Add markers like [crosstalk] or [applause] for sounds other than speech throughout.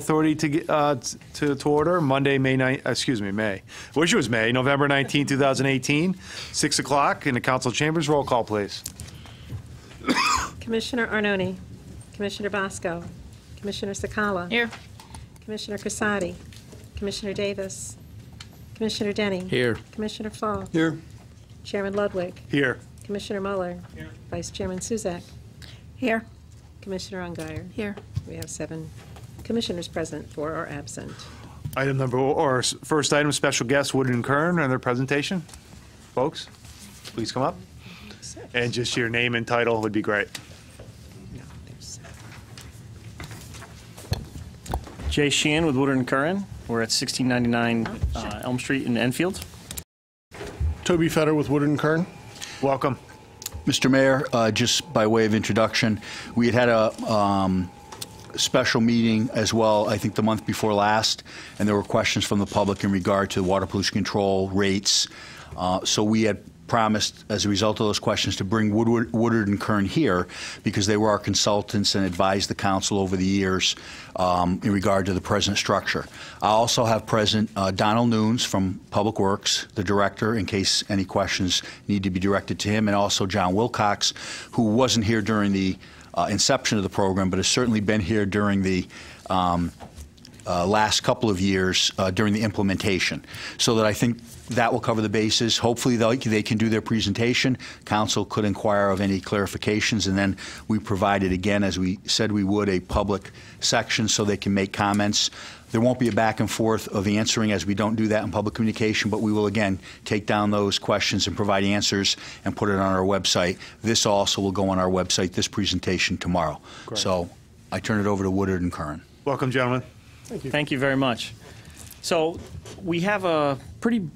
Authority to, get, uh, to, to order, Monday, May 9, excuse me, May. Wish it was May, November 19, 2018, 6 o'clock in the council chambers. Roll call, please. [coughs] Commissioner Arnone, Commissioner Bosco, Commissioner Sakala. Here. Commissioner Casati, Commissioner Davis, Commissioner Denny. Here. Commissioner Fall. Here. Chairman Ludwig, Here. Commissioner Muller. Here. Vice Chairman Suzak, Here. Commissioner Ungary. Here. We have seven commissioners present, four are absent. Item number, or first item, special guest Woodard and Curran and their presentation. Folks, please come up. And just your name and title would be great. No, there's seven. Jay Sheehan with Woodard and Curran. We're at 1699 uh, Elm Street in Enfield. Toby Fetter with Woodard and Curran. Welcome. Mr. Mayor, uh, just by way of introduction, we had had a um, special meeting as well, I think the month before last, and there were questions from the public in regard to water pollution control rates. Uh, So we had promised, as a result of those questions, to bring Woodward, Woodard and Curran here because they were our consultants and advised the council over the years um, in regard to the present structure. I also have present uh, Donald Nunes from Public Works, the director, in case any questions need to be directed to him, and also John Wilcox, who wasn't here during the uh, inception of the program, but has certainly been here during the um, uh, last couple of years uh, during the implementation. So that I think that will cover the bases. Hopefully, they they can do their presentation. Council could inquire of any clarifications, and then we provided, again, as we said we would, a public section so they can make comments. There won't be a back and forth of answering as we don't do that in public communication, but we will again take down those questions and provide answers and put it on our website. This also will go on our website, this presentation tomorrow. So I turn it over to Woodard and Curran. Welcome, gentlemen. Thank you. Thank you very much. So we have a pretty,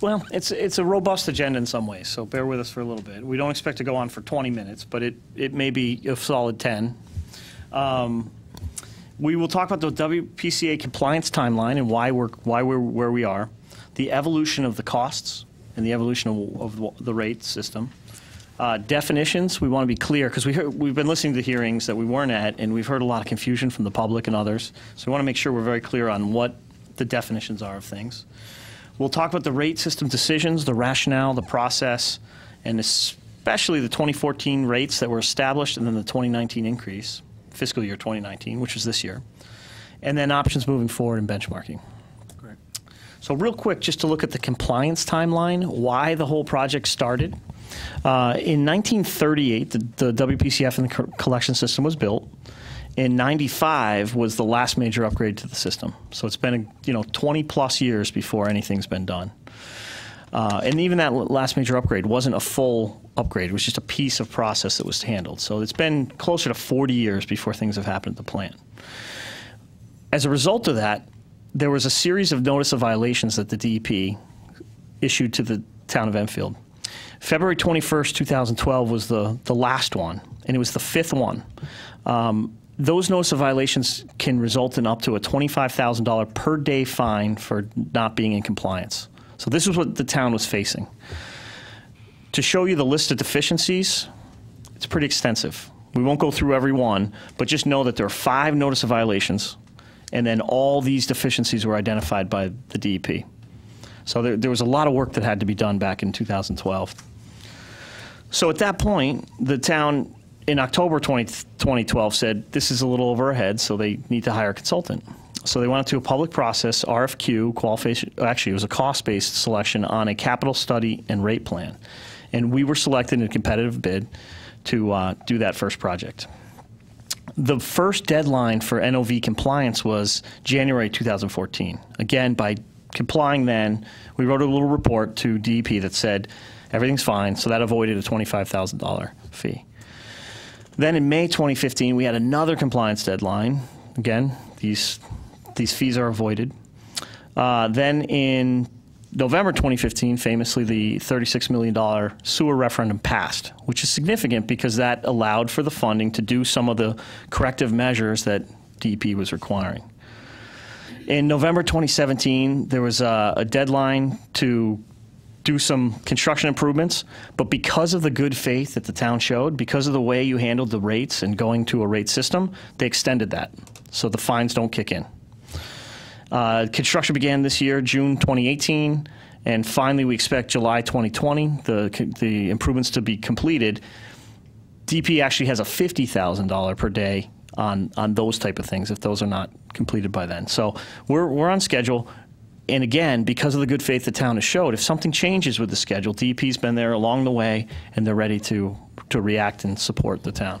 well, it's, it's a robust agenda in some ways, so bear with us for a little bit. We don't expect to go on for 20 minutes, but it, it may be a solid 10. Um, We will talk about the WPCA compliance timeline and why we're, why we're where we are, the evolution of the costs and the evolution of, of the rate system. Uh, definitions, we want to be clear, because we we've been listening to hearings that we weren't at, and we've heard a lot of confusion from the public and others. So we want to make sure we're very clear on what the definitions are of things. We'll talk about the rate system decisions, the rationale, the process, and especially the 2014 rates that were established, and then the 2019 increase, fiscal year 2019, which is this year, and then options moving forward and benchmarking. Great. So real quick, just to look at the compliance timeline, why the whole project started. Uh, in 1938, the, the WPCF and the co- collection system was built. In 95 was the last major upgrade to the system. So it's been, you know, 20 plus years before anything's been done. Uh, and even that last major upgrade wasn't a full upgrade. It was just a piece of process that was handled. So it's been closer to 40 years before things have happened at the plant. As a result of that, there was a series of notice of violations that the DEP issued to the town of Enfield. February 21st, 2012 was the, the last one, and it was the fifth one. Um, those notice of violations can result in up to a $25,000 per day fine for not being in compliance. So this is what the town was facing. To show you the list of deficiencies, it's pretty extensive. We won't go through every one, but just know that there are five notice of violations, and then all these deficiencies were identified by the DEP. So there, there was a lot of work that had to be done back in 2012. So at that point, the town in October 20, 2012 said this is a little over our heads, so they need to hire a consultant. So they went into a public process, RFQ, qualification, actually, it was a cost based selection on a capital study and rate plan. And we were selected in a competitive bid to uh, do that first project. The first deadline for NOV compliance was January 2014. Again, by complying then, we wrote a little report to DEP that said everything's fine, so that avoided a $25,000 fee. Then in May 2015, we had another compliance deadline. Again, these, these fees are avoided. Uh, then in November 2015, famously, the $36 million sewer referendum passed, which is significant because that allowed for the funding to do some of the corrective measures that DEP was requiring. In November 2017, there was a, a deadline to do some construction improvements, but because of the good faith that the town showed, because of the way you handled the rates and going to a rate system, they extended that. So the fines don't kick in. Uh, construction began this year, June 2018, and finally we expect July 2020 the the improvements to be completed. DP actually has a $50,000 per day on, on those type of things if those are not completed by then. So we're, we're on schedule. And again, because of the good faith the town has showed, if something changes with the schedule, DP's been there along the way and they're ready to, to react and support the town.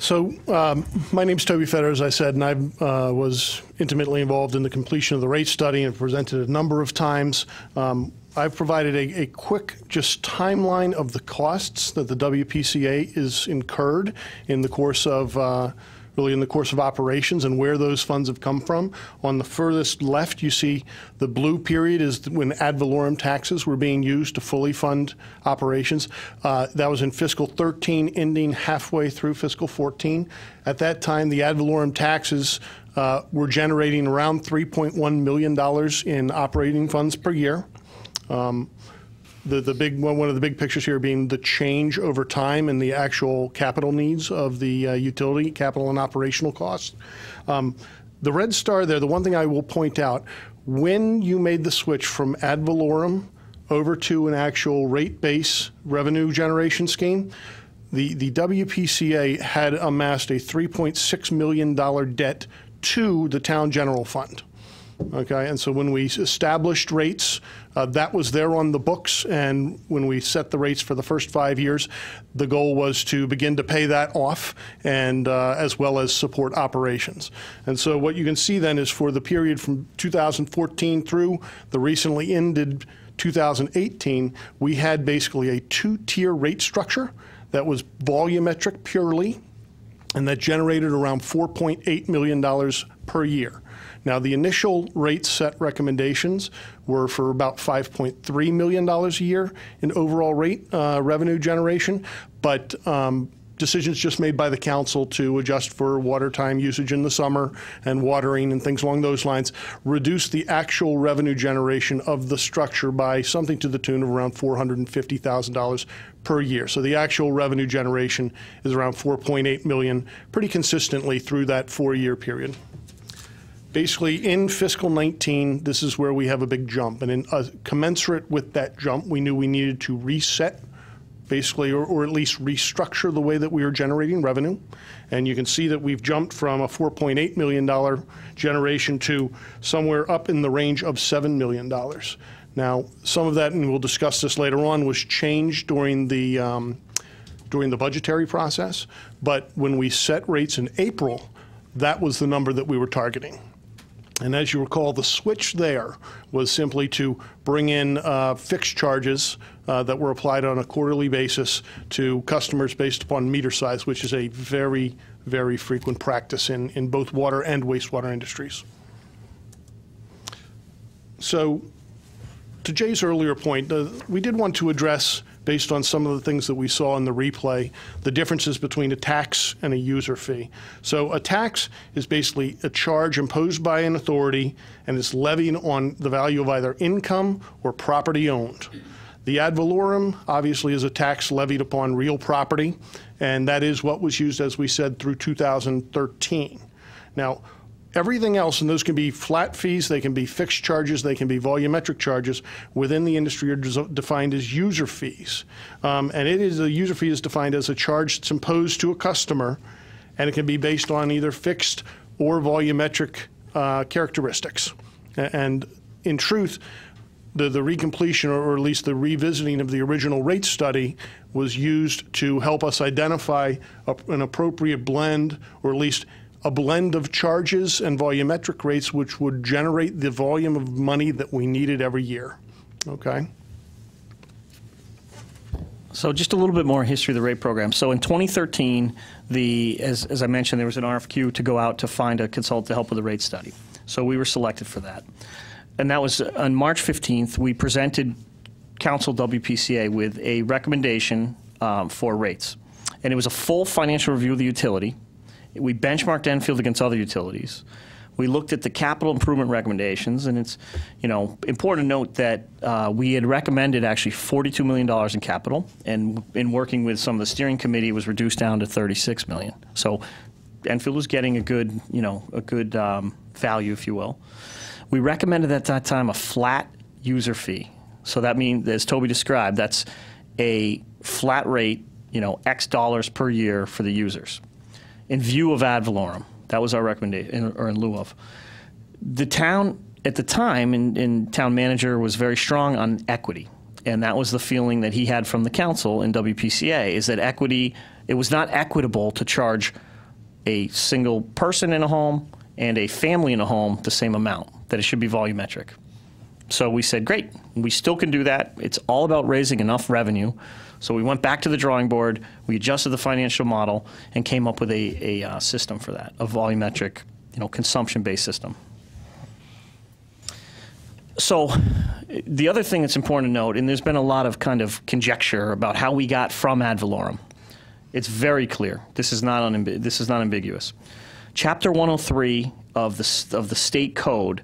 So, um, my name's Toby Fetter, as I said, and I uh, was intimately involved in the completion of the rate study and presented a number of times. Um, I've provided a, a quick just timeline of the costs that the WPCA is incurred in the course of uh, really in the course of operations and where those funds have come from. On the furthest left, you see the blue period is when ad valorem taxes were being used to fully fund operations. Uh, that was in fiscal 13, ending halfway through fiscal 14. At that time, the ad valorem taxes uh, were generating around $3.1 million in operating funds per year. Um, the, the big one, one of the big pictures here being the change over time and the actual capital needs of the uh, utility, capital and operational costs. Um, the red star there, the one thing I will point out, when you made the switch from ad valorem over to an actual rate base revenue generation scheme, the, the WPCA had amassed a $3.6 million debt to the town general fund. Okay, and so when we established rates, uh, that was there on the books, and when we set the rates for the first five years, the goal was to begin to pay that off, and uh, as well as support operations. And so what you can see then is for the period from 2014 through the recently ended 2018, we had basically a two-tier rate structure that was volumetric purely, and that generated around $4.8 million per year. Now, the initial rate set recommendations were for about $5.3 million a year in overall rate uh, revenue generation, but um, decisions just made by the council to adjust for water time usage in the summer and watering and things along those lines reduce the actual revenue generation of the structure by something to the tune of around $450,000 per year. So the actual revenue generation is around 4.8 million pretty consistently through that four-year period basically in fiscal 19, this is where we have a big jump. And in uh, commensurate with that jump, we knew we needed to reset, basically, or, or, at least restructure the way that we are generating revenue. And you can see that we've jumped from a $4.8 million generation to somewhere up in the range of $7 million. Now, some of that, and we'll discuss this later on, was changed during the um, during the budgetary process. But when we set rates in April, that was the number that we were targeting. And as you recall, the switch there was simply to bring in uh, fixed charges uh, that were applied on a quarterly basis to customers based upon meter size, which is a very, very frequent practice in, in both water and wastewater industries. So, to Jay's earlier point, uh, we did want to address based on some of the things that we saw in the replay, the differences between a tax and a user fee. So a tax is basically a charge imposed by an authority and is levied on the value of either income or property owned. The ad valorem obviously is a tax levied upon real property, and that is what was used, as we said, through 2013. Now, Everything else, and those can be flat fees, they can be fixed charges, they can be volumetric charges within the industry are defined as user fees. Um, and it is a user fee is defined as a charge that's imposed to a customer, and it can be based on either fixed or volumetric uh, characteristics. And in truth, the, the recompletion, or at least the revisiting of the original rate study, was used to help us identify a, an appropriate blend, or at least a blend of charges and volumetric rates which would generate the volume of money that we needed every year. Okay? So just a little bit more history of the rate program. So in 2013, the as, as I mentioned, there was an RFQ to go out to find a consultant to help with the rate study. So we were selected for that. And that was on March 15th, we presented Council WPCA with a recommendation um, for rates. And it was a full financial review of the utility, we benchmarked Enfield against other utilities. We looked at the capital improvement recommendations, and it's, you know, important to note that uh, we had recommended actually $42 million in capital, and in working with some of the steering committee, it was reduced down to 36 million. So Enfield was getting a good, you know, a good um, value, if you will. We recommended at that time a flat user fee. So that means, as Toby described, that's a flat rate, you know, X dollars per year for the users. In view of ad valorem, that was our recommendation, or in lieu of. The town at the time, and, and town manager was very strong on equity, and that was the feeling that he had from the council in WPCA is that equity, it was not equitable to charge a single person in a home and a family in a home the same amount, that it should be volumetric. So we said, great, we still can do that. It's all about raising enough revenue. So we went back to the drawing board, we adjusted the financial model, and came up with a, a uh, system for that, a volumetric, you know, consumption-based system. So the other thing that's important to note, and there's been a lot of kind of conjecture about how we got from ad valorem. It's very clear. This is not this is not ambiguous. Chapter 103 of the of the state code,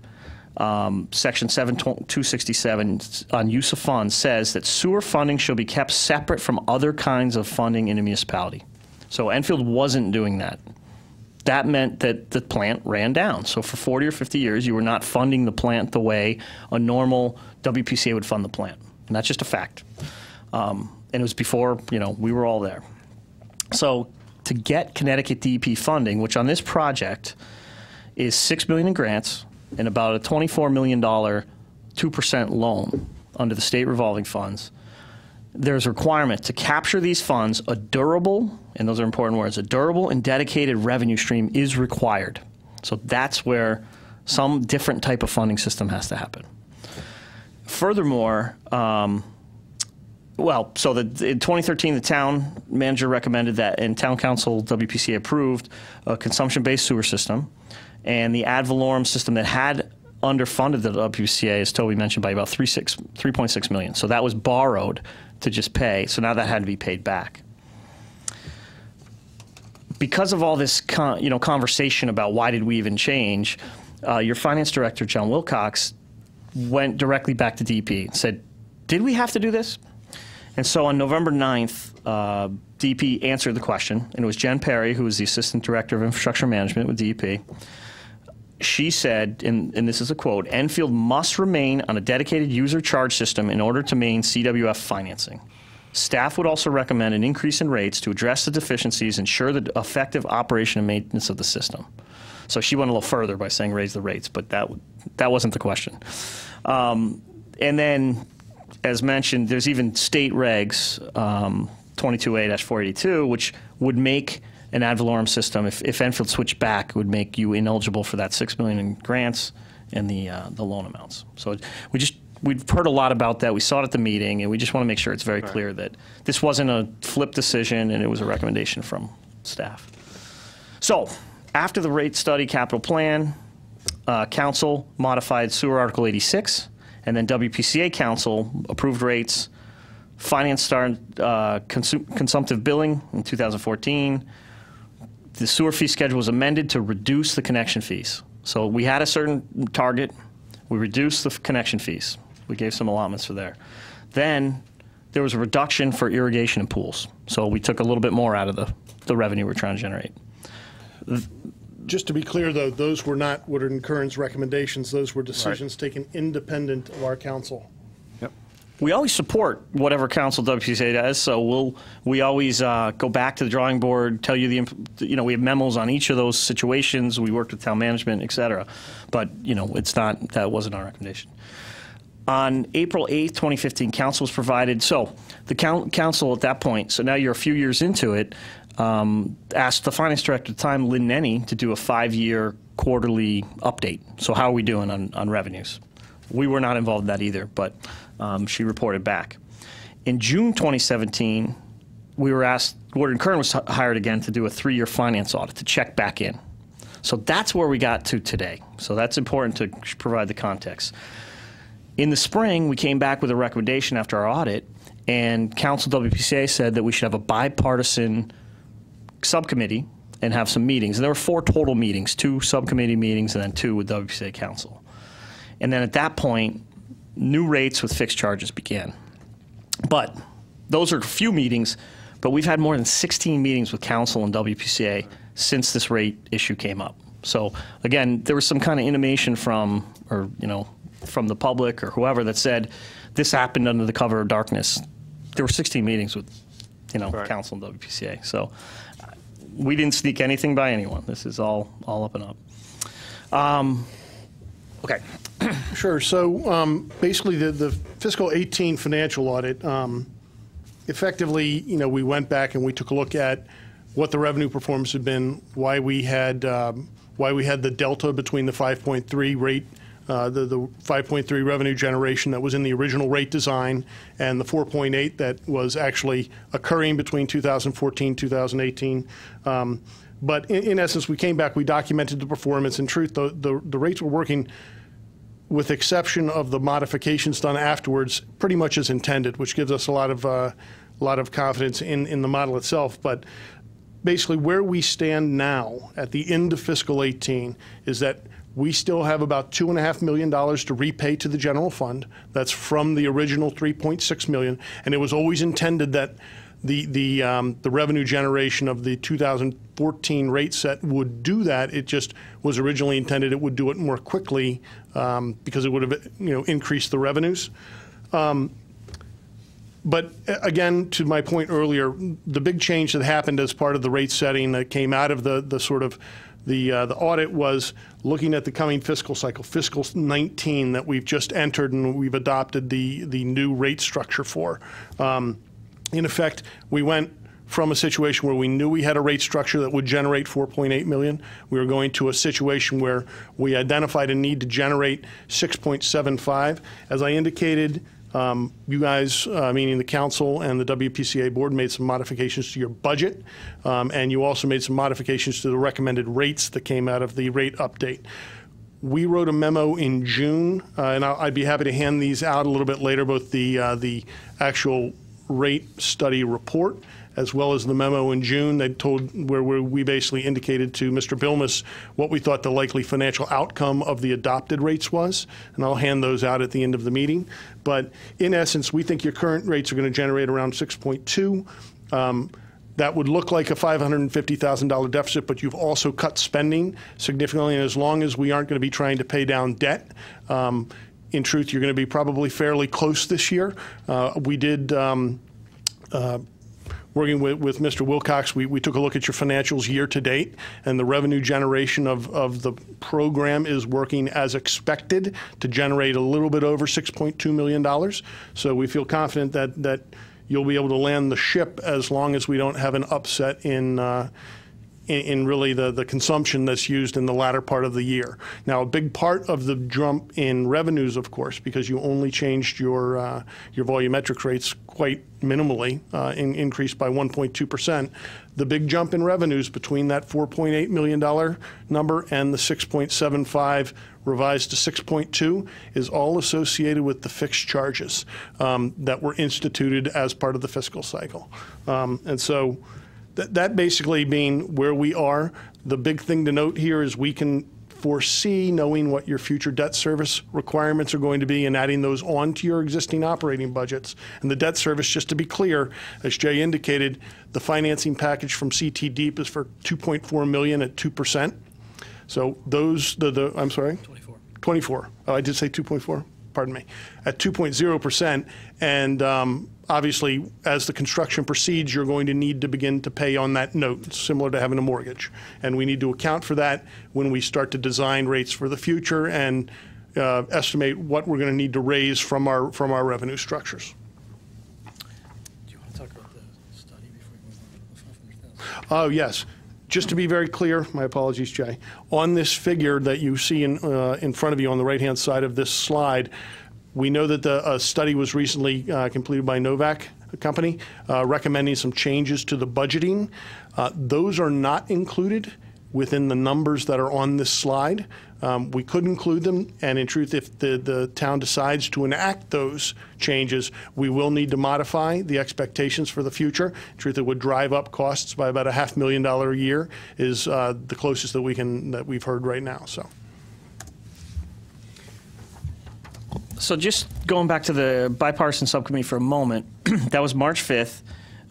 um, section 7267 on use of funds says that sewer funding shall be kept separate from other kinds of funding in a municipality. So Enfield wasn't doing that that meant that the plant ran down. So for 40 or 50 years, you were not funding the plant the way a normal WPCA would fund the plant. And that's just a fact. Um, and it was before, you know, we were all there. So to get Connecticut DEP funding, which on this project is 6 million in grants and about a 24 million dollar 2% loan under the state revolving funds, there's a requirement to capture these funds, a durable, and those are important words, a durable and dedicated revenue stream is required. So that's where some different type of funding system has to happen. Furthermore, um, well, so the, in 2013, the town manager recommended that, and town council WPCA approved a consumption-based sewer system, and the ad valorem system that had underfunded the WPCA, as Toby mentioned, by about 3.6 3.6 million. So that was borrowed to just pay. So now that had to be paid back. Because of all this, you know, conversation about why did we even change, uh, your finance director John Wilcox went directly back to DP and said, "Did we have to do this?" And so on November 9th, uh, DP answered the question, and it was Jen Perry, who was the assistant director of infrastructure management with DEP she said, and, and, this is a quote Enfield must remain on a dedicated user charge system in order to maintain CWF financing. Staff would also recommend an increase in rates to address the deficiencies, ensure the effective operation and maintenance of the system. So she went a little further by saying raise the rates, but that, that wasn't the question. Um, and then, as mentioned, there's even state regs, um, 22A 482, which would make an ad valorem system, if, if Enfield switched back, would make you ineligible for that six million in grants and the uh, the loan amounts. So we just we've heard a lot about that. We saw it at the meeting, and we just want to make sure it's very right. clear that this wasn't a flip decision, and it was a recommendation from staff. So after the rate study capital plan, uh, council modified sewer article 86, and then WPCA council approved rates. Finance started uh, consum consumptive billing in 2014 the sewer fee schedule was amended to reduce the connection fees. So we had a certain target. We reduced the connection fees. We gave some allotments for there. Then there was a reduction for irrigation and pools. So we took a little bit more out of the, the revenue we're trying to generate. Just to be clear, though, those were not Woodard and Curran's recommendations. Those were decisions right. taken independent of our council we always support whatever council WPCA does. So we'll we always uh, go back to the drawing board, tell you the you know we have memos on each of those situations. We worked with town management, et cetera. But you know it's not that wasn't our recommendation. On April 8th, 2015, council was provided. So the council at that point, so now you're a few years into it, um, asked the finance director at the time, Lynn Nenny, to do a five-year quarterly update. So how are we doing on, on revenues? We were not involved in that either, but um, she reported back. In June 2017, we were asked, Woodard and Curran was hired again to do a three year finance audit to check back in. So that's where we got to today. So that's important to provide the context. In the spring, we came back with a recommendation after our audit, and Council WPCA said that we should have a bipartisan subcommittee and have some meetings. And there were four total meetings two subcommittee meetings and then two with WPCA Council. And then at that point, new rates with fixed charges began. But those are a few meetings, but we've had more than 16 meetings with council and WPCA since this rate issue came up. So again, there was some kind of intimation from, or, you know, from the public or whoever that said, this happened under the cover of darkness. There were 16 meetings with, you know, Right. council and WPCA. So we didn't sneak anything by anyone. This is all, all up and up. Um, Okay. [clears throat] Sure. So um, basically, the the fiscal 18 financial audit, um, effectively, you know, we went back and we took a look at what the revenue performance had been, why we had, um, why we had the delta between the 5.3 rate, uh, the the 5.3 revenue generation that was in the original rate design and the 4.8 that was actually occurring between 2014, 2018. Um, But in in essence, we came back, we documented the performance. In truth, the the the rates were working with exception of the modifications done afterwards, pretty much as intended, which gives us a lot of, uh, a lot of confidence in, in the model itself. But basically, where we stand now at the end of fiscal 18 is that we still have about two and a half million dollars to repay to the general fund. That's from the original 3.6 million, and it was always intended that the the um, the revenue generation of the 2014 rate set would do that. It just was originally intended it would do it more quickly um, because it would have you know increased the revenues. But uh, again, to my point earlier, the big change that happened as part of the rate setting that came out of the, the sort of the, uh, the audit was looking at the coming fiscal cycle, fiscal 19 that we've just entered and we've adopted the, the new rate structure for. In effect, we went from a situation where we knew we had a rate structure that would generate 4.8 million. We were going to a situation where we identified a need to generate 6.75. As I indicated, um, you guys, uh, meaning the council and the WPCA board, made some modifications to your budget, um, and you also made some modifications to the recommended rates that came out of the rate update. We wrote a memo in June, uh, and I'll- I'd be happy to hand these out a little bit later, both the, uh, the actual rate study report as well as the memo in June that told, where we basically indicated to Mr. Bilmes what we thought the likely financial outcome of the adopted rates was, and I'll hand those out at the end of the meeting. But in essence, we think your current rates are going to generate around 6.2. Um, that would look like a $550,000 deficit, but you've also cut spending significantly. And as long as we aren't going to be trying to pay down debt, um, in truth, you're going to be probably fairly close this year. Uh, we did. Um, uh, Working with, with Mr. Wilcox, we, we took a look at your financials year to date, and the revenue generation of, of the program is working as expected to generate a little bit over $6.2 million. So we feel confident that, that you'll be able to land the ship as long as we don't have an upset in, uh, in, in really the, the consumption that's used in the latter part of the year. Now, a big part of the jump in revenues, of course, because you only changed your, uh, your volumetric rates quite minimally, uh, in, increased by 1.2%. The big jump in revenues between that $4.8 million number and the 6.75 revised to 6.2 is all associated with the fixed charges um, that were instituted as part of the fiscal cycle. Um, and so that, that basically being where we are. The big thing to note here is we can foresee knowing what your future debt service requirements are going to be and adding those onto your existing operating budgets. And the debt service, just to be clear, as Jay indicated, the financing package from CT DEEP is for 2.4 million at 2%. So those, the, the, I'm sorry? 24. 24. Oh, I did say 2.4? Pardon me. At 2.0%. And um, obviously, as the construction proceeds, you're going to need to begin to pay on that note, similar to having a mortgage. And we need to account for that when we start to design rates for the future and uh, estimate what we're going to need to raise from our, from our revenue structures. Do you want to talk about the study before we move on to the 500,000? Oh, yes. Just to be very clear, my apologies, Jay, on this figure that you see in, uh, in front of you on the right-hand side of this slide, we know that the uh, study was recently uh, completed by Novak Company, uh, recommending some changes to the budgeting. Uh, Those are not included within the numbers that are on this slide. Um, We could include them, and in truth, if the, the town decides to enact those changes, we will need to modify the expectations for the future. In truth, it would drive up costs by about a half million dollar a year is uh, the closest that we can, that we've heard right now, so. So just going back to the bipartisan subcommittee for a moment, [clears throat] that was March 5th.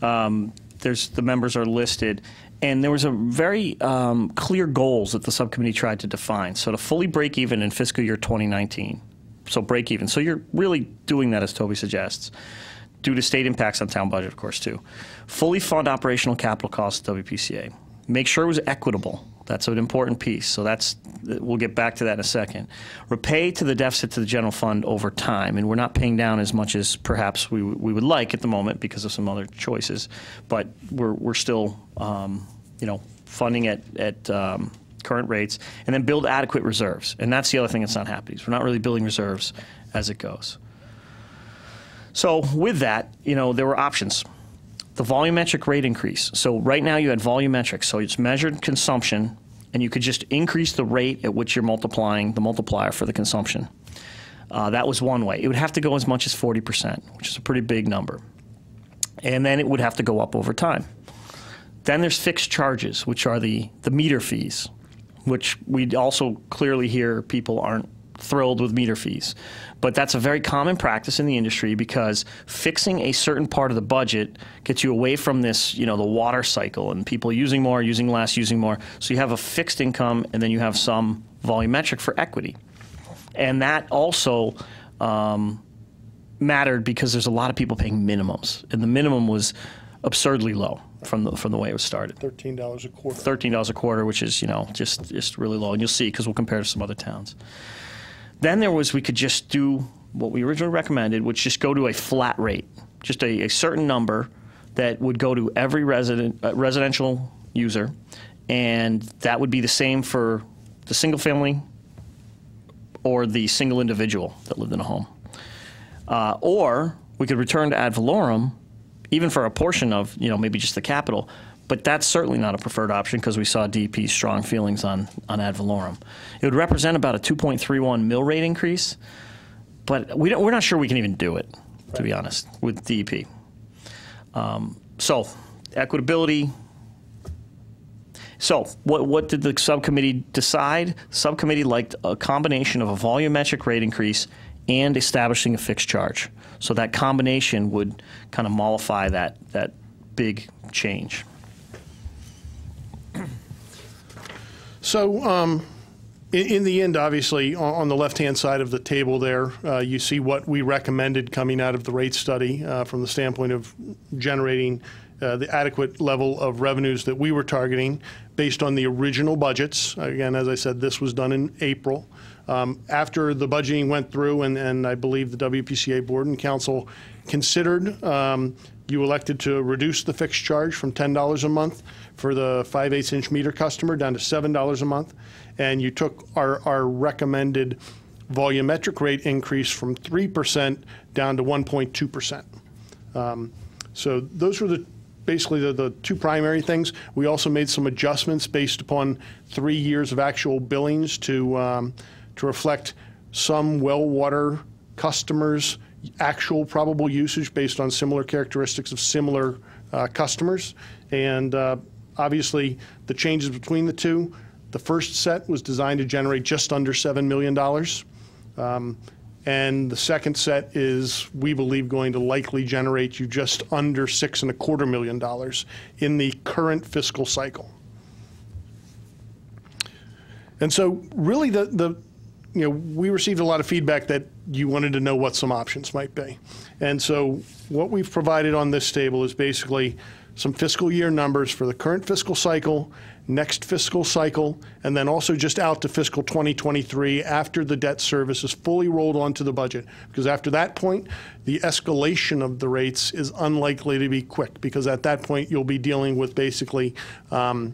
Um, There's, the members are listed. And there was a very um, clear goals that the subcommittee tried to define. So to fully break even in fiscal year 2019, so break even. So you're really doing that, as Toby suggests, due to state impacts on town budget, of course, too. Fully fund operational capital costs WPCA. Make sure it was equitable. That's an important piece. So that's we'll get back to that in a second. Repay to the deficit to the general fund over time, and we're not paying down as much as perhaps we we would like at the moment because of some other choices, but we're we're still um, you know funding at at um, current rates, and then build adequate reserves. And that's the other thing that's not happening. is We're not really building reserves as it goes. So with that, you know, there were options. The volumetric rate increase. So right now you had volumetric, so it's measured consumption, and you could just increase the rate at which you're multiplying the multiplier for the consumption. Uh, that was one way. It would have to go as much as 40%, which is a pretty big number. And then it would have to go up over time. Then there's fixed charges, which are the, the meter fees, which we also clearly hear people aren't thrilled with meter fees. But that's a very common practice in the industry because fixing a certain part of the budget gets you away from this, you know, the water cycle and people using more, using less, using more. So you have a fixed income and then you have some volumetric for equity. And that also um, mattered because there's a lot of people paying minimums. And the minimum was absurdly low from the, from the way it was started. $13 a quarter. $13 a quarter, which is, you know, just, just really low. And you'll see because we'll compare to some other towns. Then there was we could just do what we originally recommended, which just go to a flat rate, just a, a certain number that would go to every resident uh, residential user, and that would be the same for the single family or the single individual that lived in a home. Uh, or we could return to ad valorem, even for a portion of you know maybe just the capital, but that's certainly not a preferred option because we saw DEP's strong feelings on, on ad valorem. It would represent about a 2.31 mill rate increase, but we don't, we're not sure we can even do it, to be honest, with DEP. Um, so, equitability. So, what, what did the subcommittee decide? Subcommittee liked a combination of a volumetric rate increase and establishing a fixed charge. So that combination would kind of mollify that, that big change. So, um, in, in the end, obviously, on, on the left-hand side of the table there, uh, you see what we recommended coming out of the rate study uh, from the standpoint of generating uh, the adequate level of revenues that we were targeting based on the original budgets. Again, as I said, this was done in April. Um, after the budgeting went through, and, and I believe the WPCA Board and Council considered, um, you elected to reduce the fixed charge from $10 a month for the 5 8 inch meter customer down to $7 a month. And you took our, our recommended volumetric rate increase from 3% down to 1.2%. Um, so those were the basically the, the two primary things. We also made some adjustments based upon three years of actual billings to, um, to reflect some well water customers' actual probable usage based on similar characteristics of similar uh, customers. And uh, obviously, the changes between the two, the first set was designed to generate just under $7 million. Um, and the second set is, we believe, going to likely generate you just under six and a quarter million dollars in the current fiscal cycle. And so really the, the, you know, we received a lot of feedback that you wanted to know what some options might be. And so what we've provided on this table is basically some fiscal year numbers for the current fiscal cycle, next fiscal cycle, and then also just out to fiscal 2023 after the debt service is fully rolled onto the budget. Because after that point, the escalation of the rates is unlikely to be quick because at that point you'll be dealing with basically um,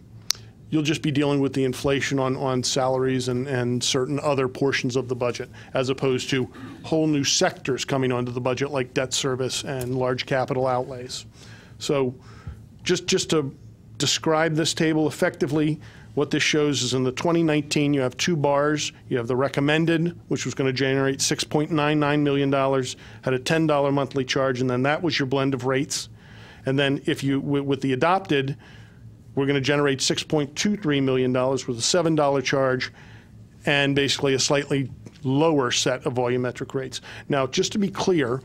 you'll just be dealing with the inflation on, on salaries and, and certain other portions of the budget, as opposed to whole new sectors coming onto the budget like debt service and large capital outlays. So just, just to describe this table effectively, what this shows is in the 2019, you have two bars. You have the recommended, which was going to generate $6.99 million, had a $10 monthly charge, and then that was your blend of rates. And then if you, with the adopted, we're going to generate $6.23 million with a $7 charge and basically a slightly lower set of volumetric rates. Now, just to be clear,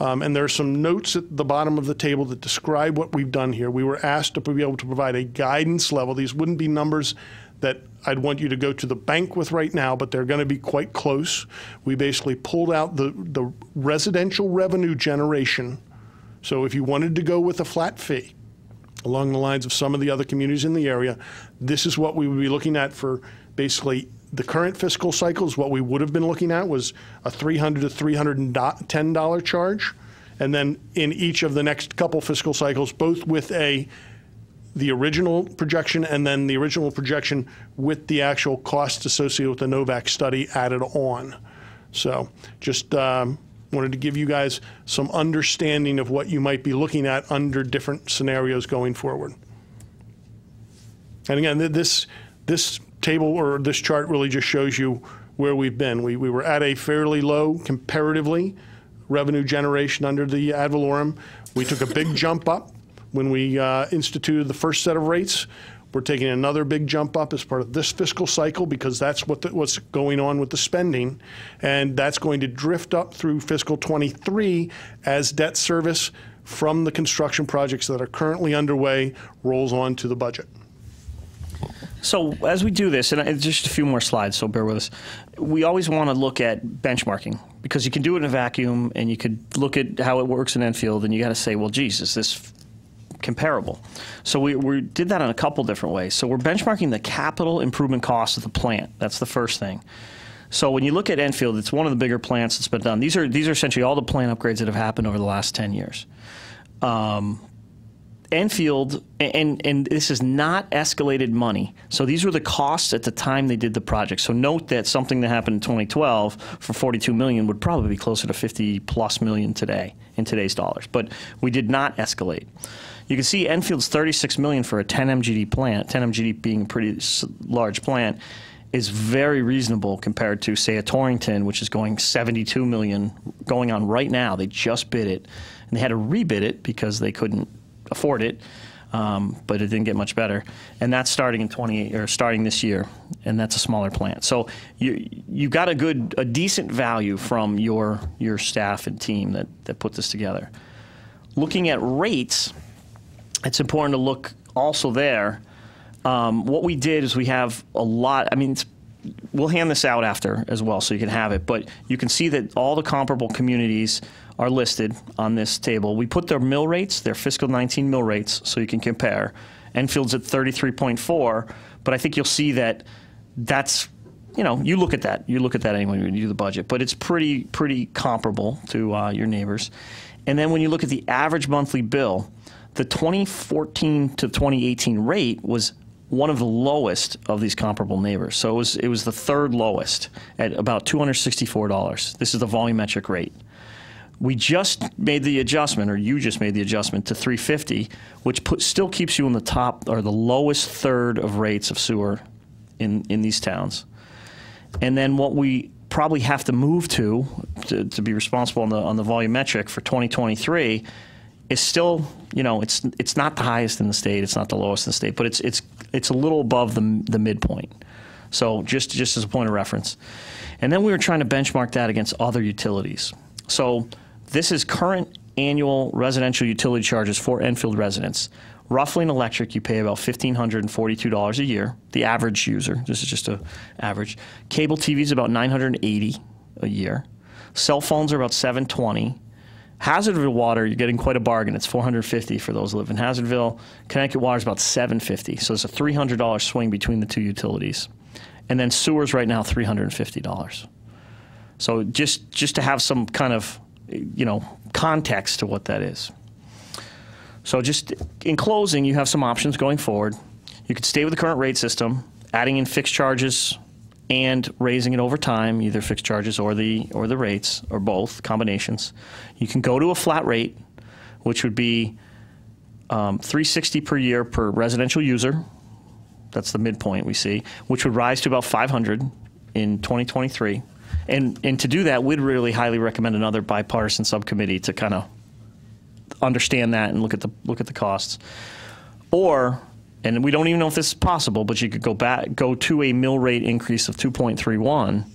Um, and there are some notes at the bottom of the table that describe what we've done here. We were asked to be able to provide a guidance level. These wouldn't be numbers that I'd want you to go to the bank with right now, but they're going to be quite close. We basically pulled out the, the residential revenue generation. So if you wanted to go with a flat fee, along the lines of some of the other communities in the area, this is what we would be looking at for basically the current fiscal cycles. what we would have been looking at was a 300 to 310 dollar charge, and then in each of the next couple fiscal cycles, both with a the original projection and then the original projection with the actual costs associated with the Novak study added on. So just um, wanted to give you guys some understanding of what you might be looking at under different scenarios going forward. And again, this, this table or this chart really just shows you where we've been. We, we were at a fairly low comparatively revenue generation under the ad valorem. We took a big jump up when we uh, instituted the first set of rates. We're taking another big jump up as part of this fiscal cycle because that's what the, what's going on with the spending. And that's going to drift up through fiscal 23 as debt service from the construction projects that are currently underway rolls on to the budget. So as we do this, and just a few more slides, so bear with us. We always want to look at benchmarking because you can do it in a vacuum, and you could look at how it works in Enfield, and you got to say, well, geez, is this comparable? So we, we did that in a couple different ways. So we're benchmarking the capital improvement cost of the plant. That's the first thing. So when you look at Enfield, it's one of the bigger plants that's been done. These are these are essentially all the plant upgrades that have happened over the last ten years. Um, Enfield, and and this is not escalated money. So these were the costs at the time they did the project. So note that something that happened in 2012 for 42 million would probably be closer to 50 plus million today in today's dollars. But we did not escalate. You can see Enfield's 36 million for a 10 MGD plant. 10 MGD being a pretty large plant is very reasonable compared to say a Torrington, which is going 72 million going on right now. They just bid it, and they had to rebid it because they couldn't afford it, um, but it didn't get much better. And that's starting in 28 or starting this year, and that's a smaller plant. So you you got a good a decent value from your your staff and team that that put this together. Looking at rates, it's important to look also there. Um, what we did is we have a lot. I mean, we'll hand this out after as well, so you can have it. But you can see that all the comparable communities are listed on this table. We put their mill rates, their fiscal 19 mill rates, so you can compare. Enfield's at 33.4, but I think you'll see that that's you know you look at that you look at that anyway when you do the budget, but it's pretty pretty comparable to uh, your neighbors. And then when you look at the average monthly bill, the 2014 to 2018 rate was one of the lowest of these comparable neighbors. So it was it was the third lowest at about $264. This is the volumetric rate. We just made the adjustment, or you just made the adjustment to 350, which put, still keeps you in the top or the lowest third of rates of sewer in, in these towns. And then what we probably have to move to, to, to be responsible on the, on the volumetric for 2023 is still, you know, it's, it's not the highest in the state, it's not the lowest in the state, but it's, it's, it's a little above the, the midpoint. So just, just as a point of reference. And then we were trying to benchmark that against other utilities. So this is current annual residential utility charges for Enfield residents. Roughly in electric, you pay about $1,542 a year, the average user. This is just a average. Cable TV is about 980 a year. Cell phones are about 720. Hazardville water, you're getting quite a bargain. It's 450 for those who live in Hazardville. Connecticut water is about 750. So it's a $300 swing between the two utilities. And then sewers right now, $350. So just just to have some kind of you know context to what that is. So just in closing, you have some options going forward. You could stay with the current rate system, adding in fixed charges and raising it over time, either fixed charges or the or the rates or both combinations. You can go to a flat rate, which would be um, 360 per year per residential user. That's the midpoint we see, which would rise to about 500 in 2023. And and to do that, we'd really highly recommend another bipartisan subcommittee to kind of understand that and look at the look at the costs. Or and we don't even know if this is possible, but you could go back go to a mill rate increase of 2.31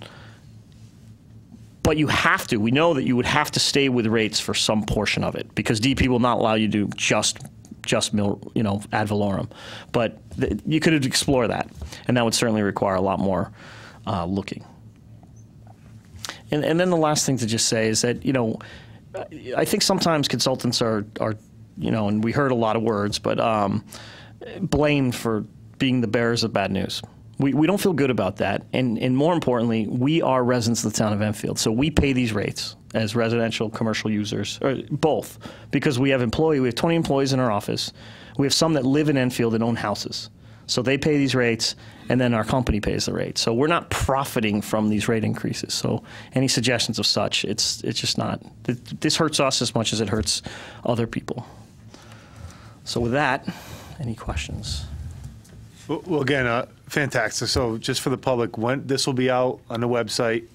but you have to. We know that you would have to stay with rates for some portion of it because DP will not allow you to just just mill, you know, ad valorem. But you could explore that, and that would certainly require a lot more uh, looking. And, and then the last thing to just say is that you know, I think sometimes consultants are are you know, and we heard a lot of words, but um, blamed for being the bearers of bad news. We, we don't feel good about that. And, and more importantly, we are residents of the town of Enfield. So we pay these rates as residential, commercial users, or both, because we have employee, we have 20 employees in our office. We have some that live in Enfield and own houses. So they pay these rates, and then our company pays the rate. So we're not profiting from these rate increases. So any suggestions of such, it's, it's just not. This hurts us as much as it hurts other people. So with that, any questions? Well, well, again, uh, fantastic. So just for the public, when, this will be out on the website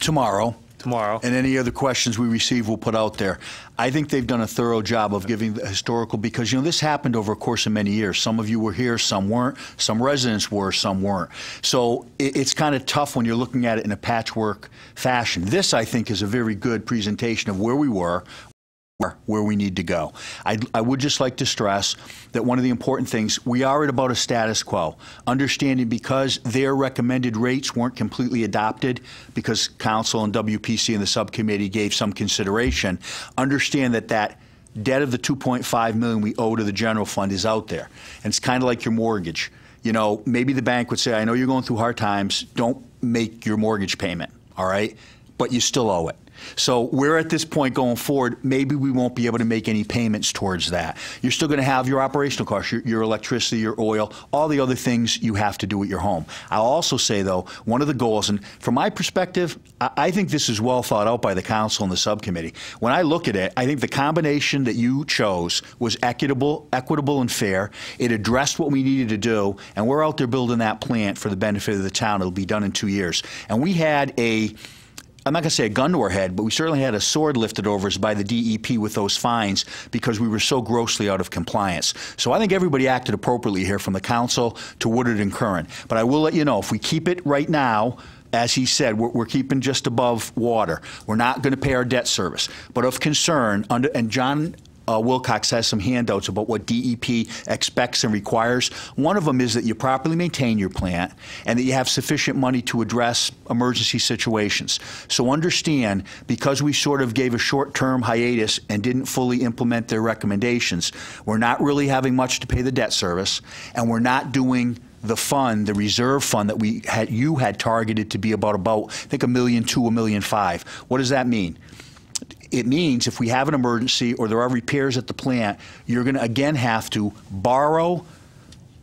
Tomorrow. tomorrow. And any other questions we receive, we'll put out there. I think they've done a thorough job of giving the historical, because, you know, this happened over a course of many years. Some of you were here, some weren't. Some residents were, some weren't. So it, it's kind of tough when you're looking at it in a patchwork fashion. This, I think, is a very good presentation of where we were, where we need to go. I, I would just like to stress that one of the important things, we are at about a status quo, understanding because their recommended rates weren't completely adopted because council and WPC and the subcommittee gave some consideration, understand that that debt of the 2.5 million we owe to the general fund is out there. And it's kind of like your mortgage. You know, maybe the bank would say, I know you're going through hard times, don't make your mortgage payment, all right? But you still owe it. So we're at this point going forward, maybe we won't be able to make any payments towards that. You're still going to have your operational costs, your, your electricity, your oil, all the other things you have to do at your home. I'll also say, though, one of the goals, and from my perspective, I, I think this is well thought out by the council and the subcommittee. When I look at it, I think the combination that you chose was equitable, equitable and fair. It addressed what we needed to do, and we're out there building that plant for the benefit of the town. It'll be done in two years. And we had a I'm not going to say a gun to our head, but we certainly had a sword lifted over us by the DEP with those fines because we were so grossly out of compliance. So I think everybody acted appropriately here from the council to Woodard and Curran. But I will let you know, if we keep it right now, as he said, we're, we're keeping just above water. We're not going to pay our debt service. But of concern, under, and John uh, Wilcox has some handouts about what DEP expects and requires. One of them is that you properly maintain your plant and that you have sufficient money to address emergency situations. So understand, because we sort of gave a short-term hiatus and didn't fully implement their recommendations, we're not really having much to pay the debt service, and we're not doing the fund, the reserve fund that we had, you had targeted to be about about, I think a million two, a million five. What does that mean? It means if we have an emergency or there are repairs at the plant, you're going to again have to borrow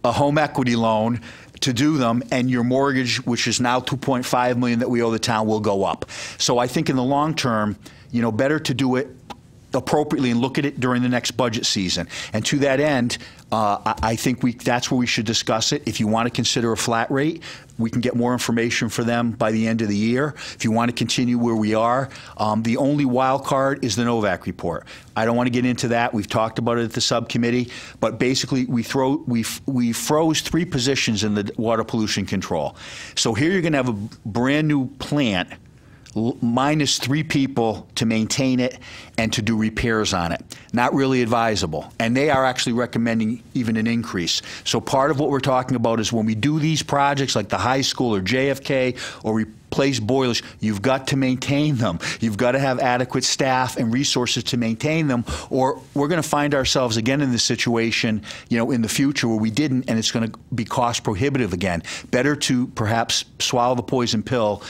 a home equity loan to do them, and your mortgage, which is now 2.5 million that we owe the town, will go up. So I think in the long term, you know, better to do it appropriately and look at it during the next budget season. And to that end, uh, I, I think we that's where we should discuss it. If you want to consider a flat rate, we can get more information for them by the end of the year. If you want to continue where we are, um, the only wild card is the Novak report. I don't want to get into that. We've talked about it at the subcommittee, but basically we throw we we froze three positions in the water pollution control. So here you're going to have a brand new plant minus three people to maintain it and to do repairs on it. Not really advisable. And they are actually recommending even an increase. So part of what we're talking about is when we do these projects like the high school or JFK or replace boilers, you've got to maintain them. You've got to have adequate staff and resources to maintain them, or we're going to find ourselves again in this situation, you know, in the future where we didn't, and it's going to be cost prohibitive again. Better to perhaps swallow the poison pill,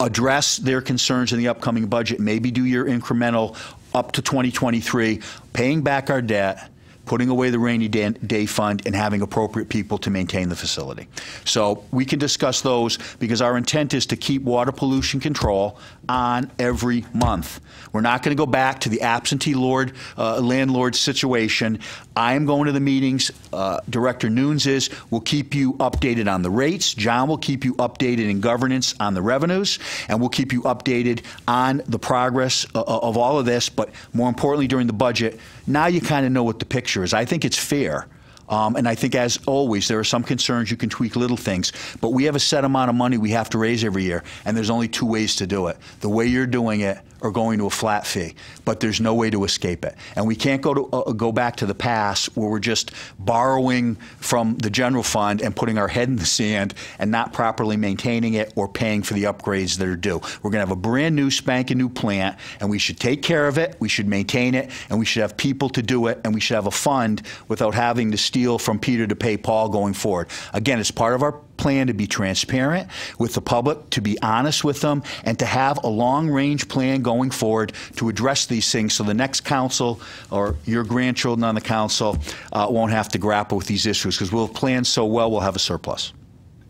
address their concerns in the upcoming budget, maybe do your incremental up to 2023, paying back our debt, putting away the rainy day, fund, and having appropriate people to maintain the facility. So we can discuss those because our intent is to keep water pollution control on every month. We're not going to go back to the absentee lord uh, landlord situation. I am going to the meetings. Uh, Director Nunes is. We'll keep you updated on the rates. John will keep you updated in governance on the revenues, and we'll keep you updated on the progress uh, of all of this. But more importantly, during the budget, now you kind of know what the picture is. I think it's fair Um, and I think, as always, there are some concerns. You can tweak little things, but we have a set amount of money we have to raise every year, and there's only two ways to do it: the way you're doing it, or going to a flat fee. But there's no way to escape it, and we can't go to uh, go back to the past where we're just borrowing from the general fund and putting our head in the sand and not properly maintaining it or paying for the upgrades that are due. We're going to have a brand new spanking new plant, and we should take care of it. We should maintain it, and we should have people to do it, and we should have a fund without having to steal from Peter to pay Paul going forward. Again, it's part of our plan to be transparent with the public, to be honest with them, and to have a long-range plan going forward to address these things so the next council or your grandchildren on the council uh, won't have to grapple with these issues because we'll plan so well we'll have a surplus.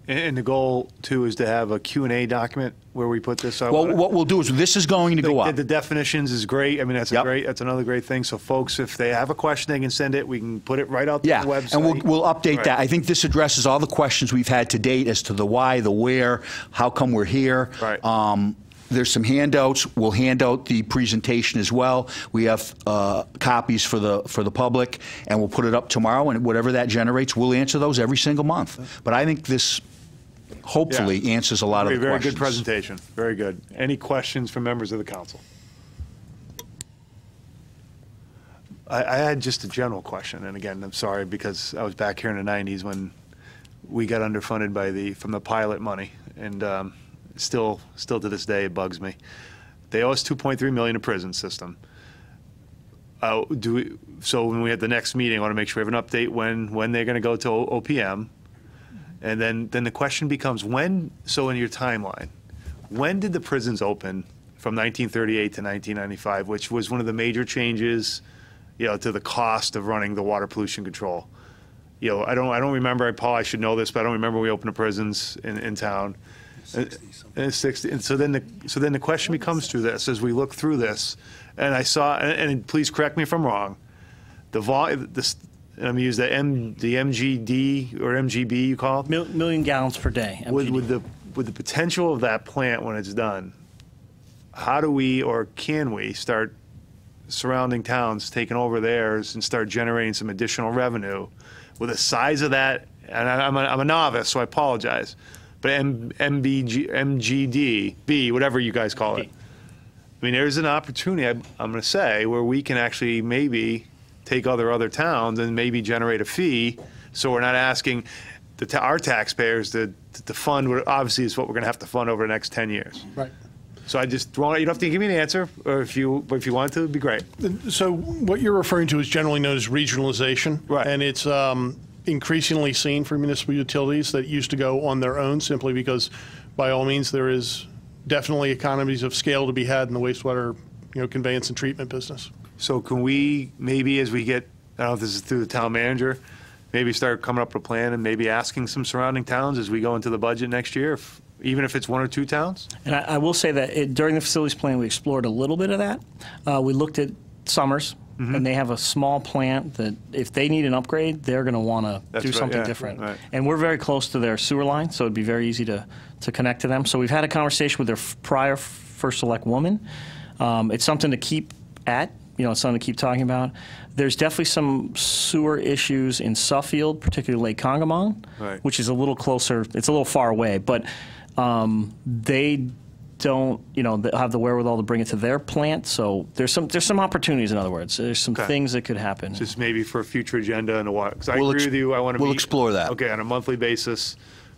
And- the goal, too, is to have a Q and A document where we put this. So Well, what we'll do is this is going to go The- up. The definitions is great. I mean, that's a Yep. great, that's another great thing. So folks, if they have a question, they can send it. We can put it right out Yeah, the website. and we'll, we'll update Right. that. I think this addresses all the questions we've had to date as to the why, the where, how come we're here. Right. Um, there's some handouts. We'll hand out the presentation as well. We have uh, copies for the for the public, and we'll put it up tomorrow. And whatever that generates, we'll answer those every single month. But I think this hopefully Yeah. answers a lot of Very, the very questions. good presentation. Very good. Any questions from members of the council? I, I had just a general question, and again, I'm sorry, because I was back here in the 90s when we got underfunded by the, from the pilot money, and um, still, still to this day, it bugs me. They owe us 2.3 million to prison system. Uh, do we, so when we have the next meeting, I want to make sure we have an update when, when they're going to go to O- OPM. And then, then the question becomes when, so in your timeline, when did the prisons open from 1938 to 1995, which was one of the major changes, you know, to the cost of running the water pollution control? You know, I don't, I don't remember, Paul, I should know this, but I don't remember we opened the prisons in, in town. In the 60s. And so then the, so then the question becomes through this, as we look through this, and I saw, and, and please correct me if I'm wrong, the vol, this, and I'm gonna use the M, the MGD or MGB you call it? Mil- Million gallons per day. With, MGD. with the, with the potential of that plant when it's done, how do we, or can we, start surrounding towns taking over theirs and start generating some additional revenue with the size of that? And I- I'm a, I'm a novice, so I apologize. But M, MBG, MGD, B, whatever you guys call it. I mean, there's an opportunity, I'm, I'm going to say, where we can actually maybe take other other towns and maybe generate a fee, so we're not asking the, ta- our taxpayers to, to fund what obviously is what we're going to have to fund over the next 10 years. Right. So I just want, you don't have to give me an answer, or if you, but if you want to, it'd be great. So what you're referring to is generally known as regionalization. Right. And it's um, increasingly seen for municipal utilities that used to go on their own simply because, by all means, there is definitely economies of scale to be had in the wastewater, you know, conveyance and treatment business. So can we, maybe as we get, I don't know if this is through the town manager, maybe start coming up with a plan and maybe asking some surrounding towns as we go into the budget next year, if- even if it's one or two towns? And I, I will say that it, during the facilities plan, we explored a little bit of that. Uh, we looked at Somers, Mm-hmm. and they have a small plant that if they need an upgrade, they're going to want to That's do right, something yeah, different. right. And we're very close to their sewer line, so it'd be very easy to, to connect to them. So we've had a conversation with their f- prior f- first select woman. Um, it's something to keep at. You know, it's something to keep talking about. There's definitely some sewer issues in Suffield, particularly Lake Congamond, Right. which is a little closer. It's a little far away, but um, they don't, you know, have the wherewithal to bring it to their plant. So there's some there's some opportunities. In other words, there's some Okay. things that could happen. Just maybe for a future agenda and a while, because I We'll agree ex- with you, I want to we'll explore that. Okay, on a monthly basis,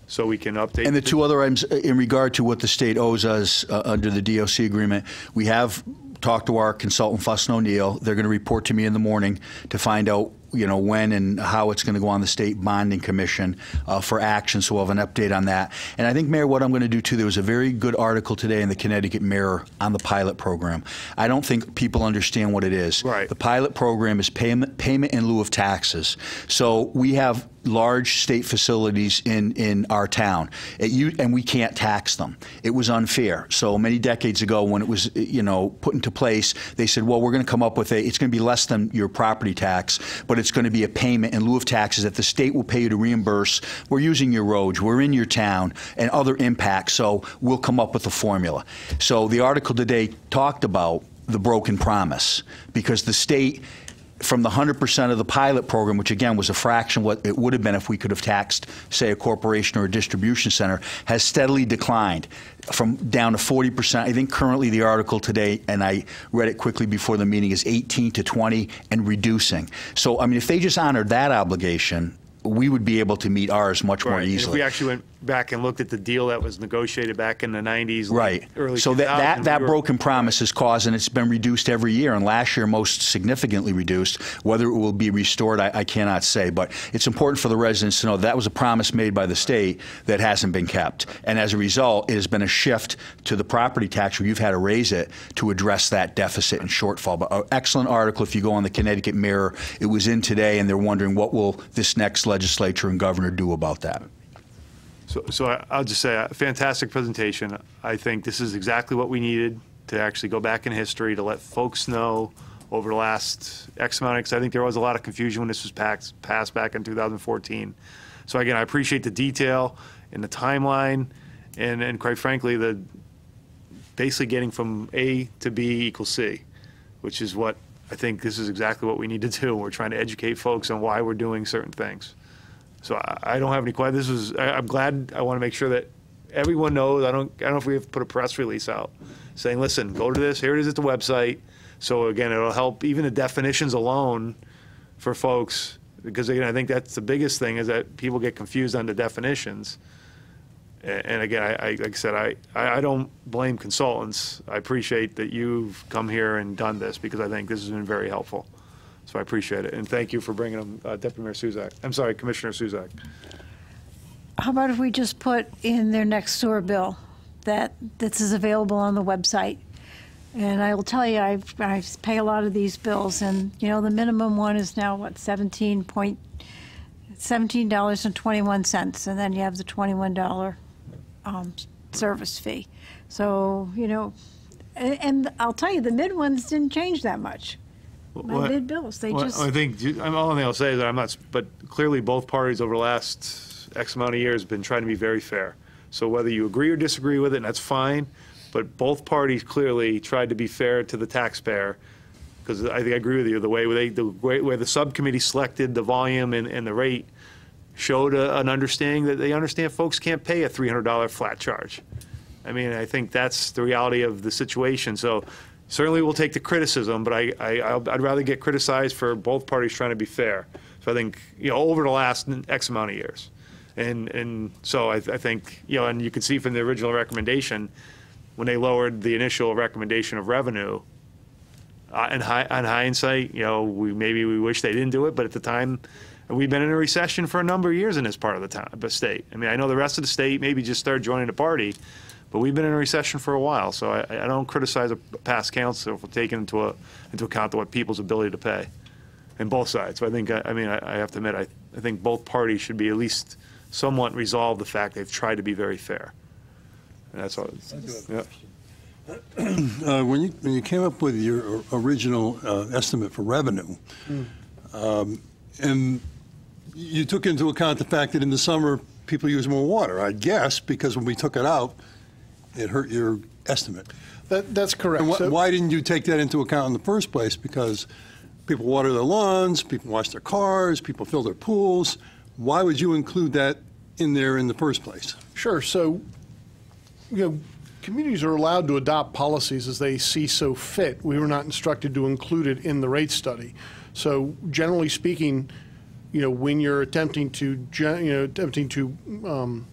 so we can update. And the two other items, uh, in regard to what the state owes us uh, under the DOC agreement, we have talked to our consultant, Fuss O'Neill. They're going to report to me in the morning to find out, you know, when and how it's going to go on the state bonding commission uh, for action. So we'll have an update on that. And I think, Mayor, what I'm going to do too. There was a very good article today in the Connecticut Mirror on the pilot program. I don't think people understand what it is. Right. The pilot program is payment payment in lieu of taxes. So we have large state facilities in, in our town, It u- and we can't tax them. It was unfair. So many decades ago, when it was you know put into place, they said, well, we're going to come up with a. It's going to be less than your property tax, but it's going to be a payment in lieu of taxes that the state will pay you to reimburse. We're using your roads, we're in your town, and other impacts. So we'll come up with a formula. So the article today talked about the broken promise because the state from the 100% of the pilot program, which again was a fraction what it would have been if we could have taxed, say, a corporation or a distribution center, has steadily declined from down to 40%. I think currently the article today, and I read it quickly before the meeting, is 18 to 20 and reducing. So, I mean, if they just honored that obligation, we would be able to meet ours much more Right, and If easily. we actually went back and looked at the deal that was negotiated back in the 90s, Right. early So that, that, that we were- broken promise has caused, and it's been reduced every year, and last year most significantly reduced. Whether it will be restored, I, I cannot say. But it's important for the residents to know that was a promise made by the state that hasn't been kept. And as a result, it has been a shift to the property tax where you've had to raise it to address that deficit and shortfall. But an excellent article if you go on the Connecticut Mirror. It was in today, and they're wondering what will this next legislature and governor do about that. So, so I- I'll just say, a fantastic presentation. I think this is exactly what we needed to actually go back in history, to let folks know over the last X amount, because I think there was a lot of confusion when this was pax- passed back in 2014. So again, I appreciate the detail and the timeline, and, and quite frankly, the, basically getting from A to B equals C, which is what, I think this is exactly what we need to do. We're trying to educate folks on why we're doing certain things. So I, I don't have any questions. This was, I, I'm glad, I want to make sure that everyone knows, I don't, I don't know if we have put a press release out saying, listen, go to this, here it is at the website. So again, it'll help even the definitions alone for folks, because again, I think that's the biggest thing is that people get confused on the definitions. And again, I, I, like I said, I I don't blame consultants. I appreciate that you've come here and done this because I think this has been very helpful. So I appreciate it. And thank you for bringing them, uh, Deputy Mayor Suzak. I'm sorry, Commissioner Suzak. How about if we just put in their next sewer bill that this is available on the website? And I will tell you, I, I pay a lot of these bills, and, you know, the minimum one is now, what, 17 point, $17.21, cents, and then you have the $21 um, service fee. So, you know, and, and I'll tell you, the mid ones didn't change that much. Bills, they Well, just. I think, I'm, all thing I'll say is that I'm not, but clearly both parties over the last X amount of years have been trying to be very fair. So whether you agree or disagree with it, and that's fine, but both parties clearly tried to be fair to the taxpayer. Because I think I agree with you, the way they, the way, where the subcommittee selected the volume and, and the rate showed a, an understanding that they understand folks can't pay a $300 flat charge. I mean, I think that's the reality of the situation. So certainly we'll take the criticism, but I, I, I'd rather get criticized for both parties trying to be fair. So I think, you know, over the last X amount of years. And, and so I, I think, you know, and you can see from the original recommendation, when they lowered the initial recommendation of revenue, uh, in hi, on hindsight, you know, we, maybe we wish they didn't do it, but at the time, we've been in a recession for a number of years in this part of the town, the state. I mean, I know the rest of the state maybe just started joining the party, but we've been in a recession for a while, so I, I don't criticize a past council for taking into, a, into account what people's ability to pay, in both sides. So I think, I, I mean, I, I have to admit, I, I think both parties should be at least somewhat resolve the fact they've tried to be very fair. And that's all. Yeah. [clears throat] Uh, When you, when you came up with your original uh, estimate for revenue, um, and you took into account the fact that in the summer, people use more water, I guess, because when we took it out, it hurt your estimate. That, that's correct. Wh- So- why didn't you take that into account in the first place? Because people water their lawns, people wash their cars, people fill their pools. Why would you include that in there in the first place? Sure. So, you know, communities are allowed to adopt policies as they see so fit. We were not instructed to include it in the rate study. So, generally speaking, you know, when you're attempting to, you know, attempting to, um,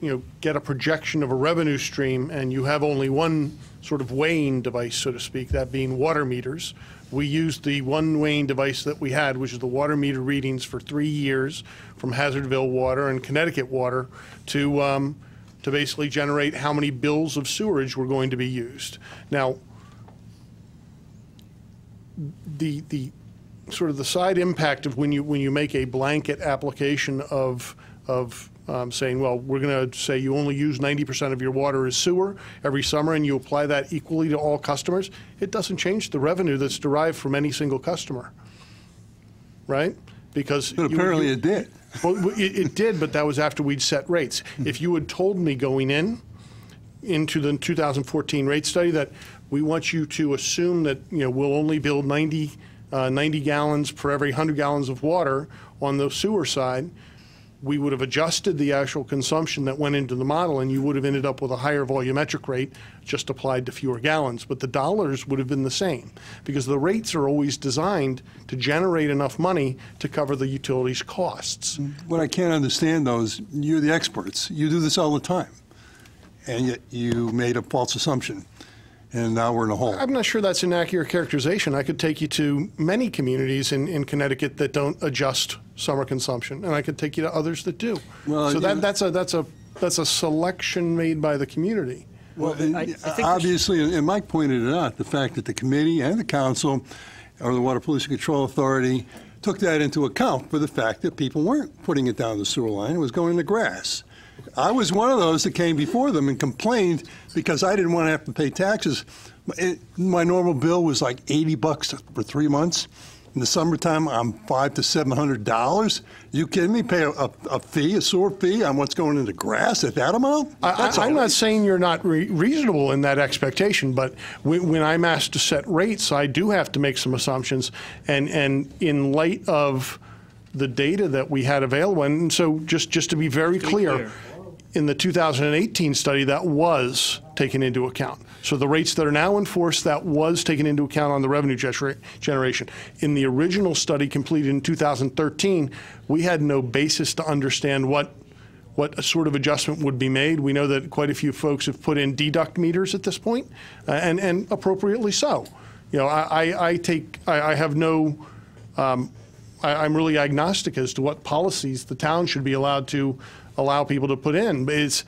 you know, get a projection of a revenue stream, and you have only one sort of weighing device, so to speak, that being water meters. We used the one weighing device that we had, which is the water meter readings for three years from Hazardville Water and Connecticut Water, to um, to basically generate how many bills of sewerage were going to be used. Now, the the sort of the side impact of when you when you make a blanket application of of um, saying, well, we're going to say you only use 90% of your water as sewer every summer, and you apply that equally to all customers. It doesn't change the revenue that's derived from any single customer, right? Because But you- apparently you- it did. well, it, it did, but that was after we'd set rates. If you had told me going in, into the 2014 rate study, that we want you to assume that, you know, we'll only build 90 uh, 90 gallons per every 100 gallons of water on the sewer side, we would have adjusted the actual consumption that went into the model, and you would have ended up with a higher volumetric rate, just applied to fewer gallons. But the dollars would have been the same, because the rates are always designed to generate enough money to cover the utilities' costs. What I can't understand, though, is you're the experts. You do this all the time. And yet you made a false assumption. And now we're in a hole. I'm not sure that's an accurate characterization. I could take you to many communities in, in Connecticut that don't adjust summer consumption, and I could take you to others that do. Well, so yeah. that, that's a that's a that's a selection made by the community. Well, I- I think there's- obviously, and Mike pointed it out, the fact that the committee and the council, or the Water Pollution Control Authority, took that into account for the fact that people weren't putting it down the sewer line, it was going in the grass. I was one of those that came before them and complained because I didn't want to have to pay taxes. It- My normal bill was like 80 bucks for three months. In the summertime, I'm five to seven hundred dollars. You kidding me? Pay a, a, a fee, a sewer fee on what's going into grass at that amount? I, That's I, I'm not saying you're not re- reasonable in that expectation, but when, when I'm asked to set rates, I do have to make some assumptions. And, and in light of the data that we had available, and so just, just to be very clear, clear. In the 2018 study, that was taken into account. So the rates that are now enforced, that was taken into account on the revenue gener- generation. In the original study completed in 2013, we had no basis to understand what what sort of adjustment would be made. We know that quite a few folks have put in deduct meters at this point, uh, and, and appropriately so. You know, I, I, I take, I, I have no, um, I'm really agnostic as to what policies the town should be allowed to allow people to put in. But it's,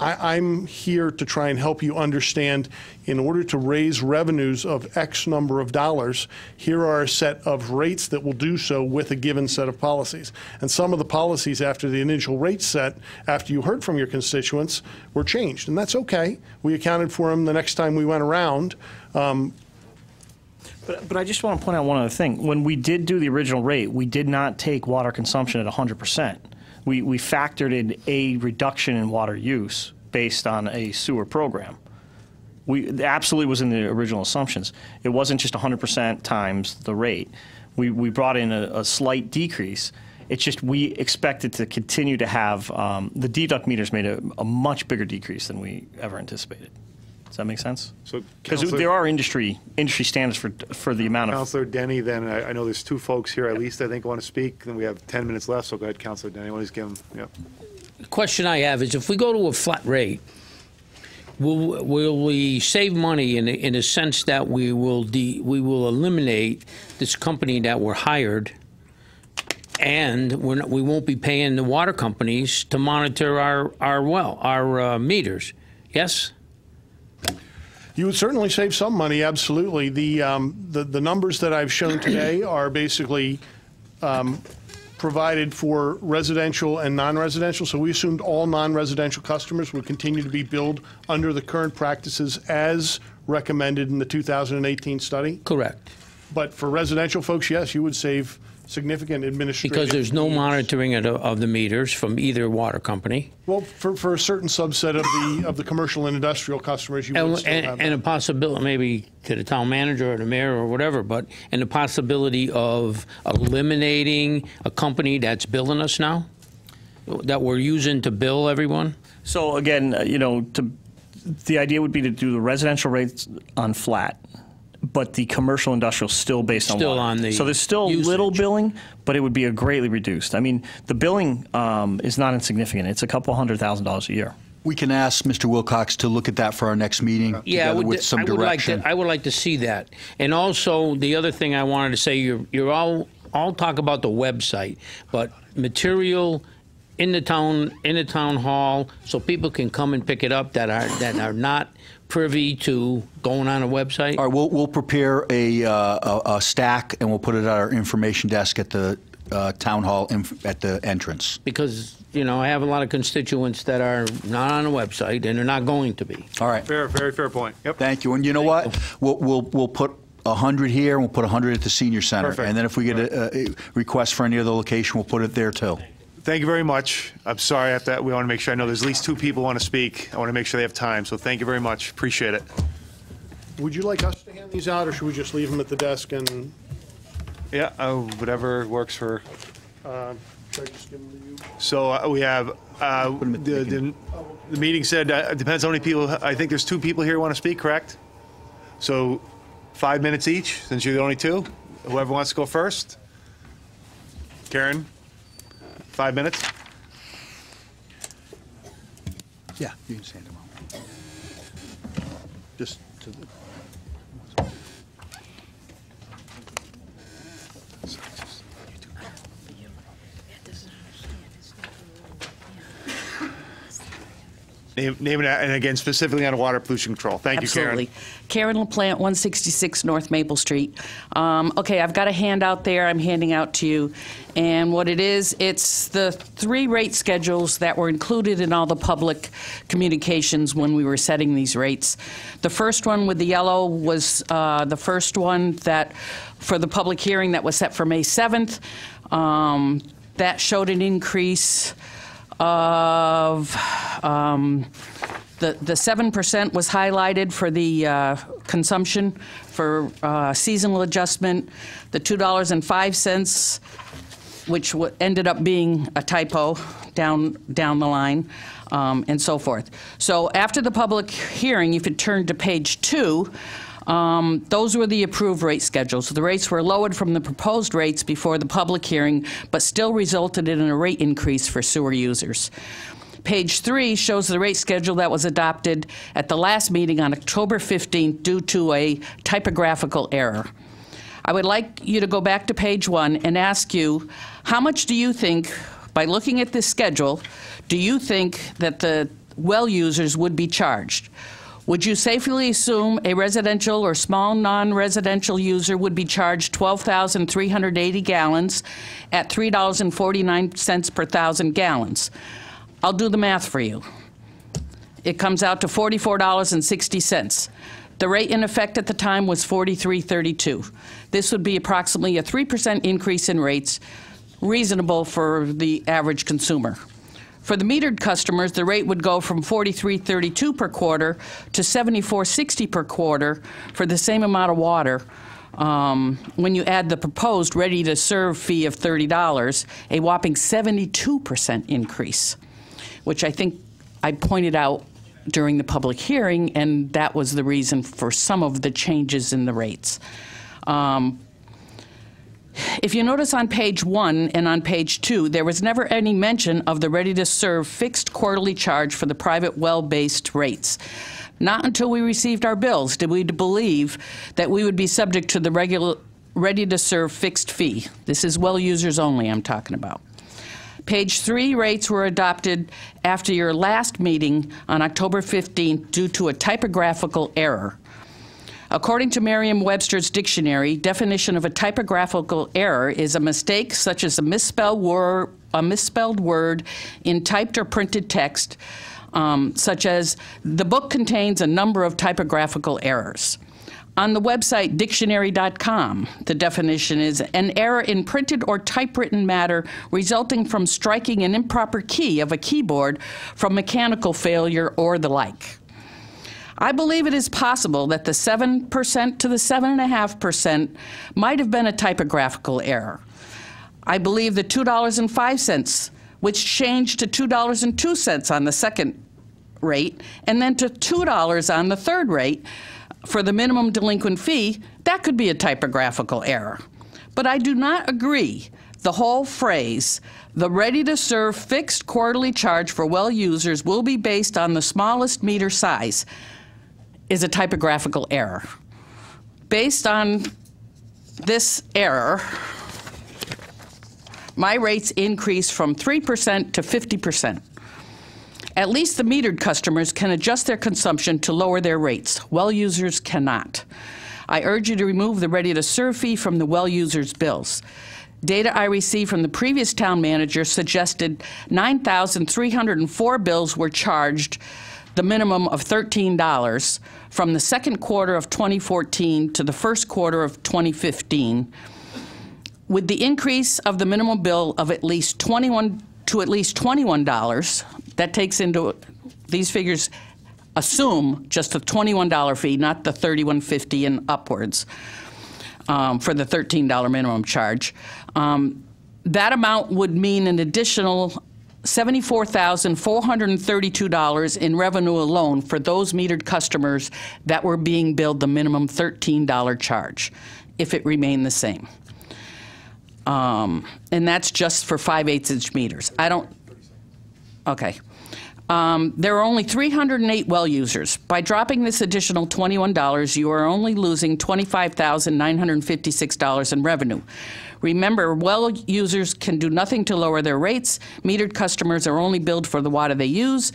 I, I'm here to try and help you understand, in order to raise revenues of X number of dollars, here are a set of rates that will do so with a given set of policies. And some of the policies after the initial rate set, after you heard from your constituents, were changed. And that's okay. We accounted for them the next time we went around. Um, But, but I just want to point out one other thing. When we did do the original rate, we did not take water consumption at 100%. We, we factored in a reduction in water use based on a sewer program. We, absolutely was in the original assumptions. It wasn't just 100% times the rate. We, we brought in a, a slight decrease. It's just we expected to continue to have, um, the deduct meters made a, a much bigger decrease than we ever anticipated. Does that make sense? So, Because there are industry, industry standards for, for the amount of Counselor Denny, then I, I know there's two folks here at least I think want to speak. Then we have 10 minutes left, so go ahead, Counselor Denny. Why don't just give them, yep. The question I have is if we go to a flat rate, will, will we save money in, the- in the sense that we will, de, we will eliminate this company that were hired and we're not, we won't be paying the water companies to monitor our, our well, our uh, meters? Yes? You would certainly save some money, absolutely. The, um, the, the numbers that I've shown today [clears throat] are basically um, provided for residential and non-residential. So we assumed all non-residential customers would continue to be billed under the current practices as recommended in the 2018 study. Correct. But for residential folks, yes, you would save significant administrative. Because there's no fees. monitoring of, the- of the meters from either water company. Well, for, for a certain subset of the, of the commercial and industrial customers, you would And, still have and, that. and a possibility, maybe to the town manager or the mayor or whatever, but, and the possibility of eliminating a company that's billing us now? That we're using to bill everyone? So again, uh, you know, to, the idea would be to do the residential rates on flat, but the commercial industrial still based on Still water. on the So there's still little billing, but it would be a greatly reduced. I mean, the billing um, is not insignificant. It's a couple hundred thousand dollars a year. We can ask Mr. Wilcox to look at that for our next meeting Yeah, I together would, with some I would like direction. to, I would like to see that. And also, the other thing I wanted to say, you're, you're all, all talk about the website, but material in the town, in the town hall, so people can come and pick it up that are, that are not privy to going on a website? All right, we'll, we'll prepare a, uh, a, a stack and we'll put it at our information desk at the uh, town hall inf- at the entrance. Because, you know, I have a lot of constituents that are not on the website and they're not going to be. All right, Fair, very fair point. Yep. thank you. And you know what? We'll, we'll, we'll put a hundred here and we'll put a hundred at the senior center. Perfect. And then if we get a, a request for any other location, we'll put it there too. Thank you very much. I'm sorry, I have to, we want to make sure, I know there's at least two people want to speak. I want to make sure they have time, so thank you very much. Appreciate it. Would you like us to hand these out, or should we just leave them at the desk and? Yeah, uh, whatever works for, Should I just give them to you? so uh, we have, uh, Put 'em at the the, the the meeting said, uh, it depends how many people, I think there's two people here who want to speak, correct? So five minutes each, since you're the only two? Whoever wants to go first? Karen? Five minutes? Yeah, you can stand out. Just to the... Name, name it, and again, specifically on water pollution control. Thank you, Karen. Absolutely. Karen LaPlante, 166 North Maple Street. Um, Okay, I've got a handout there I'm handing out to you. And what it is, it's the three rate schedules that were included in all the public communications when we were setting these rates. The first one with the yellow was uh, the first one that, for the public hearing that was set for May 7th. Um, That showed an increase of, um, the, the 7% was highlighted for the uh, consumption for uh, seasonal adjustment. The $2.05, which wa- ended up being a typo down, down the line, um, and so forth. So after the public hearing, if you turn to page two, um, those were the approved rate schedules. The rates were lowered from the proposed rates before the public hearing, but still resulted in a rate increase for sewer users. Page three shows the rate schedule that was adopted at the last meeting on October 15th due to a typographical error. I would like you to go back to page one and ask you, how much do you think, by looking at this schedule, do you think that the well users would be charged? Would you safely assume a residential or small non-residential user would be charged 12,380 gallons at $3.49 per thousand gallons? I'll do the math for you. It comes out to $44.60. The rate in effect at the time was $43.32. This would be approximately a 3% increase in rates, reasonable for the average consumer. For the metered customers, the rate would go from $43.32 per quarter to $74.60 per quarter for the same amount of water. Um, When you add the proposed ready-to-serve fee of $30, a whopping 72% increase which I think I pointed out during the public hearing, and that was the reason for some of the changes in the rates. Um, If you notice on page one and on page two, there was never any mention of the ready-to-serve fixed quarterly charge for the private well-based rates. Not until we received our bills did we believe that we would be subject to the regular, ready-to-serve fixed fee. This is well users only I'm talking about. Page three rates were adopted after your last meeting on October 15th due to a typographical error. According to Merriam-Webster's dictionary, definition of a typographical error is a mistake such as a misspelled word, a misspelled word in typed or printed text, um, such as the book contains a number of typographical errors. On the website dictionary.com, the definition is an error in printed or typewritten matter resulting from striking an improper key of a keyboard from mechanical failure or the like. I believe it is possible that the 7% to the 7.5% might have been a typographical error. I believe the $2.05, which changed to $2.02 on the second rate, and then to $2 on the third rate for the minimum delinquent fee, that could be a typographical error. But I do not agree the whole phrase, the ready-to-serve fixed quarterly charge for well users will be based on the smallest meter size, is a typographical error. Based on this error, my rates increase from 3% to 50%. At least the metered customers can adjust their consumption to lower their rates. Well users cannot. I urge you to remove the ready-to-serve fee from the well users' bills. Data I received from the previous town manager suggested 9,304 bills were charged the minimum of $13 from the second quarter of 2014 to the first quarter of 2015 with the increase of the minimum bill of at least 21 to at least $21, that takes into these figures assume just a $21 fee, not the $31.50 and upwards. um, for the $13 minimum charge. Um, That amount would mean an additional $74,432 in revenue alone for those metered customers that were being billed the minimum $13 charge, if it remained the same. Um, And that's just for 5 8 inch meters. I don't, okay. Um, There are only 308 well users. By dropping this additional $21, you are only losing $25,956 in revenue. Remember, well users can do nothing to lower their rates. Metered customers are only billed for the water they use,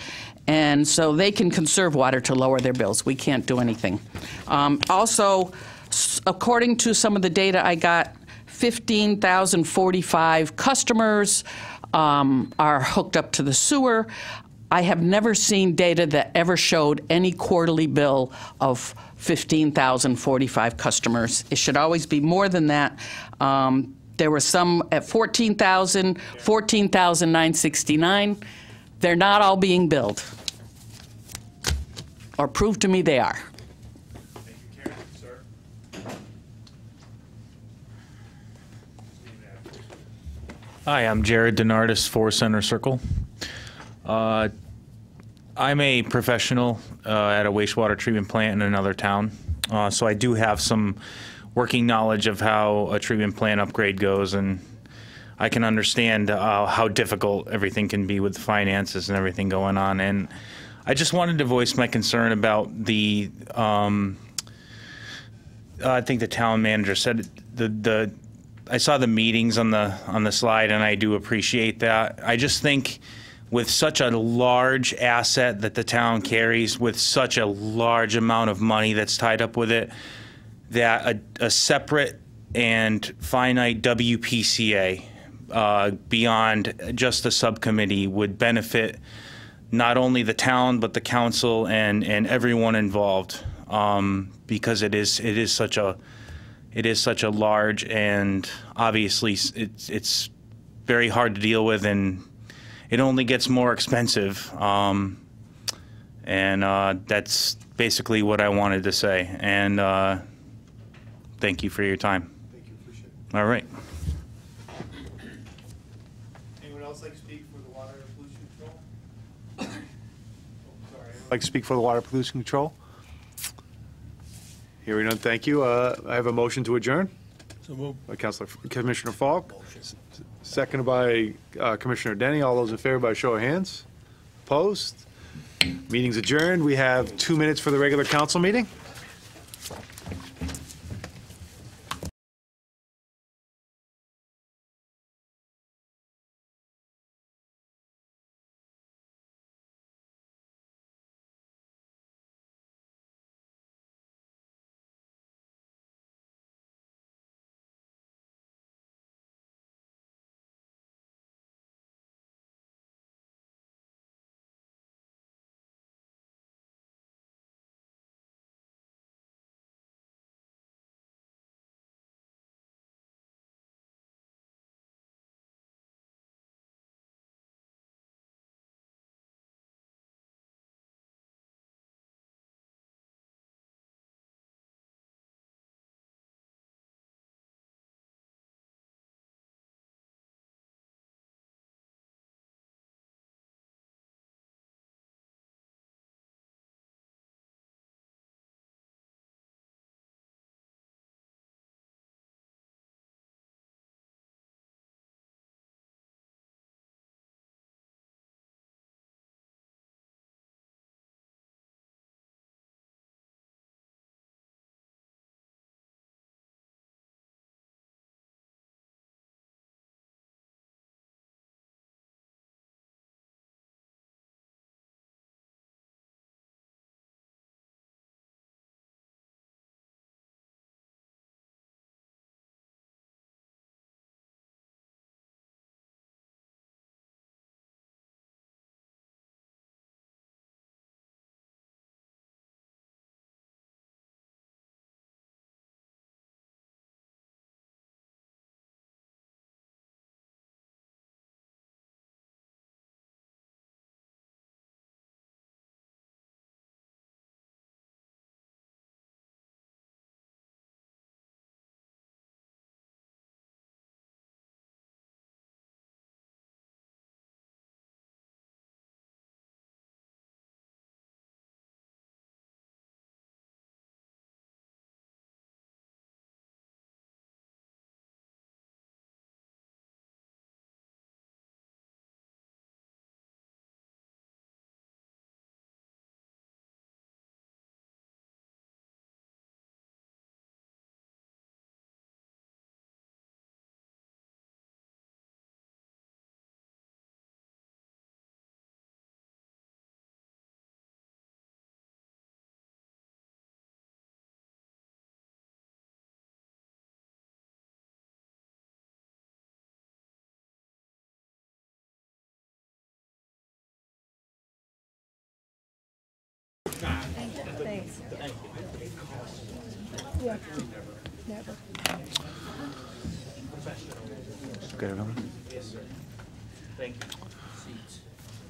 and so they can conserve water to lower their bills. We can't do anything. Um, Also, according to some of the data I got, 15,045 customers um, are hooked up to the sewer. I have never seen data that ever showed any quarterly bill of 15,045 customers. It should always be more than that. Um, There were some at 14,000, 14,969. They're not all being billed. Or prove to me they are. Hi, I'm Jared Denardis for Center Circle. Uh, I'm a professional uh, at a wastewater treatment plant in another town, uh, so I do have some working knowledge of how a treatment plan upgrade goes, and I can understand uh, how difficult everything can be with finances and everything going on. And I just wanted to voice my concern about the. Um, I think the town manager said the the I saw the meetings on the on the slide, and I do appreciate that. I just think with such a large asset that the town carries, with such a large amount of money that's tied up with it, that a, a separate and finite WPCA uh, beyond just the subcommittee would benefit not only the town but the council and and everyone involved. Um, because it is it is such a it is such a large and obviously it's it's very hard to deal with and it only gets more expensive. Um, and uh, that's basically what I wanted to say. And uh, thank you for your time. Thank you. Appreciate it. All right. Anyone else like to speak for the water pollution control? Oh, sorry. Like to speak for the water pollution control? Hearing none, thank you. Uh, I have a motion to adjourn So moved. by Counselor, Commissioner Falk. Seconded by uh, Commissioner Denny. All those in favor by show of hands? Opposed? Meeting's adjourned. We have two minutes for the regular council meeting.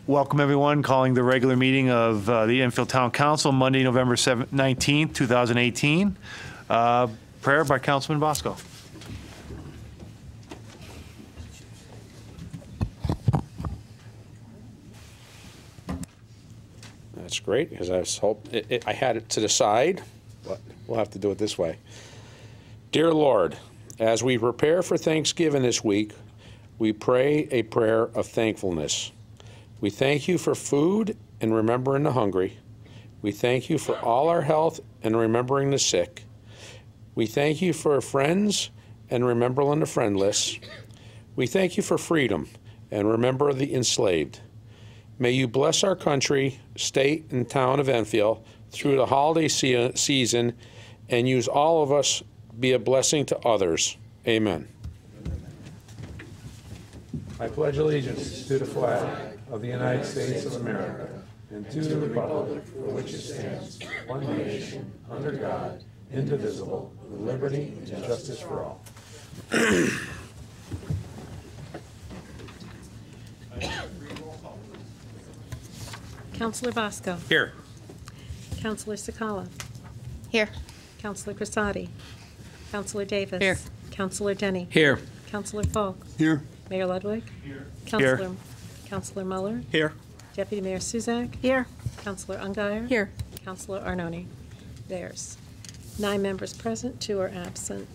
Welcome, everyone. Calling the regular meeting of uh, the Enfield Town Council, Monday, November 7 19th, 2018. Uh, Prayer by Councilman Bosco. That's great, because I was hope, it- it- I had it to the side, but we'll have to do it this way. Dear Lord, as we prepare for Thanksgiving this week, we pray a prayer of thankfulness. We thank you for food and remembering the hungry. We thank you for all our health and remembering the sick. We thank you for friends and remembering the friendless. We thank you for freedom and remember the enslaved. May you bless our country, state, and town of Enfield through the holiday se- season and use all of us be a blessing to others. Amen. I pledge allegiance to the flag of the United States of America and to the republic for which it stands, one nation, under God, indivisible, with liberty and justice for all. Counselor Bosco. Here. Counselor Cekala. Here. Counselor Crisati. Counselor Davis. Here. Counselor Denny. Here. Counselor Falk. Here. Mayor Ludwig. Here. Counselor, Counselor Muller. Here. Deputy Mayor Suzak. Here. Counselor Ungary. Here. Counselor Arnone. There's nine members present, two are absent.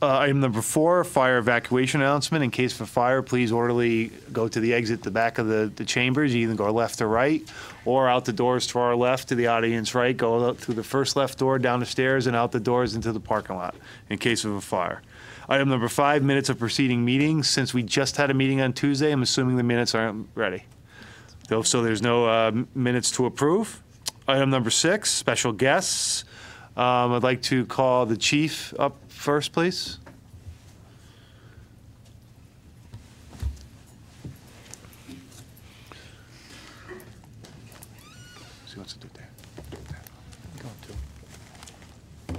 Uh, Item number four, fire evacuation announcement. In case of a fire, please orderly go to the exit, the back of the, the chambers. You either go left or right, or out the doors to our left to the audience right. Go out through the first left door, down the stairs, and out the doors into the parking lot in case of a fire. Item number five, minutes of preceding meetings. Since we just had a meeting on Tuesday, I'm assuming the minutes aren't ready. So there's no uh, minutes to approve. Item number six, special guests. Um, I'd like to call the chief up first, please. See what's to do there. Go to-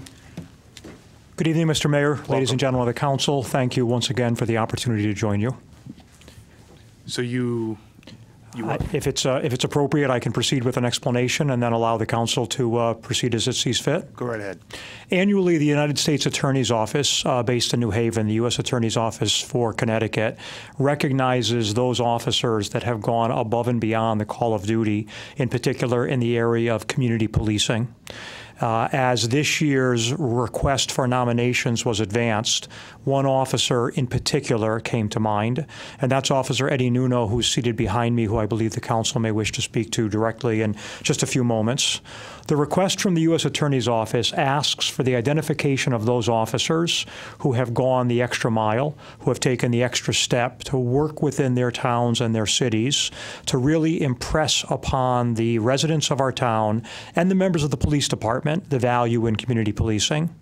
Good evening, Mr. Mayor, ladies and gentlemen of the council. Thank you once again for the opportunity to join you. So you, I- If it's, uh, if it's appropriate, I can proceed with an explanation and then allow the council to uh, proceed as it sees fit. go right ahead. Annually, the United States Attorney's Office, uh, based in New Haven, the U.S. Attorney's Office for Connecticut, recognizes those officers that have gone above and beyond the call of duty, in particular in the area of community policing. Uh, as this year's request for nominations was advanced, one officer in particular came to mind, and that's Officer Eddie Nuno, who's seated behind me, who I believe the council may wish to speak to directly in just a few moments. The request from the U.S. Attorney's Office asks for the identification of those officers who have gone the extra mile, who have taken the extra step to work within their towns and their cities to really impress upon the residents of our town and the members of the police department the value in community policing.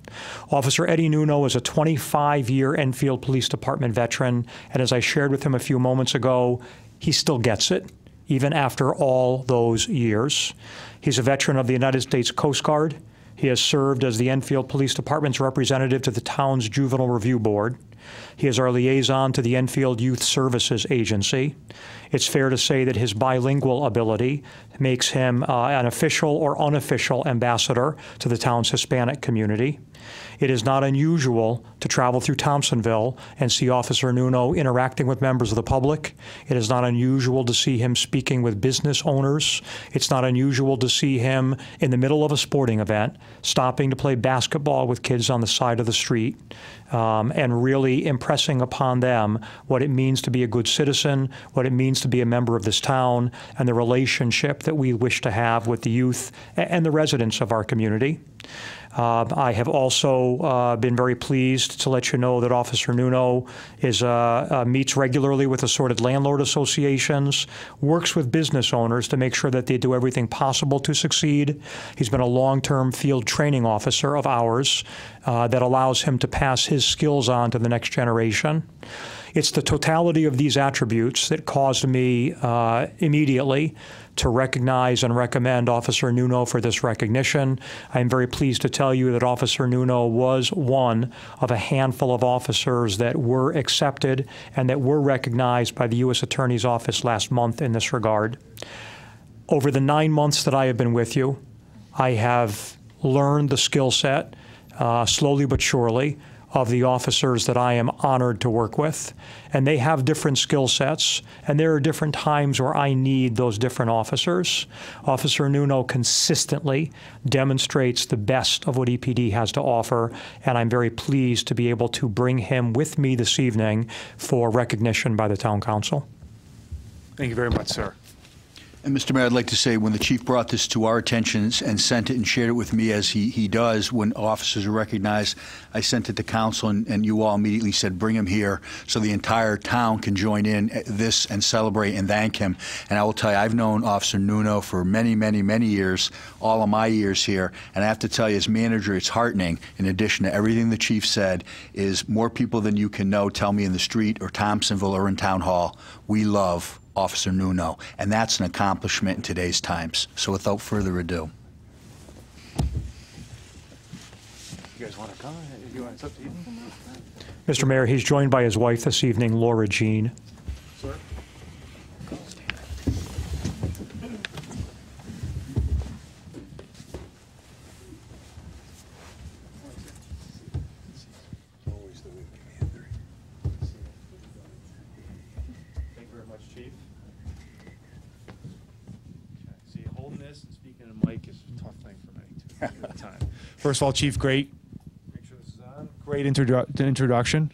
Officer Eddie Nuno is a 25 year Enfield Police Department veteran, and as I shared with him a few moments ago, he still gets it even after all those years. He's a veteran of the United States Coast Guard. He has served as the Enfield Police Department's representative to the town's Juvenile Review Board. He is our liaison to the Enfield Youth Services Agency. It's fair to say that his bilingual ability makes him uh, an official or unofficial ambassador to the town's Hispanic community. It is not unusual to travel through Thompsonville and see Officer Nuno interacting with members of the public. It is not unusual to see him speaking with business owners. It's not unusual to see him in the middle of a sporting event stopping to play basketball with kids on the side of the street um, and really impressing upon them what it means to be a good citizen, what it means to be a member of this town, and the relationship that we wish to have with the youth and the residents of our community. Uh, I have also uh, been very pleased to let you know that Officer Nuno is, uh, uh, meets regularly with assorted landlord associations, works with business owners to make sure that they do everything possible to succeed. He's been a long-term field training officer of ours uh, that allows him to pass his skills on to the next generation. It's the totality of these attributes that caused me uh, immediately to recognize and recommend Officer Nuno for this recognition. I'm very pleased to tell you that Officer Nuno was one of a handful of officers that were accepted and that were recognized by the U.S. Attorney's Office last month in this regard. Over the nine months that I have been with you, I have learned the skill set, uh, slowly but surely, of the officers that I am honored to work with. And they have different skill sets, and there are different times where I need those different officers. Officer Nuno consistently demonstrates the best of what EPD has to offer, and I'm very pleased to be able to bring him with me this evening for recognition by the Town Council. Thank you very much, sir. And Mr. Mayor, I'd like to say, when the chief brought this to our attention and sent it and shared it with me, as he, he does when officers are recognized, I sent it to council, and, and you all immediately said, bring him here so the entire town can join in this and celebrate and thank him. And I will tell you, I've known Officer Nuno for many, many, many years, all of my years here, and I have to tell you, as manager, it's heartening, in addition to everything the chief said, is more people than you can know tell me in the street or Thompsonville or in town hall, we love Officer Nuno, and that's an accomplishment in today's times. So without further ado. You guys want to come? You want, it's up to you. Mr. Mayor, he's joined by his wife this evening, Laura Jean. Thank you very much, Chief. See, holding this and speaking in the mic is a tough thing for me too, at the time. First of all, Chief, great. Sure. Great introdu- introduction.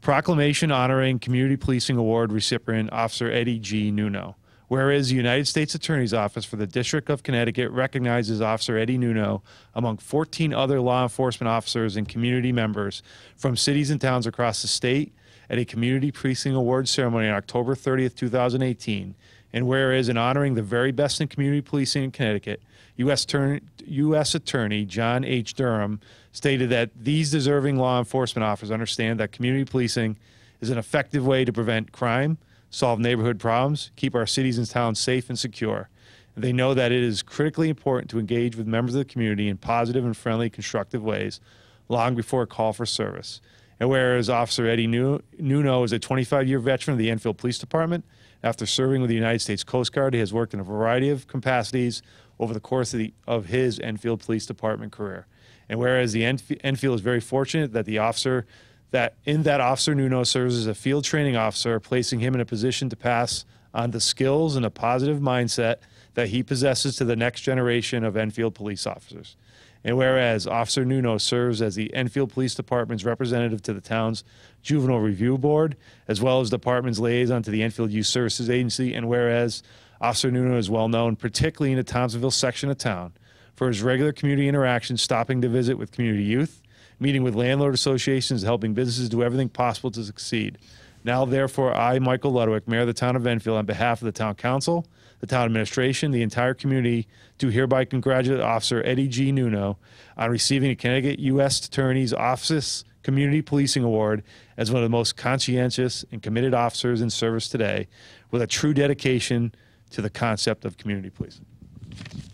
Proclamation honoring Community Policing Award recipient Officer Eddie G. Nuno. Whereas the United States Attorney's Office for the District of Connecticut recognizes Officer Eddie Nuno among 14 other law enforcement officers and community members from cities and towns across the state at a Community Policing Award ceremony on October 30th, 2018. And whereas in honoring the very best in community policing in Connecticut, U.S. Attorney, U.S. Attorney John H. Durham stated that these deserving law enforcement officers understand that community policing is an effective way to prevent crime, solve neighborhood problems, keep our cities and towns safe and secure. They know that it is critically important to engage with members of the community in positive and friendly, constructive ways long before a call for service. And whereas Officer Eddie Nuno is a 25 year veteran of the Enfield Police Department, after serving with the United States Coast Guard, he has worked in a variety of capacities over the course of, the, of his Enfield Police Department career. And whereas the Enf- Enfield is very fortunate that the officer that in that officer Nuno serves as a field training officer, placing him in a position to pass on the skills and a positive mindset that he possesses to the next generation of Enfield police officers. And whereas Officer Nuno serves as the Enfield Police Department's representative to the town's Juvenile Review Board, as well as department's liaison to the Enfield Youth Services Agency, and whereas Officer Nuno is well known, particularly in the Thompsonville section of town, for his regular community interactions, stopping to visit with community youth, meeting with landlord associations, helping businesses do everything possible to succeed. Now, therefore, I, Michael Ludwig, Mayor of the Town of Enfield, on behalf of the Town Council, the Town Administration, the entire community, do hereby congratulate Officer Eddie G. Nuno on receiving a Connecticut U.S. Attorney's Office Community Policing Award as one of the most conscientious and committed officers in service today, with a true dedication to the concept of community policing.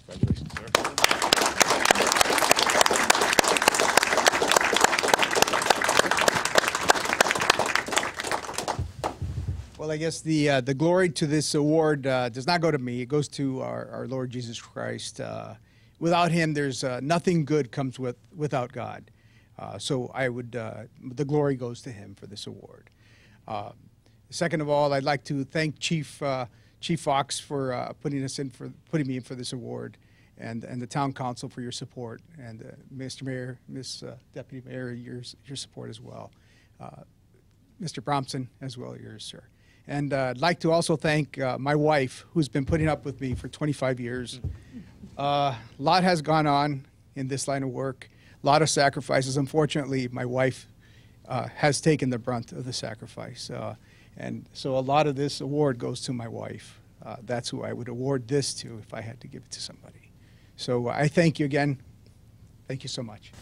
Congratulations, sir. Well, I guess the uh, the glory to this award uh, does not go to me. It goes to our, our Lord Jesus Christ. Uh, without Him, there's uh, nothing good comes with without God. Uh, so I would uh, the glory goes to Him for this award. Uh, second of all, I'd like to thank Chief uh, Chief Fox for uh, putting us in for putting me in for this award, and and the Town Council for your support, and uh, Mr. Mayor, Miss uh, Deputy Mayor, your your support as well. Uh, Mr. Bromson as well, yours, sir. And uh, I'd like to also thank uh, my wife, who's been putting up with me for 25 years. A lot has gone on in this line of work, a lot of sacrifices. Unfortunately, my wife has taken the brunt of the sacrifice. And so a lot of this award goes to my wife. Uh, that's who I would award this to if I had to give it to somebody. So I thank you again. Thank you so much.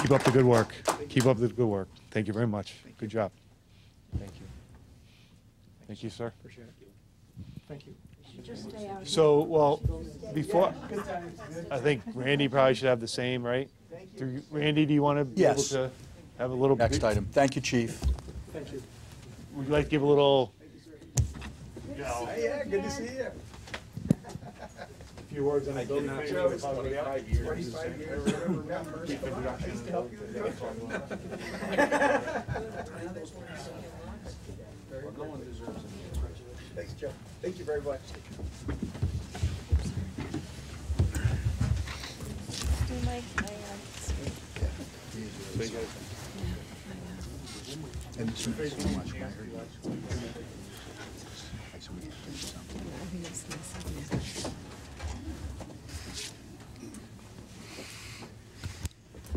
Keep up the good work. Keep up the good work. Thank you very much. Thank good you. job. Thank you. Thank you, sir. Thank you. So, well, before, I think Randy probably should have the same, right? Do you- Randy, do you want to be able Yes. to have a little? Next item. Thank you, Chief. Thank you. Would you like to give a little? Thank you, sir. Yeah, good to see you. A few words on the building committee? [laughs] Thanks, Joe. Thank you very much.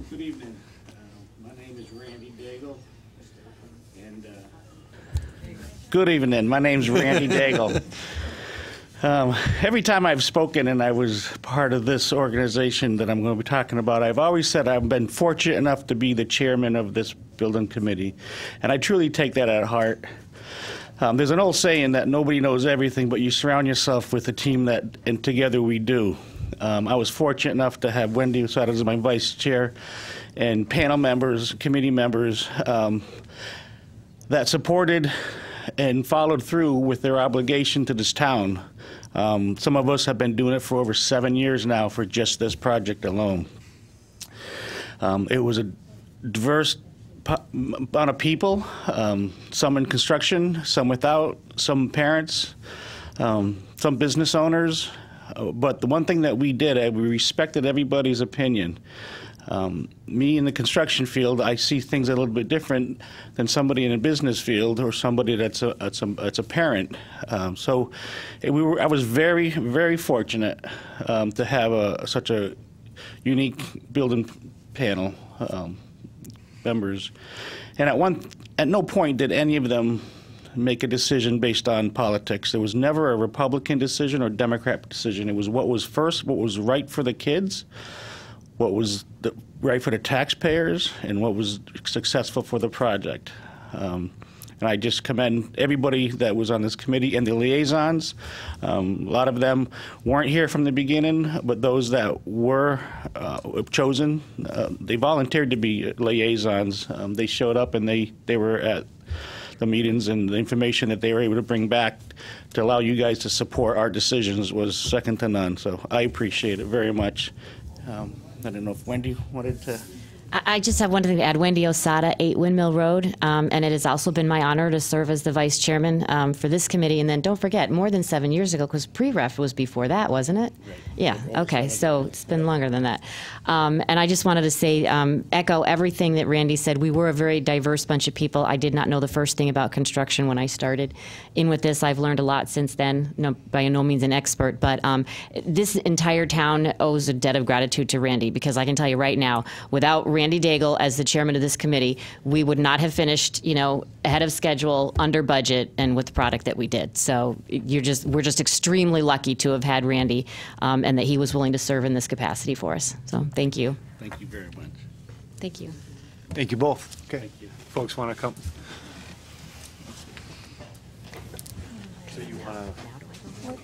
Good evening. Uh, My name is Randy Daigle, and... uh, Good evening. My name's Randy Daigle. [laughs] Um, Every time I've spoken and I was part of this organization that I'm going to be talking about, I've always said I've been fortunate enough to be the chairman of this building committee, and I truly take that at heart. Um, There's an old saying that nobody knows everything, but you surround yourself with a team that, and together we do. Um, I was fortunate enough to have Wendy Osada as my vice chair and panel members, committee members um, that supported and followed through with their obligation to this town. Um, some of us have been doing it for over seven years now for just this project alone. Um, it was a diverse amount of people, um, some in construction, some without, some parents, um, some business owners. Uh, But the one thing that we did, uh, we respected everybody's opinion. Um, me in the construction field, I see things a little bit different than somebody in a business field or somebody that's a that's a, that's a parent. Um, so, eh, we were. I was very very fortunate um, to have a such a unique building panel um, members, and at one at no point did any of them make a decision based on politics. There was never a Republican decision or Democrat decision. It was what was first, what was right for the kids what was the, right for the taxpayers and what was successful for the project. Um, and I just commend everybody that was on this committee and the liaisons. Um, a lot of them weren't here from the beginning, but those that were uh, chosen, uh, they volunteered to be liaisons. Um, they showed up and they, they were at the meetings and the information that they were able to bring back to allow you guys to support our decisions was second to none. So I appreciate it very much. Um, I don't know if Wendy wanted to. I just have one thing to add. Wendy Osada, 8 Windmill Road, um, and it has also been my honor to serve as the vice chairman um, for this committee. And then don't forget, more than seven years ago, because pre-ref was before that, wasn't it? Yeah. Okay. So it's been longer than that. Um, and I just wanted to say, um, echo everything that Randy said. We were a very diverse bunch of people. I did not know the first thing about construction when I started in with this. I've learned a lot since then. No, by no means an expert, but um, this entire town owes a debt of gratitude to Randy because I can tell you right now, without Randy Daigle as the chairman of this committee, we would not have finished, you know, ahead of schedule, under budget, and with the product that we did. So you're just, we're just extremely lucky to have had Randy, um, and that he was willing to serve in this capacity for us. So thank you. Thank you very much. Thank you. Thank you both. Okay. Thank you. Folks want to come? So you want to,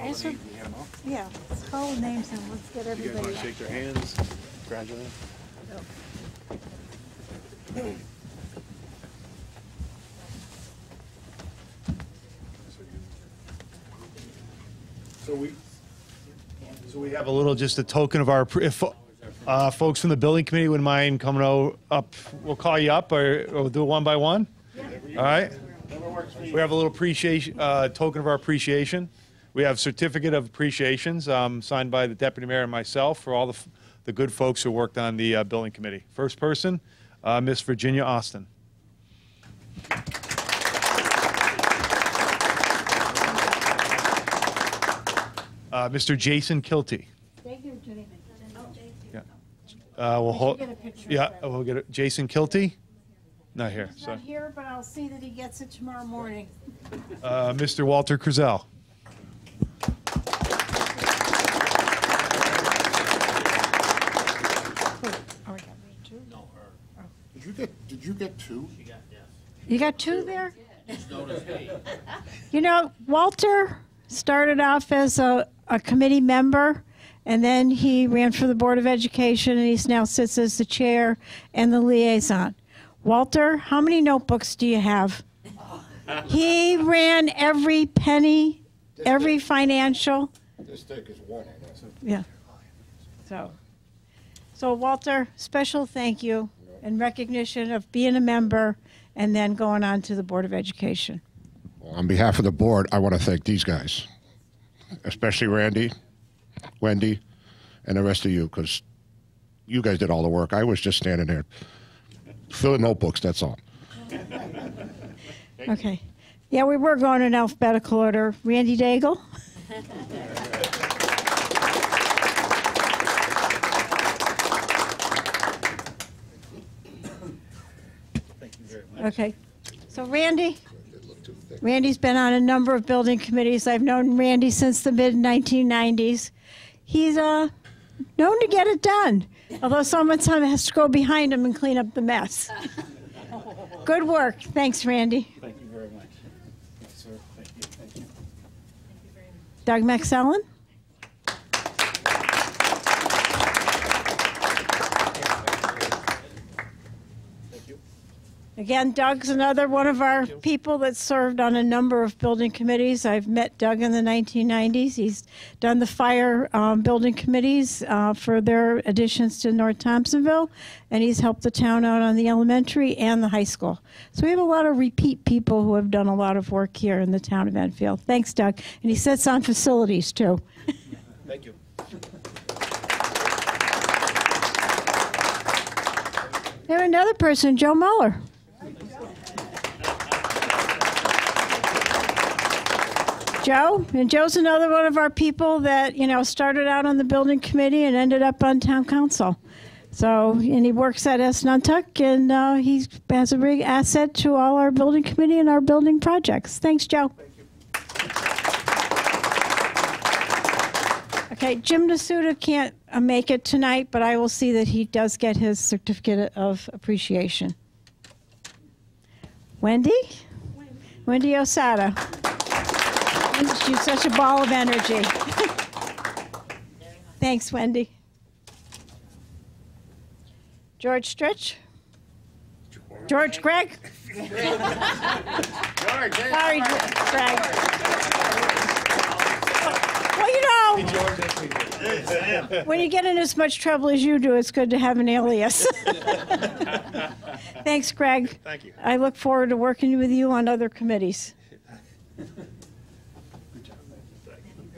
Answer, yeah, let's call names and let's get everybody. you guys want to shake their hands, congratulate them? So we, so we have a little, just a token of our, if, uh, folks from the building committee wouldn't mind coming up, we'll call you up, or, or we'll do it one by one? All right? We have a little appreciation, uh, token of our appreciation. We have certificate of appreciations, um, signed by the deputy mayor and myself for all the, f- the good folks who worked on the, uh, building committee. First person, uh, Miss Virginia Austin. Uh, Mr. Jason Kilty. Thank you, Jenny. Yeah. Uh, we'll hold, get a picture of yeah, we'll get it. Jason Kilty? Not here, He's sorry. not here, but I'll see that he gets it tomorrow morning. Uh, Mr. Walter Kruzel. Did you get, did you get two? You got two there? [laughs] You know, Walter started off as a, a committee member, and then he ran for the Board of Education, and he now sits as the chair and the liaison. Walter, how many notebooks do you have? [laughs] He ran every penny, every financial. This deck is one on that. Yeah. So, so Walter, special thank you in recognition of being a member and then going on to the Board of Education. Well, On behalf of the board, I want to thank these guys, especially Randy, Wendy, and the rest of you, because you guys did all the work. I was just standing there filling notebooks, that's all. [laughs] Okay. Yeah, we were going in alphabetical order. Randy Daigle? [laughs] Okay. So Randy, Randy's been on a number of building committees. I've known Randy since the mid 1990s. He's uh, known to get it done, although someone has to go behind him and clean up the mess. Good work. Thanks, Randy. Thank you very much. Yes, sir. Thank you. Thank you. Thank you very much. Doug Maxellen? Again, Doug's another one of our people that served on a number of building committees. I've met Doug in the 1990s. He's done the fire um, building committees uh, for their additions to North Thompsonville, and he's helped the town out on the elementary and the high school. So we have a lot of repeat people who have done a lot of work here in the town of Enfield. Thanks, Doug. And he sits on facilities, too. [laughs] Thank you. Have another person, Joe Muller. Joe, and Joe's another one of our people that, you know, started out on the building committee and ended up on town council. So, and he works at Asnuntuck, and uh, he has a big asset to all our building committee and our building projects. Thanks, Joe. Thank Okay, Jim Nasuda can't uh, make it tonight, but I will see that he does get his certificate of appreciation. Wendy? Wendy Osada. She's such a ball of energy. Thanks, Wendy. George Stritch? George Gregg? Sorry, Greg. Well, you know, when you get in as much trouble as you do, it's good to have an alias. [laughs] Thanks, Greg. Thank you. I look forward to working with you on other committees.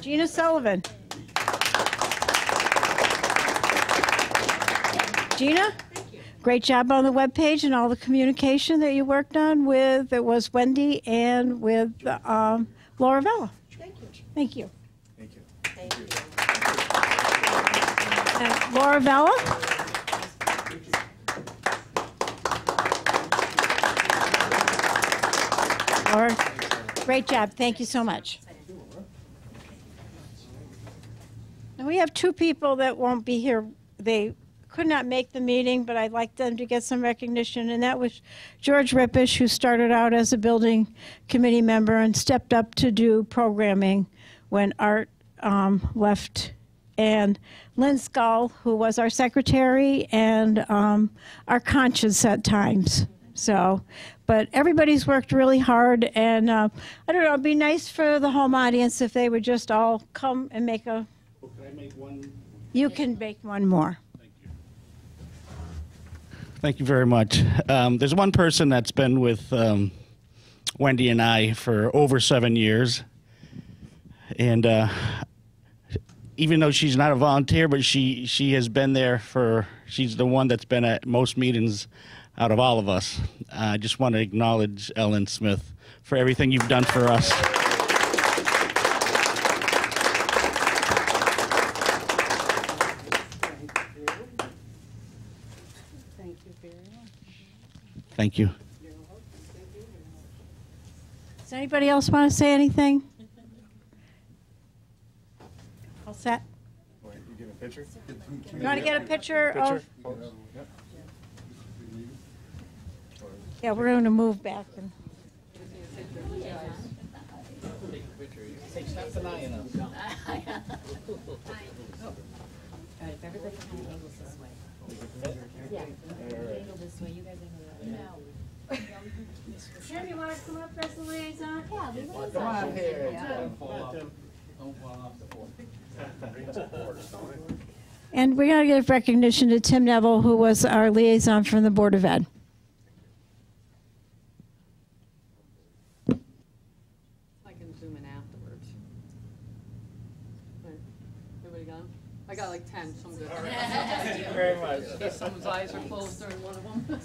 Gina Sullivan. Gina? Great job on the webpage and all the communication that you worked on with, it was Wendy and with um, Laura Vella. Thank you. Thank you. Thank you. And Laura Vella? Laura, great job. Thank you so much. We have two people that won't be here. They could not make the meeting, but I'd like them to get some recognition, and that was George Rippish, who started out as a building committee member and stepped up to do programming when Art um, left, and Lynn Skull, who was our secretary and um, our conscience at times. So, but everybody's worked really hard, and uh, I don't know, it'd be nice for the home audience if they would just all come and make a. Can I make one? You can make one more. Thank you Thank you very much. Um, there's one person that's been with um, Wendy and I for over seven years, and uh, even though she's not a volunteer, but she she has been there for. She's the one that's been at most meetings out of all of us. I just want to acknowledge Ellen Smith for everything you've done for us. Thank you. Does anybody else want to say anything? All set? You get a picture? You want to get a picture of? Yeah, we're going to move back. and- [laughs] if everybody kind of angles this way. Yeah, angle this way, you guys angle that way. Jim, you want to come up as a liaison? Yeah, Come on here. And we're going to give recognition to Tim Neville, who was our liaison from the Board of Ed. I can zoom in afterwards. Right. Everybody got 'em? I got like 10, so I'm good. Thank you very much. In case someone's eyes are closed during one of them.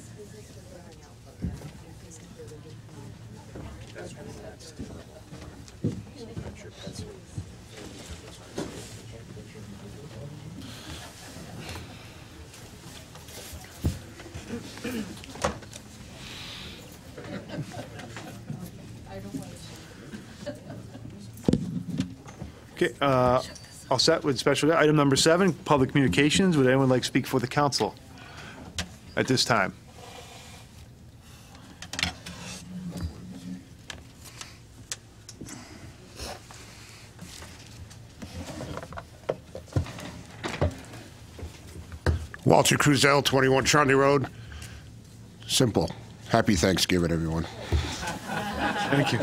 Okay, uh, all set with special, item number seven, public communications. Would anyone like to speak for the council at this time? Walter Kruzel, 21 Charlie Road. Simple. Happy Thanksgiving, everyone. Thank you.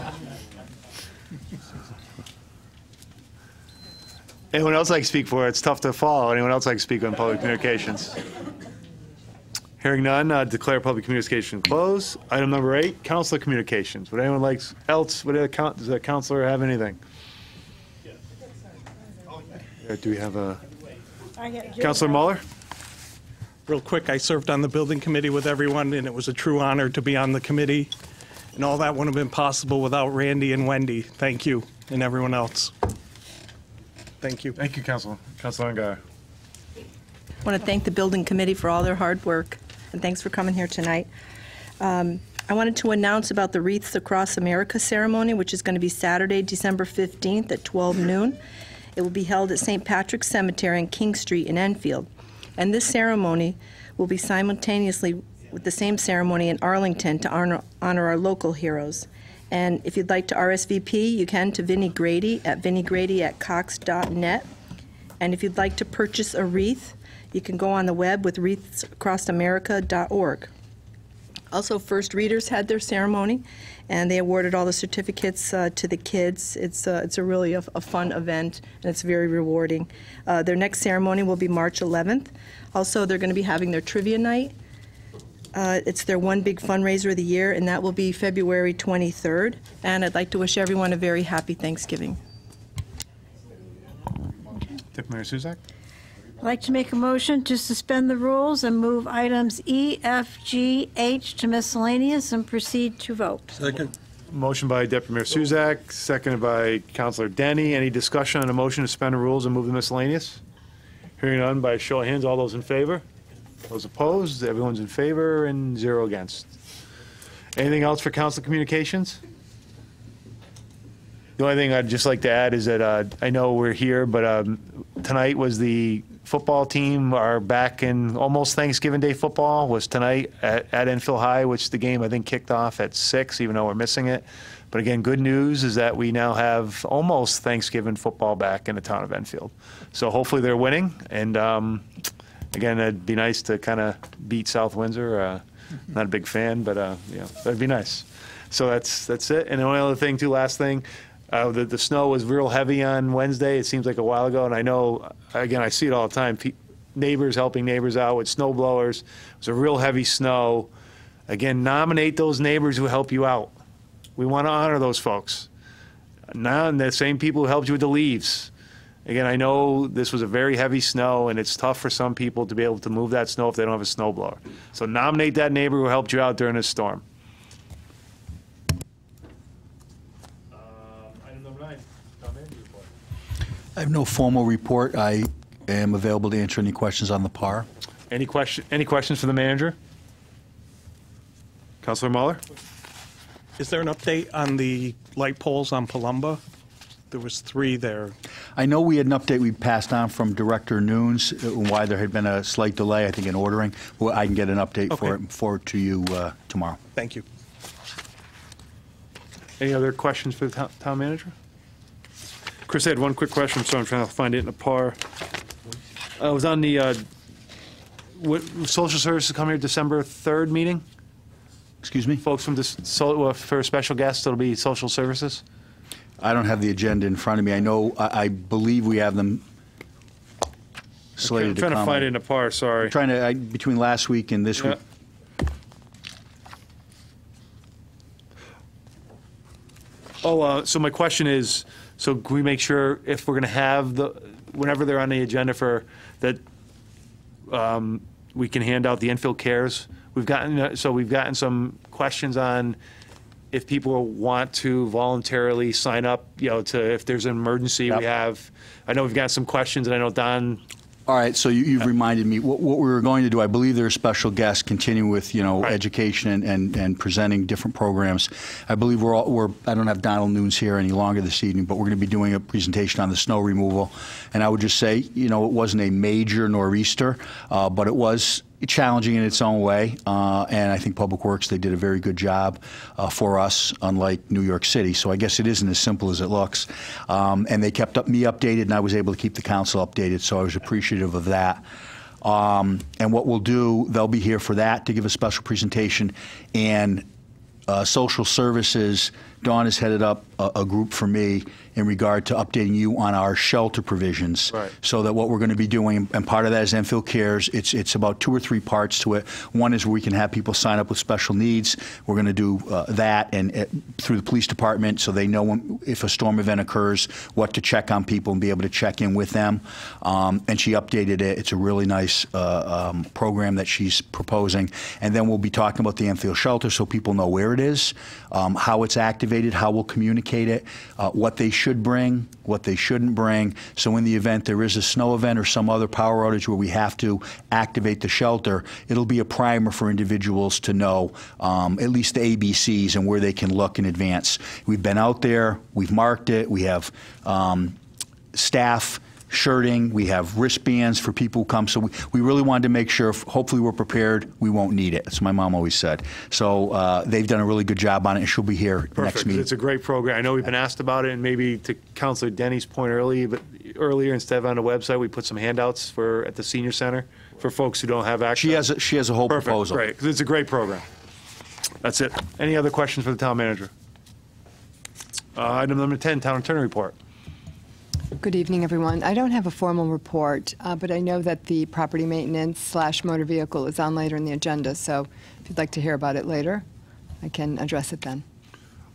Anyone else like to speak for it? It's tough to follow. Anyone else like to speak on public communications? Hearing none, uh, declare public communication closed. Item number eight, council communications. Would anyone like else, would a coun- does a counselor have anything? Uh, Do we have a, Councilor Muller? Real quick, I served on the building committee with everyone, and it was a true honor to be on the committee. And all that wouldn't have been possible without Randy and Wendy. Thank you, and everyone else. Thank you. Thank you, Council. Councilor Ungary. I want to thank the building committee for all their hard work, and thanks for coming here tonight. Um, I wanted to announce about the Wreaths Across America ceremony, which is going to be Saturday, December 15th at 12 noon. It will be held at St. Patrick's Cemetery in King Street in Enfield. And this ceremony will be simultaneously with the same ceremony in Arlington to honor, honor our local heroes. And if you'd like to RSVP, you can to Vinnie Grady at vinniegrady at cox.net. And if you'd like to purchase a wreath, you can go on the web with wreathsacrossamerica.org. Also, First Readers had their ceremony, and they awarded all the certificates uh, to the kids. It's, uh, it's a really a, a fun event, and it's very rewarding. Uh, their next ceremony will be March 11th. Also, they're going to be having their trivia night. Uh, it's their one big fundraiser of the year, and that will be February 23rd. And I'd like to wish everyone a very happy Thanksgiving. Deputy Mayor Suzak? I'd like to make a motion to suspend the rules and move items E, F, G, H to miscellaneous and proceed to vote. Second. Motion by Deputy Mayor Suzak, seconded by Councilor Denny. Any discussion on a motion to suspend the rules and move the miscellaneous? Hearing none, by show of hands, all those in favor? Those opposed? Everyone's in favor and zero against. Anything else for council communications? The only thing I'd just like to add is that uh, I know we're here, but um, tonight was the football team are back in almost Thanksgiving Day football was tonight at, at Enfield High, which the game I think kicked off at six, even though we're missing it. But again, good news is that we now have almost Thanksgiving football back in the town of Enfield. So hopefully they're winning, and um, again, it'd be nice to kind of beat South Windsor. Uh, not a big fan, but uh, you know, that'd be nice. So that's that's it. And the only other thing, too, last thing, uh, the the snow was real heavy on Wednesday. It seems like a while ago, and I know again I see it all the time. Pe- neighbors helping neighbors out with snow blowers. It was a real heavy snow. Again, nominate those neighbors who help you out. We want to honor those folks. Now, the same people who helped you with the leaves. Again, I know this was a very heavy snow, and it's tough for some people to be able to move that snow if they don't have a snow blower. So nominate that neighbor who helped you out during this storm. Um, item number nine, town manager's report. I have no formal report. I am available to answer any questions on the PAR. Any question, any questions for the manager? Councilor Muller? Is there an update on the light poles on Palomba? There was three there. I know we had an update we passed on from Director Nunes, uh, why there had been a slight delay, I think, in ordering. Well, I can get an update for it forward to you uh, tomorrow. Thank you. Any other questions for the town- town manager? Chris, I had one quick question, so I'm trying to find it in a par. I was on the, uh, what, social services come here December 3rd meeting? Excuse me? Folks from this, so, well, for a special guest, it'll be social services? I don't have the agenda in front of me. I know, I I believe we have them slated I'm to trying to find it in a par, sorry. Trying to, I- between last week and this week. Oh, uh, so my question is, so can we make sure if we're going to have the, whenever they're on the agenda for, that um, we can hand out the Enfield Cares? We've gotten, uh, so we've gotten some questions on if people want to voluntarily sign up, you know, to, if there's an emergency, we have, I know we've got some questions, and I know Don All right, so you- you've reminded me, what what we were going to do, I believe there are special guests continuing with, you know, education and- and and presenting different programs. I believe we're all, we're, I don't have Donald Nunes here any longer this evening, but we're going to be doing a presentation on the snow removal. And I would just say, you know, it wasn't a major nor'easter, uh, but it was challenging in its own way. Uh, And I think Public Works, they did a very good job uh, for us, unlike New York City. So I guess it isn't as simple as it looks. Um, And they kept up me updated, and I was able to keep the council updated, so I was appreciative of that. Um, And what we'll do, they'll be here for that, to give a special presentation. And uh, Social Services, Dawn has headed up a, a group for me in regard to updating you on our shelter provisions. Right. So that what we're going to be doing, and part of that is Enfield Cares, it's, it's about two or three parts to it. One is we can have people sign up with special needs. We're going to do uh, that and uh, through the police department so they know when, if a storm event occurs, what to check on people and be able to check in with them. Um, and she updated it. It's a really nice uh, um, program that she's proposing. And then we'll be talking about the Enfield shelter so people know where it is, um, how it's how we'll communicate it, uh, what they should bring, what they shouldn't bring. So in the event there is a snow event or some other power outage where we have to activate the shelter, it'll be a primer for individuals to know um, at least the ABCs and where they can look in advance. We've been out there, we've marked it, we have um, staff shirting, we have wristbands for people who come. So we, we really wanted to make sure, if hopefully we're prepared, we won't need it. That's what my mom always said. So uh, they've done a really good job on it, and she'll be here next Perfect. meeting. It's a great program. I know we've been asked about it, and maybe to Counselor Denny's point early, but earlier, instead of on the website, we put some handouts for, at the senior center for folks who don't have access. She has, a, she has a whole Perfect, proposal. great, because it's a great program. That's it. Any other questions for the town manager? Uh, Item number 10, town attorney report. Good evening, everyone. I don't have a formal report, uh, but I know that the property maintenance slash motor vehicle is on later in the agenda, so if you'd like to hear about it later, I can address it then.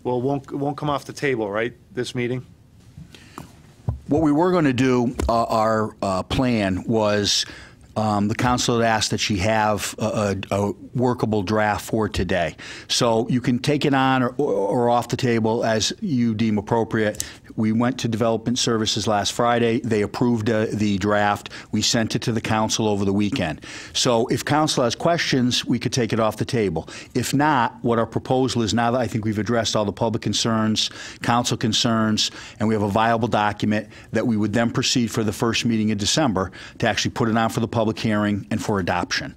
Well, it won't, it won't come off the table, right, this meeting? What we were going to do, uh, our uh, plan was, um, the council had asked that she have a, a a workable draft for today. So you can take it on or, or off the table as you deem appropriate. We went to Development Services last Friday. They approved uh, the draft. We sent it to the council over the weekend. So if council has questions, we could take it off the table. If not, what our proposal is now that I think we've addressed all the public concerns, council concerns, and we have a viable document, that we would then proceed for the first meeting in December to actually put it on for the public hearing and for adoption.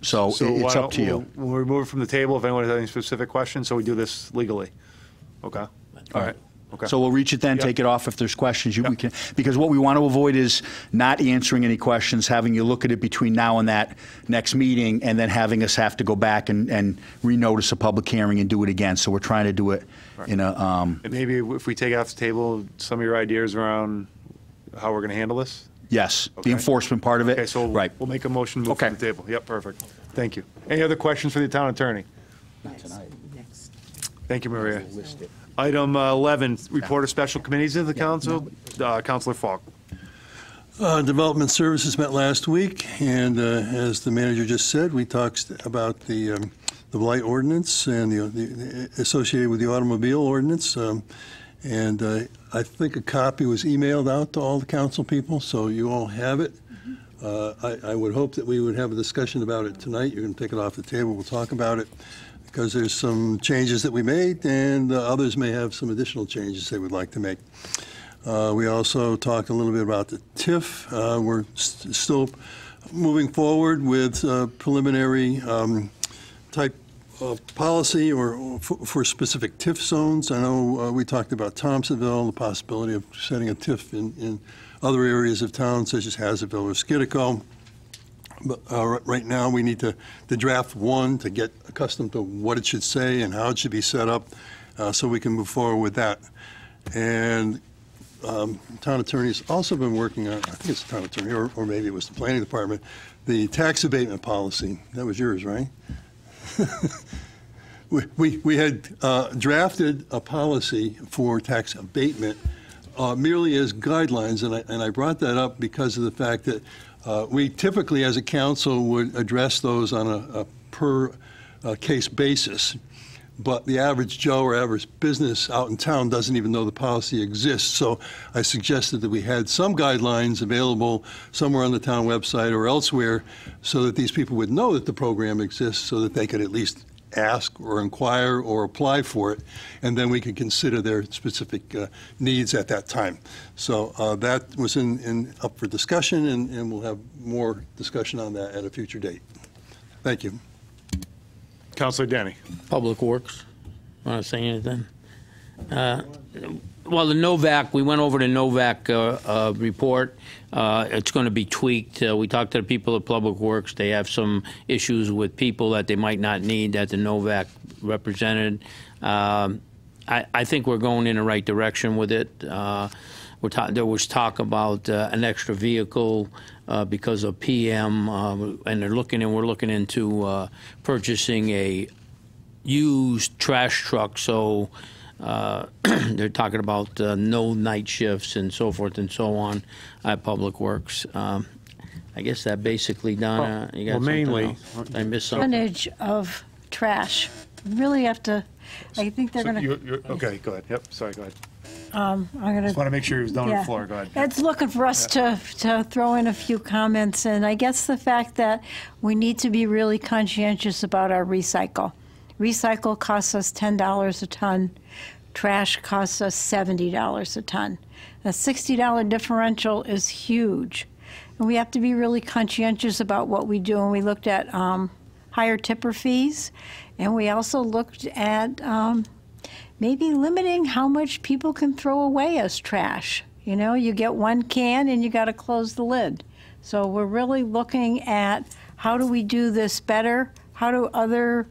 So So it- it's up to don't- you. We'll we'll remove it from the table if anyone has any specific questions, so we do this legally. Okay, all right, okay. So we'll reach it then, Yep. take it off if there's questions. You, we can, because what we want to avoid is not answering any questions, having you look at it between now and that next meeting, and then having us have to go back and, and renotice a public hearing and do it again. So we're trying to do it in a, um, And maybe if we take it off the table, some of your ideas around how we're going to handle this? yes, the Okay. enforcement part of it. Okay, so Right. we'll make a motion to move from the table. Yep, perfect. Thank you. Any other questions for the town attorney? Not Next. Thank you, Maria. Item uh, 11, report of special committees of the council. Uh, Counselor Falk. Uh, Development Services met last week, and uh, as the manager just said, we talked about the um, the blight ordinance and the- the associated with the automobile ordinance. um, And uh, I think a copy was emailed out to all the council people, so you all have it. Uh, I I would hope that we would have a discussion about it tonight. You can take it off the table, we'll talk about it, because there's some changes that we made, and uh, others may have some additional changes they would like to make. Uh, We also talked a little bit about the TIF. Uh, We're st- still moving forward with uh, preliminary um, type of policy or or for specific TIF zones. I know uh, we talked about Thompsonville, the possibility of setting a TIF in, in other areas of town such as Hazardville or Scitico. But uh, right now, we need to, to draft one to get accustomed to what it should say and how it should be set up, uh, so we can move forward with that. And um, town attorney's also been working on, I think it's the town attorney, or, or maybe it was the planning department, the tax abatement policy. That was yours, right? [laughs] We, we, we had uh, drafted a policy for tax abatement uh, merely as guidelines, and I, and I brought that up because of the fact that uh, we typically, as a council, would address those on a, a per uh, case basis. But the average Joe or average business out in town doesn't even know the policy exists. So I suggested that we had some guidelines available somewhere on the town website or elsewhere so that these people would know that the program exists so that they could at least ask or inquire or apply for it, and then we can consider their specific uh, needs at that time. So uh, that was in, in, up for discussion, and, and we'll have more discussion on that at a future date. Thank you. Counselor Danny. Public Works, want to say anything? Uh, Well, the Novak, we went over the Novak uh, uh, report. Uh, It's going to be tweaked. Uh, We talked to the people at Public Works. They have some issues with people that they might not need that the Novak represented. Um, I I think we're going in the right direction with it. Uh, There was talk about uh, an extra vehicle because of PM, and they're looking, and we're looking into purchasing a used trash truck, so uh, [clears throat] they're talking about uh, no night shifts and so forth and so on at Public Works. Um, I guess that basically, Donna, you got Well, mainly- else? I miss something? Percentage of trash. Really have to, I think they're so going to. Okay, go ahead. Yep. Sorry. Go ahead. Um, I'm going to. Just want to make sure he was done on the floor. Go ahead. It's looking for us to, to throw in a few comments, and I guess the fact that we need to be really conscientious about our recycle. Recycle costs us ten dollars a ton, trash costs us seventy dollars a ton. A sixty dollar differential is huge, and we have to be really conscientious about what we do. And we looked at um, higher tipper fees, and we also looked at um, maybe limiting how much people can throw away as trash. You know, you get one can and you got to close the lid. So we're really looking at how do we do this better? How do other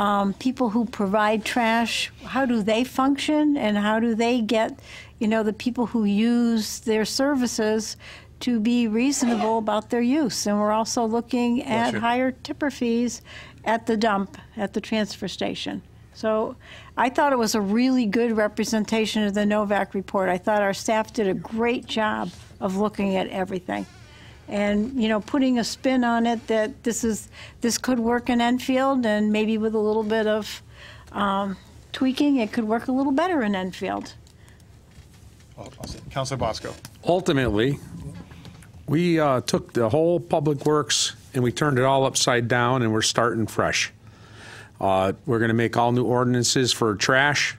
um, people who provide trash, how do they function and how do they get, you know, the people who use their services to be reasonable about their use? And we're also looking at Gotcha. higher tipper fees at the dump, at the transfer station. So I thought it was a really good representation of the Novak report. I thought our staff did a great job of looking at everything. And, you know, putting a spin on it that this is, this could work in Enfield and maybe with a little bit of um, tweaking, it could work a little better in Enfield. Counselor Bosco. ultimately, we uh, took the whole Public Works and we turned it all upside down and we're starting fresh. Uh, We're going to make all new ordinances for trash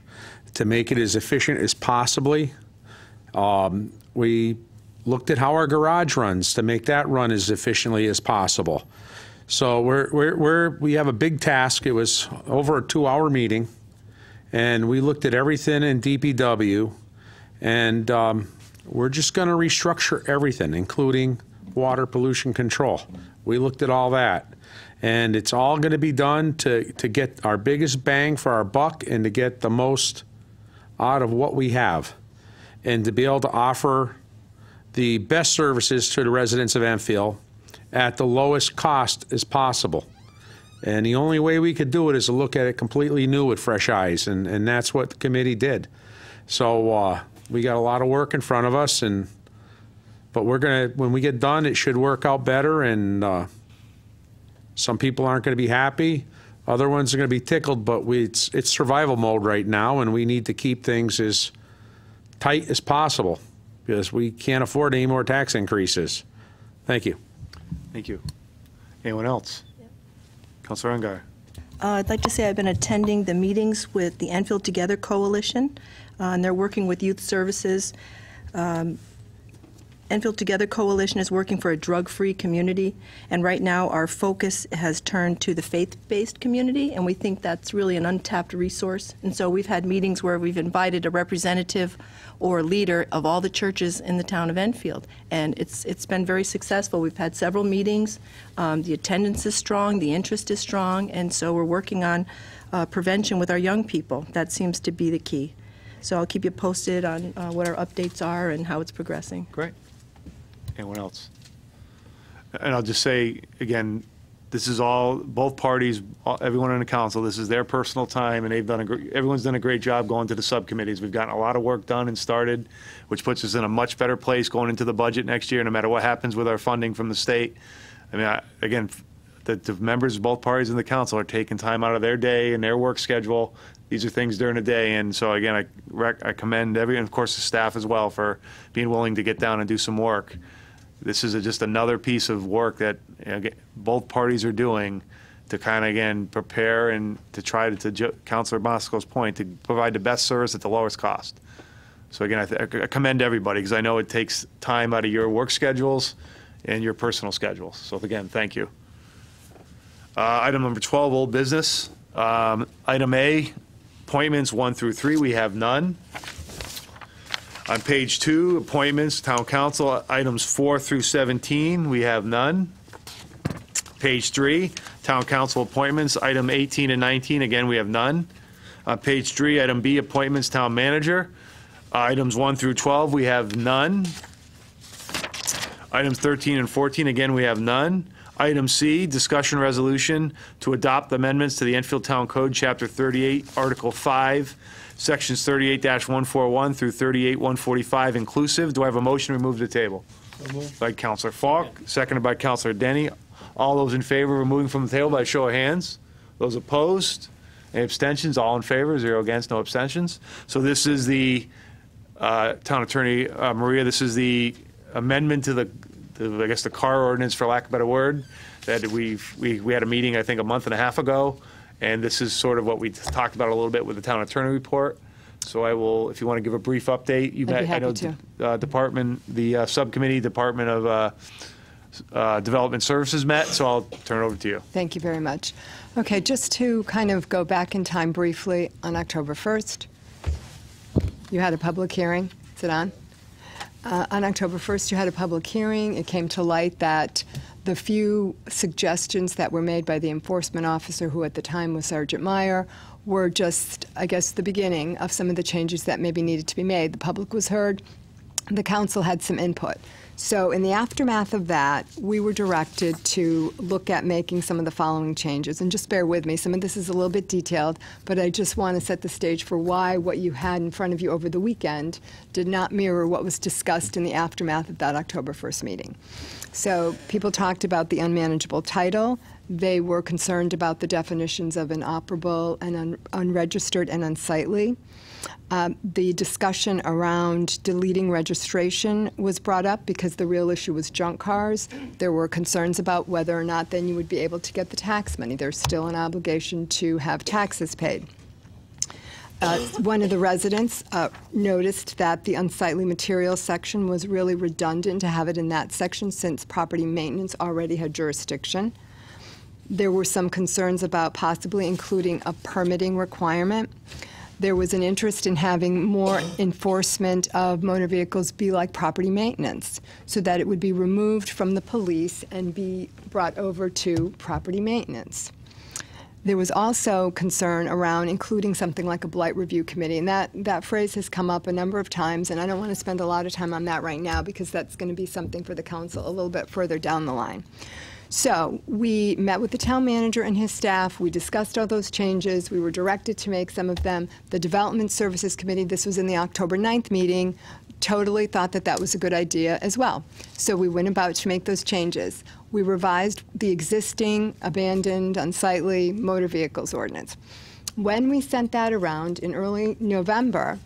to make it as efficient as possibly. Um, We looked at how our garage runs to make that run as efficiently as possible. So we're, we're, we're, we have a big task. It was over a two-hour meeting, and we looked at everything in DPW, and um, we're just going to restructure everything, including water pollution control. We looked at all that, and it's all going to be done to, to get our biggest bang for our buck and to get the most out of what we have, and to be able to offer the best services to the residents of Enfield at the lowest cost as possible. And the only way we could do it is to look at it completely new with fresh eyes, and, and that's what the committee did. So uh, we got a lot of work in front of us, and but we're gonna when we get done, it should work out better. And uh, some people aren't going to be happy, other ones are going to be tickled. But we it's it's survival mode right now, and we need to keep things as tight as possible because we can't afford any more tax increases. Thank you. Thank you. Anyone else? Counselor Unghire. Uh, I'd like to say I've been attending the meetings with the Enfield Together Coalition, uh, and they're working with youth services Um, Enfield Together Coalition is working for a drug-free community, and right now our focus has turned to the faith-based community, and we think that's really an untapped resource. And so we've had meetings where we've invited a representative or leader of all the churches in the town of Enfield, and it's it's been very successful. We've had several meetings. Um, the attendance is strong, the interest is strong, and so we're working on uh, prevention with our young people. That seems to be the key. So I'll keep you posted on uh, what our updates are and how it's progressing. Great. Anyone else? And I'll just say, again, this is all, both parties, all- everyone in the council, this is their personal time, and they've done a, gr- everyone's done a great job going to the subcommittees. We've gotten a lot of work done and started, which puts us in a much better place going into the budget next year, no matter what happens with our funding from the state. I mean, I- again, the, the members of both parties in the council are taking time out of their day and their work schedule. These are things during the day, and so again, I, rec- I commend everyone, of course, the staff as well for being willing to get down and do some work. This is a- just another piece of work that you know, both parties are doing to kind of, again, prepare and to try to, to Counselor Bosco's point, to provide the best service at the lowest cost. So again, I I commend everybody, because I know it takes time out of your work schedules and your personal schedules. So again, thank you. Uh, Item number 12, old business. Um, Item A, appointments 1 through 3, we have none. On page 2, appointments, town council, items 4 through 17, we have none. Page 3, town council appointments, item 18 and 19, again, we have none. On page 3, item B, appointments, town manager, items 1 through 12, we have none. Items 13 and 14, again, we have none. Item C, discussion resolution to adopt amendments to the Enfield Town Code, Chapter 38, Article 5, Sections 38-141 through 38-145 inclusive. Do I have a motion to remove the table? By Counselor Falk, seconded by Counselor Deni. All those in favor of removing from the table by show of hands? Those opposed? Any abstentions? All in favor, zero against, no abstentions. So this is the, uh, Town Attorney uh, Maria, this is the amendment to the, to, I guess, the car ordinance, for lack of a better word, that we've, we, we had a meeting, I think, a month and a half ago, and this is sort of what we talked about a little bit with the Town Attorney report. So I will, if you want to give a brief update, you met, I know, to. uh, Department, the uh, Subcommittee, Department of uh, uh, Development Services met, so I'll turn it over to you. Thank you very much. Okay, just to kind of go back in time briefly, on October 1st, you had a public hearing. Is it on? Uh, On October 1st, you had a public hearing. It came to light that the few suggestions that were made by the enforcement officer, who at the time was Sergeant Meyer, were just, I guess, the beginning of some of the changes that maybe needed to be made. The public was heard. The council had some input. So in the aftermath of that, we were directed to look at making some of the following changes. And just bear with me, some of this is a little bit detailed, but I just want to set the stage for why what you had in front of you over the weekend did not mirror what was discussed in the aftermath of that October 1st meeting. So people talked about the unmanageable title. They were concerned about the definitions of inoperable and un- unregistered and unsightly. Um, The discussion around deleting registration was brought up because the real issue was junk cars. There were concerns about whether or not then you would be able to get the tax money. There's still an obligation to have taxes paid. Uh, One of the residents uh, noticed that the unsightly materials section was really redundant to have it in that section since property maintenance already had jurisdiction. There were some concerns about possibly including a permitting requirement. There was an interest in having more enforcement of motor vehicles be like property maintenance, so that it would be removed from the police and be brought over to property maintenance. There was also concern around including something like a blight review committee, and that, that phrase has come up a number of times, and I don't want to spend a lot of time on that right now because that's going to be something for the council a little bit further down the line. So we met with the town manager and his staff. We discussed all those changes. We were directed to make some of them. The Development Services Committee, this was in the October 9th meeting, totally thought that that was a good idea as well. So we went about to make those changes. We revised the existing abandoned, unsightly motor vehicles ordinance. When we sent that around in early November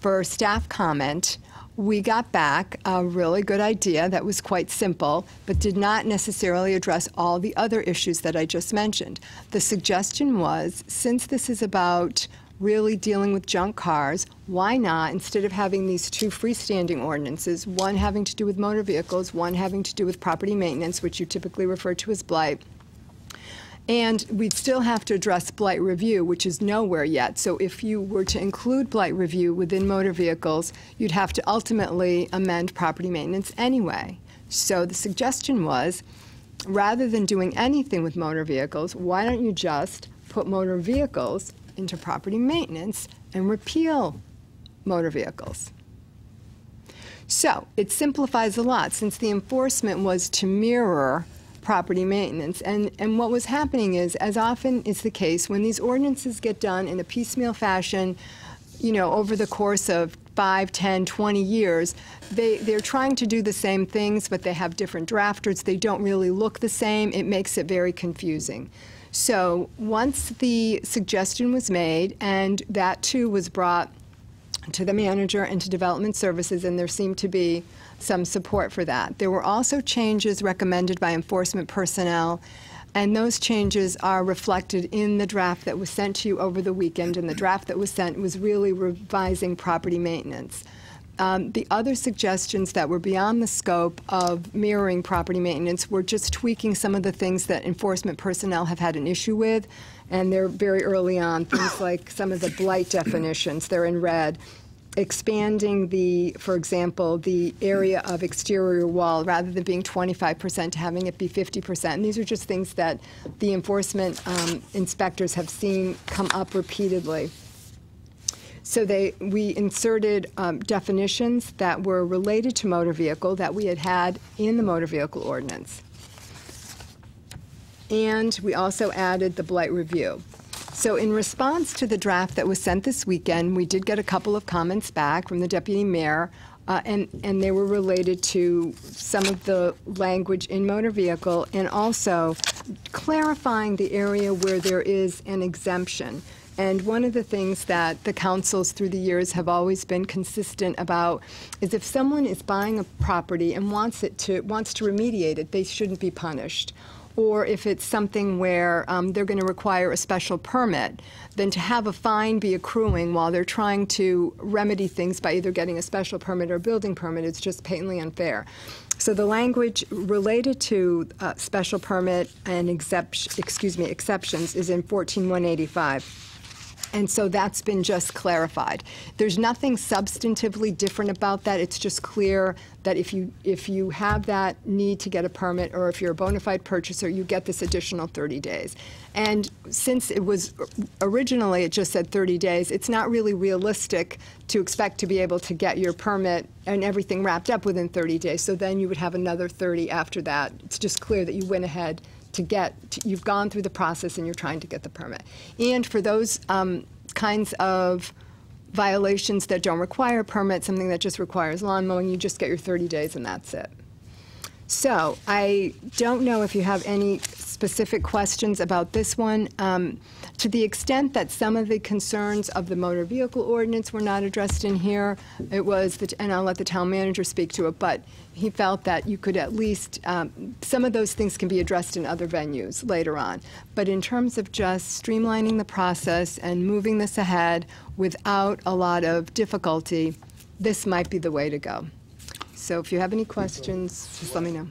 for staff comment, we got back a really good idea that was quite simple, but did not necessarily address all the other issues that I just mentioned. The suggestion was since this is about really dealing with junk cars, why not, instead of having these two freestanding ordinances, one having to do with motor vehicles, one having to do with property maintenance, which you typically refer to as blight, and we'd still have to address blight review, which is nowhere yet. So if you were to include blight review within motor vehicles, you'd have to ultimately amend property maintenance anyway. So the suggestion was, rather than doing anything with motor vehicles, why don't you just put motor vehicles into property maintenance and repeal motor vehicles? So it simplifies a lot since the enforcement was to mirror property maintenance. And, and what was happening is, as often is the case, when these ordinances get done in a piecemeal fashion, you know, over the course of 5, 10, 20 years, they, they're trying to do the same things, but they have different drafters. They don't really look the same. It makes it very confusing. So once the suggestion was made, and that too was brought to the manager and to development services, and there seemed to be some support for that. There were also changes recommended by enforcement personnel, and those changes are reflected in the draft that was sent to you over the weekend. And the draft that was sent was really revising property maintenance. Um, the other suggestions that were beyond the scope of mirroring property maintenance were just tweaking some of the things that enforcement personnel have had an issue with, and they're very early on. Things [coughs] like some of the blight definitions, they're in red expanding the, for example, the area of exterior wall rather than being 25% to having it be 50%. And these are just things that the enforcement um, inspectors have seen come up repeatedly. So they, we inserted um, definitions that were related to motor vehicle that we had had in the motor vehicle ordinance. And we also added the blight review. So in response to the draft that was sent this weekend, we did get a couple of comments back from the deputy mayor, uh, and, and they were related to some of the language in motor vehicle and also clarifying the area where there is an exemption. And one of the things that the councils through the years have always been consistent about is if someone is buying a property and wants it to wants to remediate it, they shouldn't be punished or if it's something where um, they're going to require a special permit, then to have a fine be accruing while they're trying to remedy things by either getting a special permit or building permit, it's just patently unfair. So the language related to uh, special permit and excuse me, exceptions is in 14185. And so that's been just clarified. There's nothing substantively different about that. It's just clear that if you if you have that need to get a permit or if you're a bona fide purchaser, you get this additional 30 days. And since it was originally it just said 30 days, it's not really realistic to expect to be able to get your permit and everything wrapped up within 30 days. So then you would have another 30 after that. It's just clear that you went ahead to get, to, you've gone through the process and you're trying to get the permit. And for those um, kinds of violations that don't require a permit, something that just requires lawn mowing, you just get your 30 days and that's it. So I don't know if you have any specific questions about this one. Um, to the extent that some of the concerns of the motor vehicle ordinance were not addressed in here, it was, the, and I'll let the town manager speak to it, but he felt that you could at least, um, some of those things can be addressed in other venues later on. But in terms of just streamlining the process and moving this ahead without a lot of difficulty, this might be the way to go. So if you have any questions, just let me know.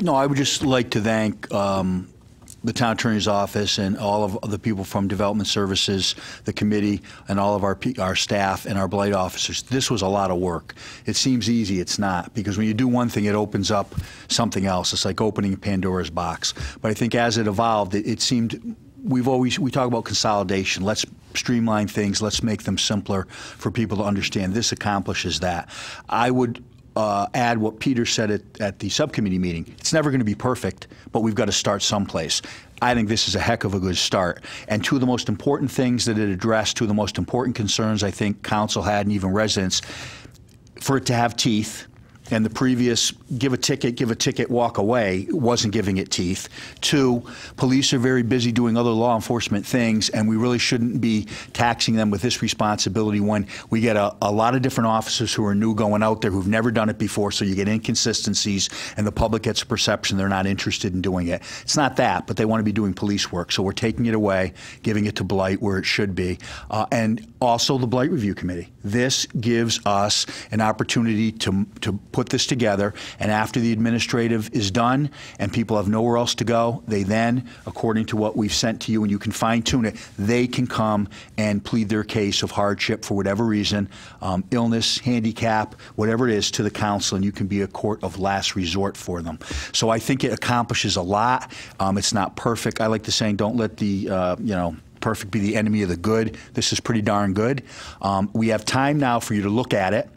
No, I would just like to thank um, the town attorney's office and all of the people from development services, the committee, and all of our our staff and our blight officers. This was a lot of work. It seems easy, it's not, because when you do one thing, it opens up something else. It's like opening Pandora's box. But I think as it evolved, it, it seemed we've always we talk about consolidation. Let's streamline things. Let's make them simpler for people to understand. This accomplishes that. I would uh, add what Peter said at, at the subcommittee meeting. It's never going to be perfect, but we've got to start someplace. I think this is a heck of a good start. And two of the most important things that it addressed, two of the most important concerns I think council had and even residents, for it to have teeth and the previous give a ticket, give a ticket, walk away wasn't giving it teeth. Two, police are very busy doing other law enforcement things, and we really shouldn't be taxing them with this responsibility when we get a, a lot of different officers who are new going out there who've never done it before, so you get inconsistencies, and the public gets a perception they're not interested in doing it. It's not that, but they want to be doing police work, so we're taking it away, giving it to Blight where it should be, uh, and also the Blight Review Committee. This gives us an opportunity to, to put this together, and after the administrative is done and people have nowhere else to go, they then, according to what we've sent to you, and you can fine tune it, they can come and plead their case of hardship for whatever reason, um, illness, handicap, whatever it is, to the council, and you can be a court of last resort for them. So I think it accomplishes a lot. Um, it's not perfect. I like the saying, don't let the, uh, you know, perfect be the enemy of the good. This is pretty darn good. Um, we have time now for you to look at it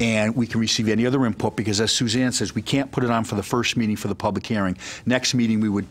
and we can receive any other input because as Suzanne says, we can't put it on for the first meeting for the public hearing. Next meeting, we would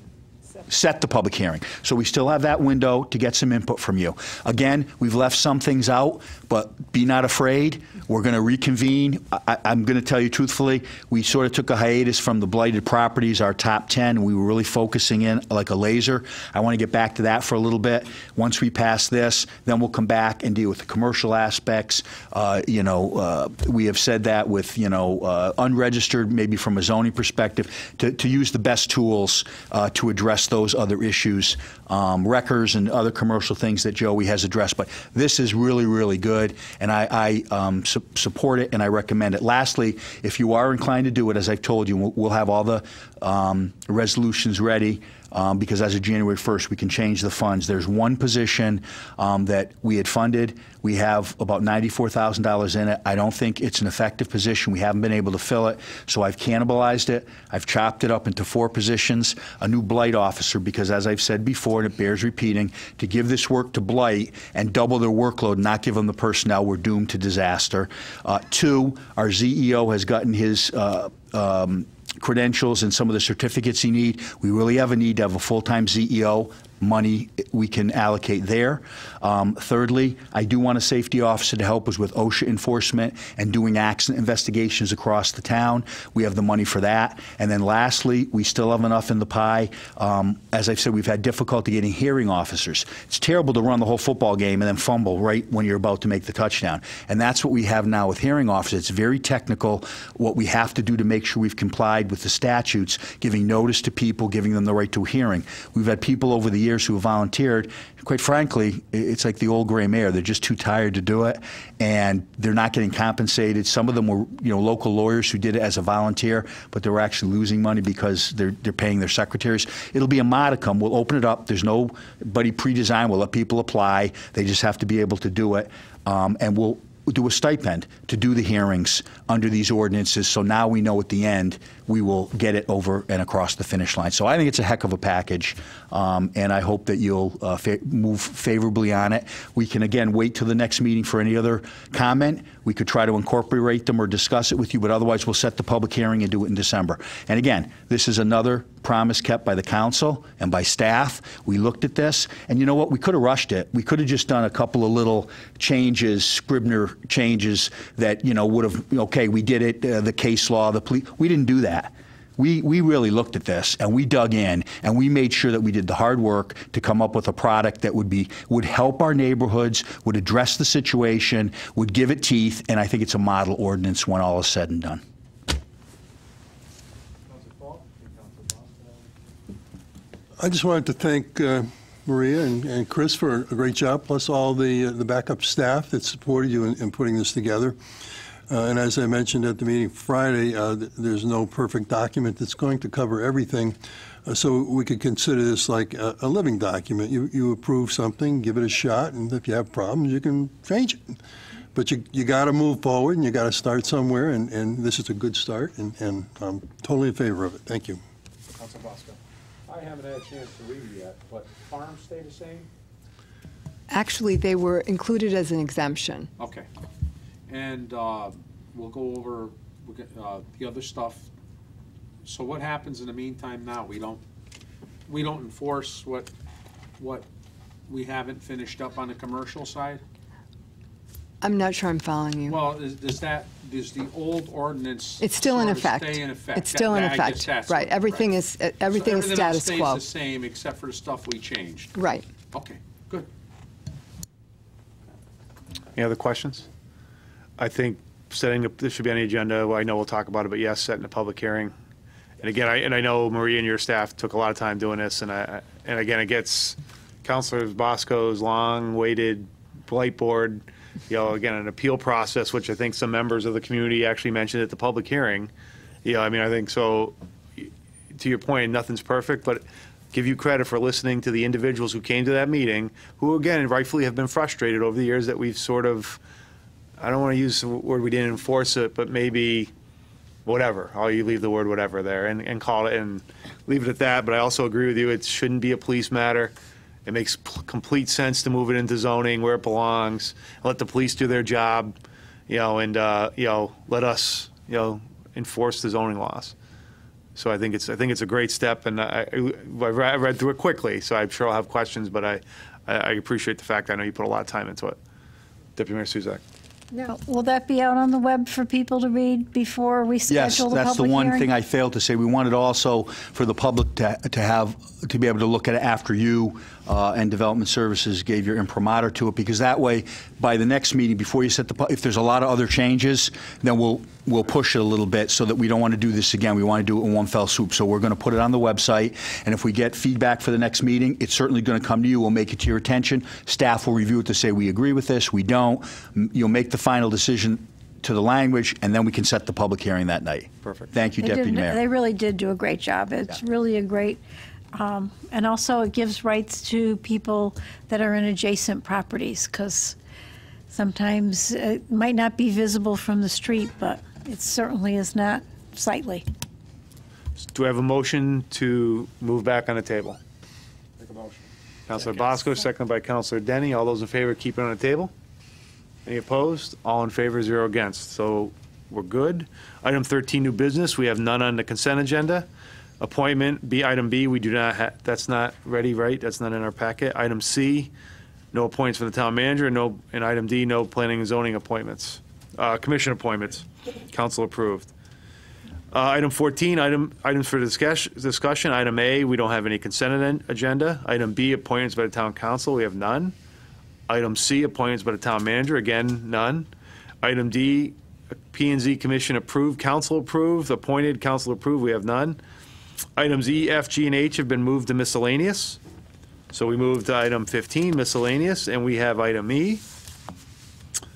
set the public hearing. So we still have that window to get some input from you. Again, we've left some things out, but be not afraid. We're going to reconvene. I, I'm going to tell you truthfully, we sort of took a hiatus from the blighted properties, our top 10, and we were really focusing in like a laser. I want to get back to that for a little bit. Once we pass this, then we'll come back and deal with the commercial aspects. Uh, you know, uh, we have said that with, you know, uh, unregistered, maybe from a zoning perspective, to, to use the best tools uh, to address those other issues, um, wreckers and other commercial things that Joey has addressed. But this is really, really good, and I, I um, su- support it and I recommend it. Lastly, if you are inclined to do it, as I've told you, we'll, we'll have all the um, resolutions ready. Um, because as of January 1st, we can change the funds. There's one position um, that we had funded. We have about $94,000 in it. I don't think it's an effective position. We haven't been able to fill it, so I've cannibalized it. I've chopped it up into four positions. A new blight officer, because as I've said before, and it bears repeating, to give this work to blight and double their workload, not give them the personnel, we're doomed to disaster. Uh, two, our ZEO has gotten his. Uh, um, credentials and some of the certificates you need. We really have a need to have a full-time CEO money we can allocate there. Um, thirdly, I do want a safety officer to help us with OSHA enforcement and doing accident investigations across the town. We have the money for that. And then lastly, we still have enough in the pie. Um, as I've said, we've had difficulty getting hearing officers. It's terrible to run the whole football game and then fumble right when you're about to make the touchdown. And that's what we have now with hearing officers. It's very technical what we have to do to make sure we've complied with the statutes, giving notice to people, giving them the right to a hearing. We've had people over the years who volunteered. Quite frankly, it's like the old gray mare. They're just too tired to do it, and they're not getting compensated. Some of them were, you know, local lawyers who did it as a volunteer, but they were actually losing money because they're they're paying their secretaries. It'll be a modicum. We'll open it up. There's nobody pre-designed. We'll let people apply. They just have to be able to do it, um, and we'll do a stipend to do the hearings under these ordinances. So now we know at the end we will get it over and across the finish line. So I think it's a heck of a package, um, and I hope that you'll uh, fa- move favorably on it. We can again wait till the next meeting for any other comment. We could try to incorporate them or discuss it with you, but otherwise we'll set the public hearing and do it in December. And again, this is another promise kept by the council and by staff. We looked at this, and you know what? We could have rushed it. We could have just done a couple of little changes, scrivener changes that you know would have okay. We did it. Uh, the case law, the police. We didn't do that. We, we really looked at this and we dug in and we made sure that we did the hard work to come up with a product that would be would help our neighborhoods, would address the situation, would give it teeth, and I think it's a model ordinance when all is said and done. I just wanted to thank uh, Maria and, and Chris for a great job, plus all the uh, the backup staff that supported you in, in putting this together. Uh, and as I mentioned at the meeting Friday, uh, th- there's no perfect document that's going to cover everything. Uh, so we could consider this like a, a living document. You, you approve something, give it a shot, and if you have problems, you can change it. But you, you got to move forward and you got to start somewhere, and, and this is a good start, and, and I'm totally in favor of it. Thank you. Council Bosco. I haven't had a chance to read it yet, but farms stay the same? Actually, they were included as an exemption. Okay. And uh, we'll go over we'll get, uh, the other stuff. So what happens in the meantime now? We don't, we don't enforce what, what we haven't finished up on the commercial side? I'm not sure I'm following you. Well, is, does that, does the old ordinance? It's still in sort of effect. Stay in effect? It's still in That- I effect. Right, what- everything is, uh, everything is So everything else status quo. the same except for the stuff we changed? Right. Okay, good. Any other questions? I think setting, the- this should be on the agenda, Well, I know we'll talk about it, but yes, setting a public hearing. And again, I, and I know Maria and your staff took a lot of time doing this, and I, and again, it gets Counselor Bosco's long-waited blight board, you know, again, an appeal process, which I think some members of the community actually mentioned at the public hearing. You know, I mean, I think so, to your point, nothing's perfect, but give you credit for listening to the individuals who came to that meeting, who again rightfully have been frustrated over the years that we've sort of, I don't want to use the word we didn't enforce it, but maybe whatever. I'll you leave the word whatever there and, and call it and leave it at that. But I also agree with you, it shouldn't be a police matter. It makes complete sense to move it into zoning where it belongs, let the police do their job, you know, and, uh, you know, let us, you know, enforce the zoning laws. So I think it's, I think it's a great step, and I, I read- through it quickly, so I'm sure I'll have questions, but I, I I appreciate the fact, I know you put a lot of time into it. Deputy Mayor Szewczak. Now, will that be out on the web for people to read before we schedule the public Yes, that's the one hearing? thing I failed to say. We wanted also for the public to, to have, to be able to look at it after you uh, and Development Services gave your imprimatur to it, because that way, by the next meeting, before you set the, if there's a lot of other changes, then we'll, we'll push it a little bit so that we don't want to do this again. We want to do it in one fell swoop. So we're going to put it on the website, and if we get feedback for the next meeting, it's certainly going to come to you. We'll make it to your attention. Staff will review it to say, we agree with this, we don't. You'll make the final decision to the language, and then we can set the public hearing that night. Perfect. Thank you, They Deputy did- Mayor. They really did do a great job. It's really a great, um, and also it gives rights to people that are in adjacent properties, because sometimes it might not be visible from the street, but it certainly is not sightly. Do I have a motion to move back on the table? Make a motion. Counselor Bosco, seconded by Councilor Deni. All those in favor, keep it on the table? Any opposed? All in favor, zero against. So we're good. Item 13, new business. We have none on the consent agenda. Appointment, B, item B, we do not have, that's not ready, right? That's not in our packet. Item C, no appointments for the town manager. No, and item D, no planning and zoning appointments. Uh, Commission appointments. Council approved. Uh, Item 14, item, items for discuss- discussion. Item A, we don't have any consent agen- agenda. Item B, appointments by the town council, we have none. Item C, appointments by the town manager, again, none. Item D, P and Z commission approved, council approved, appointed, council approved, we have none. Items E, F, G, and H have been moved to miscellaneous. So we moved to item 15, miscellaneous, and we have item E,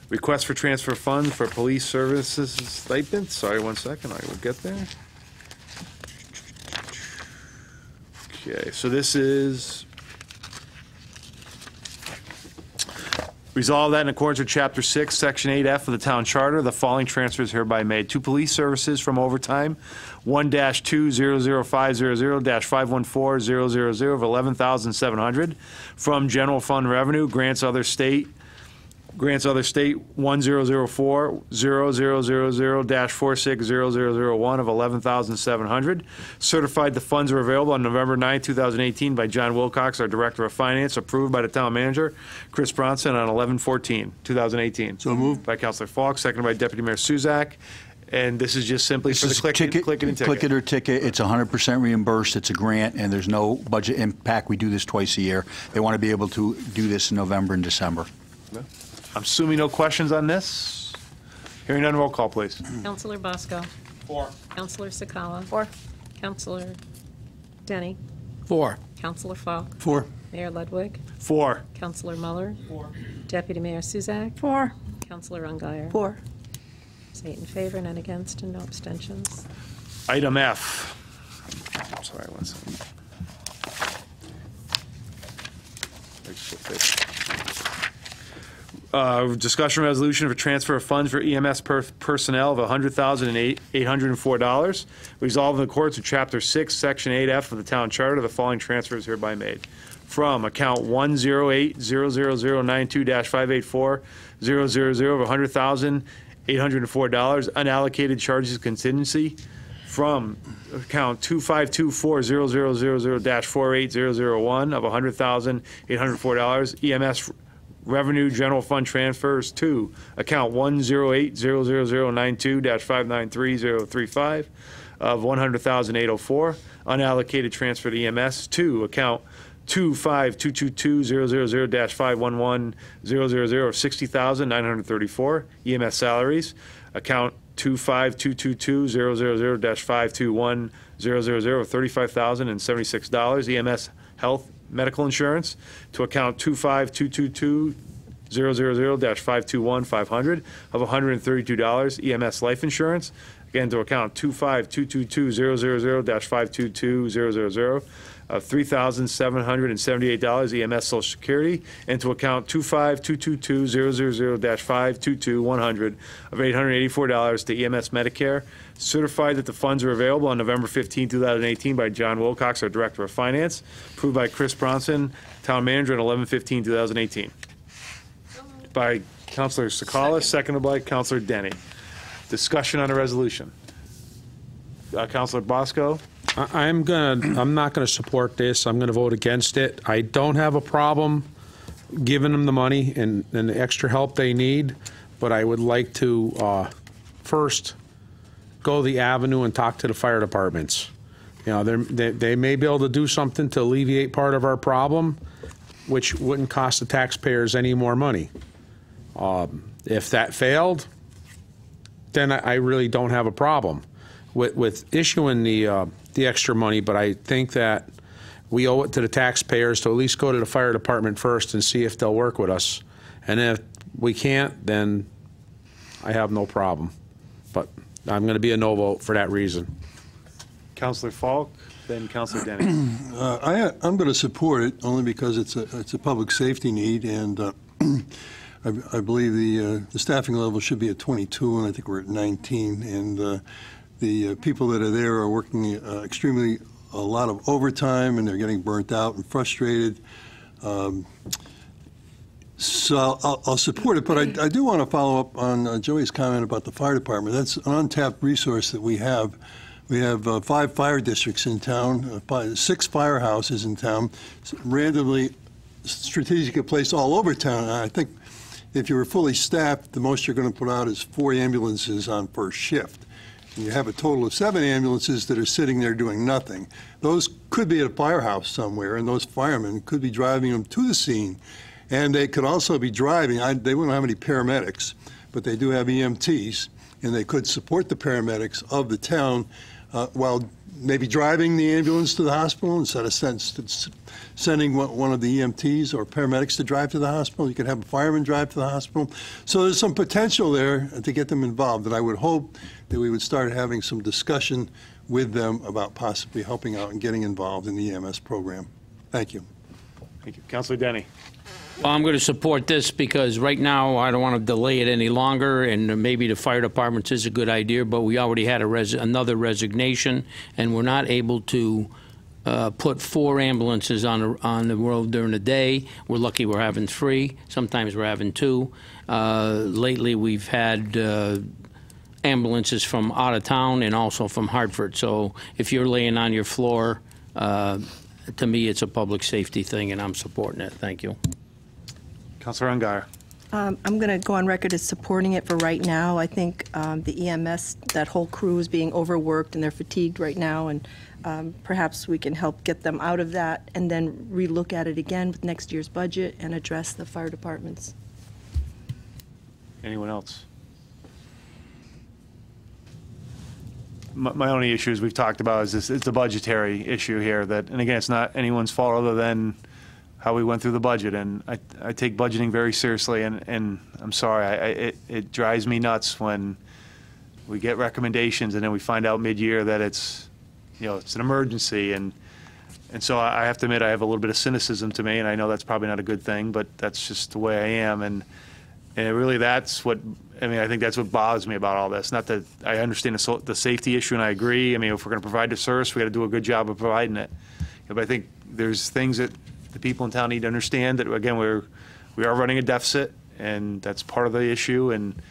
request for transfer funds for police services stipend. Sorry, one second, I will get there. Okay, so this is Resolve that in accordance with Chapter 6, Section 8F of the Town Charter, the following transfers hereby made. To police services from overtime, 1-2-00500-514-000 of 11700 From general fund revenue, grants other state, grants other state 1004-0000-46001 of 11700 Certified the funds are available on November 9, 2018 by John Wilcox, our Director of Finance, approved by the Town Manager, Chris Bromson, on 11/14/2018. So moved. By Counselor Falk, seconded by Deputy Mayor Szewczak. And this is just simply for the click ticket, click and click it or ticket. It's 100% reimbursed. It's a grant, and there's no budget impact. We do this twice a year. They want to be able to do this in November and December. I'm assuming no questions on this? Hearing none, roll call, please. Counselor Bosco. Four. Counselor Cekala. Four. Counselor Deni. Four. Counselor Falk. Four. Mayor Ludwig. Four. Counselor Muller. Four. Deputy Mayor Szewczak. Four. Counselor Unghire. Four. Eight in favor, none against, and no abstentions. Item F. I'm sorry, one second. Uh, Discussion resolution for transfer of funds for EMS per- personnel of $100,804. Resolved in accordance with Chapter 6, Section 8F of the Town Charter, the following transfers hereby made. From account 108-00092-584-000 of $100,804, unallocated charges contingency, from account 2524000-48001 of $100,804, EMS revenue general fund transfers to account 108-00092-593035 of 100,804. Unallocated transfer to EMS to account 25222-000-511-000 of 60,934. EMS E salaries, account 25222-000-521-000 of $35,076. EMS E health medical insurance to account 25222 000-521-500 of $132. EMS life insurance, again to account 25222 of $3,778. EMS social security, and to account 25222 000-522-100 of $884 to EMS Medicare. Certified that the funds are available on November 15, 2018 by John Wilcox, our Director of Finance. Approved by Chris Bromson, Town Manager on 11/15/2018 by Counselor Cekala, seconded by Counselor Deni. Discussion on the resolution. Uh, Counselor Bosco? I'm gonna, I'm not gonna support this. I'm gonna vote against it. I don't have a problem giving them the money and, and the extra help they need, but I would like to, uh, first go the avenue and talk to the fire departments. You know, they, they may be able to do something to alleviate part of our problem, which wouldn't cost the taxpayers any more money. Um, If that failed, then I I really don't have a problem with, with issuing the, uh, the extra money, but I think that we owe it to the taxpayers to at least go to the fire department first and see if they'll work with us. And if we can't, then I have no problem. But I'm going to be a no vote for that reason. Counselor Falk, then Counselor Deni. [clears throat] Uh, I, I'm going to support it only because it's a, it's a public safety need, and uh, [clears throat] I, I believe the, uh, the staffing level should be at 22, and I think we're at 19. And uh, the uh, people that are there are working uh, extremely, a lot of overtime, and they're getting burnt out and frustrated. Um, so I'll- I'll, support it, but I, I do want to follow up on uh, Joey's comment about the fire department. That's an untapped resource that we have. We have uh, five fire districts in town, uh, fi- six firehouses in town, randomly strategically placed all over town. And I think if you were fully staffed, the most you're going to put out is four ambulances on first shift. And you have a total of seven ambulances that are sitting there doing nothing. Those could be at a firehouse somewhere, and those firemen could be driving them to the scene. And they could also be driving, I, they wouldn't have any paramedics, but they do have EMTs, and they could support the paramedics of the town uh, while maybe driving the ambulance to the hospital instead of sending one one of the EMTs or paramedics to drive to the hospital. You could have a fireman drive to the hospital. So there's some potential there to get them involved, and I would hope that we would start having some discussion with them about possibly helping out and getting involved in the EMS program. Thank you. Thank you. Counselor Deni. Well, I'm going to support this because right now, I don't want to delay it any longer, and maybe the fire department is a good idea, but we already had a res- another resignation, and we're not able to uh, put four ambulances on, the- on the road during the day. We're lucky we're having three. Sometimes we're having two. Uh, Lately, we've had uh, ambulances from out of town and also from Hartford. So if you're laying on your floor, uh, to me, it's a public safety thing, and I'm supporting it. Thank you. Counselor Unghire. Um, I'm going to go on record as supporting it for right now. I think um, the EMS, that whole crew is being overworked and they're fatigued right now, and um, perhaps we can help get them out of that and then relook at it again with next year's budget and address the fire departments. Anyone else? My, only issue, as we've talked about, is this, it's a budgetary issue here that, and again, it's not anyone's fault other than how we went through the budget. And I, I take budgeting very seriously and, and I'm sorry, I, I, it, it drives me nuts when we get recommendations and then we find out mid-year that it's, you know, it's an emergency and, and so I I have to admit, I have a little bit of cynicism to me, and I know that's probably not a good thing, but that's just the way I am. And, and really, that's what, I mean, I think that's what bothers me about all this. Not that I understand the, the safety issue, and I agree. I mean, if we're going to provide the service, we got to do a good job of providing it. But I think there's things that the people in town need to understand that, again, we're, we are running a deficit, and that's part of the issue. And,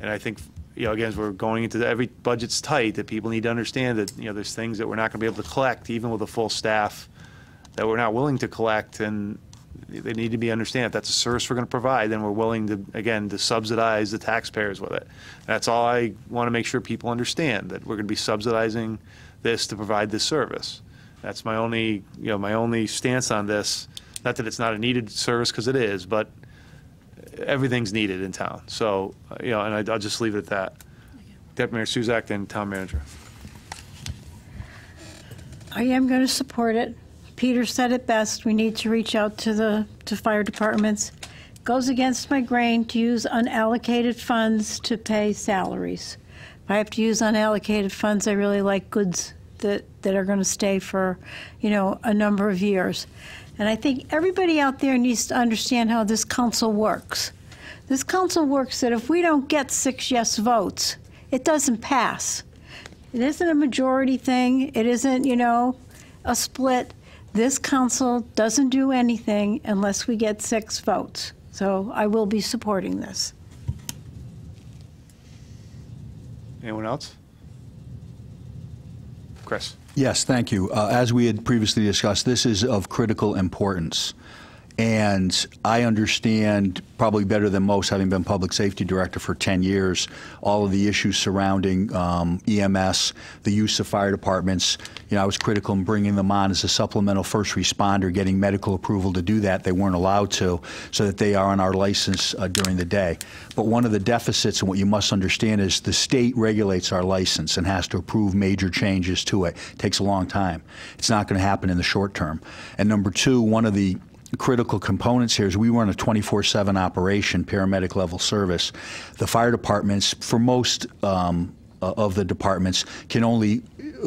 and I think, you know, again, as we're going into, the- every budget's tight, that people need to understand that, you know, there's things that we're not going to be able to collect, even with a full staff, that we're not willing to collect. And, They need to be understand if that's a service we're going to provide, then we're willing to, again, to subsidize the taxpayers with it. That's all I want to make sure people understand, that we're going to be subsidizing this to provide this service. That's my only, you know, my only stance on this. Not that it's not a needed service, because it is, but everything's needed in town. So, uh, you know, and I- I'll just leave it at that. Deputy Mayor Szewczak and Town Manager. I am going to support it. Peter said it best. We need to reach out to the, to fire departments. Goes against my grain to use unallocated funds to pay salaries. If I have to use unallocated funds, I really like goods that, that are going to stay for, you know, a number of years. And I think everybody out there needs to understand how this council works. This council works that if we don't get six yes votes, it doesn't pass. It isn't a majority thing. It isn't, you know, a split. This council doesn't do anything unless we get six votes. So I will be supporting this. Anyone else? Chris? Yes, thank you. Uh, As we had previously discussed, this is of critical importance. And I understand, probably better than most, having been public safety director for 10 years, all of the issues surrounding um, EMS, the use of fire departments. You know, I was critical in bringing them on as a supplemental first responder, getting medical approval to do that. They weren't allowed to, so that they are on our license uh, during the day. But one of the deficits, and what you must understand, is the state regulates our license and has to approve major changes to it. It takes a long time. It's not going to happen in the short term. And number two, one of the critical components here is we run a 24/7 operation, paramedic level service. The fire departments, for most um, uh, of the departments, can only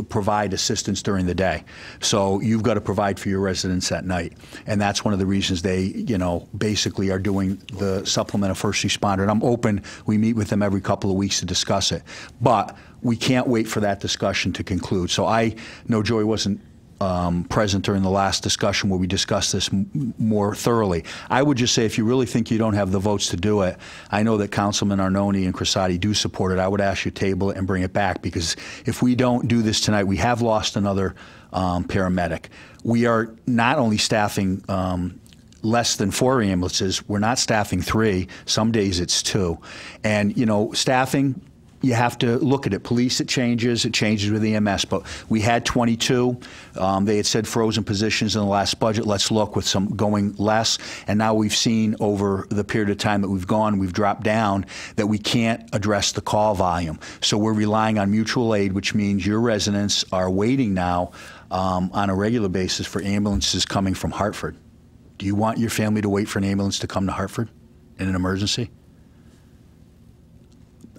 provide assistance during the day. So you've got to provide for your residents at night, and that's one of the reasons they, you know, basically are doing the supplemental first responder. And I'm open. We meet with them every couple of weeks to discuss it, but we can't wait for that discussion to conclude. So I know Joy wasn't um, present during the last discussion where we discussed this more thoroughly. I would just say if you really think you don't have the votes to do it, I know that Councilman Arnone and Crissati do support it. I would ask you to table it and bring it back because if we don't do this tonight, we have lost another um, paramedic. We are not only staffing um, less than four ambulances. We're not staffing three. Some days it's two. And, you know, staffing, you have to look at it. Police, it changes. It changes with EMS. But we had 22. Um, they had said frozen positions in the last budget. Let's look with some going less. And now we've seen over the period of time that we've gone, we've dropped down, that we can't address the call volume. So we're relying on mutual aid, which means your residents are waiting now um, on a regular basis for ambulances coming from Hartford. Do you want your family to wait for an ambulance to come to Hartford in an emergency?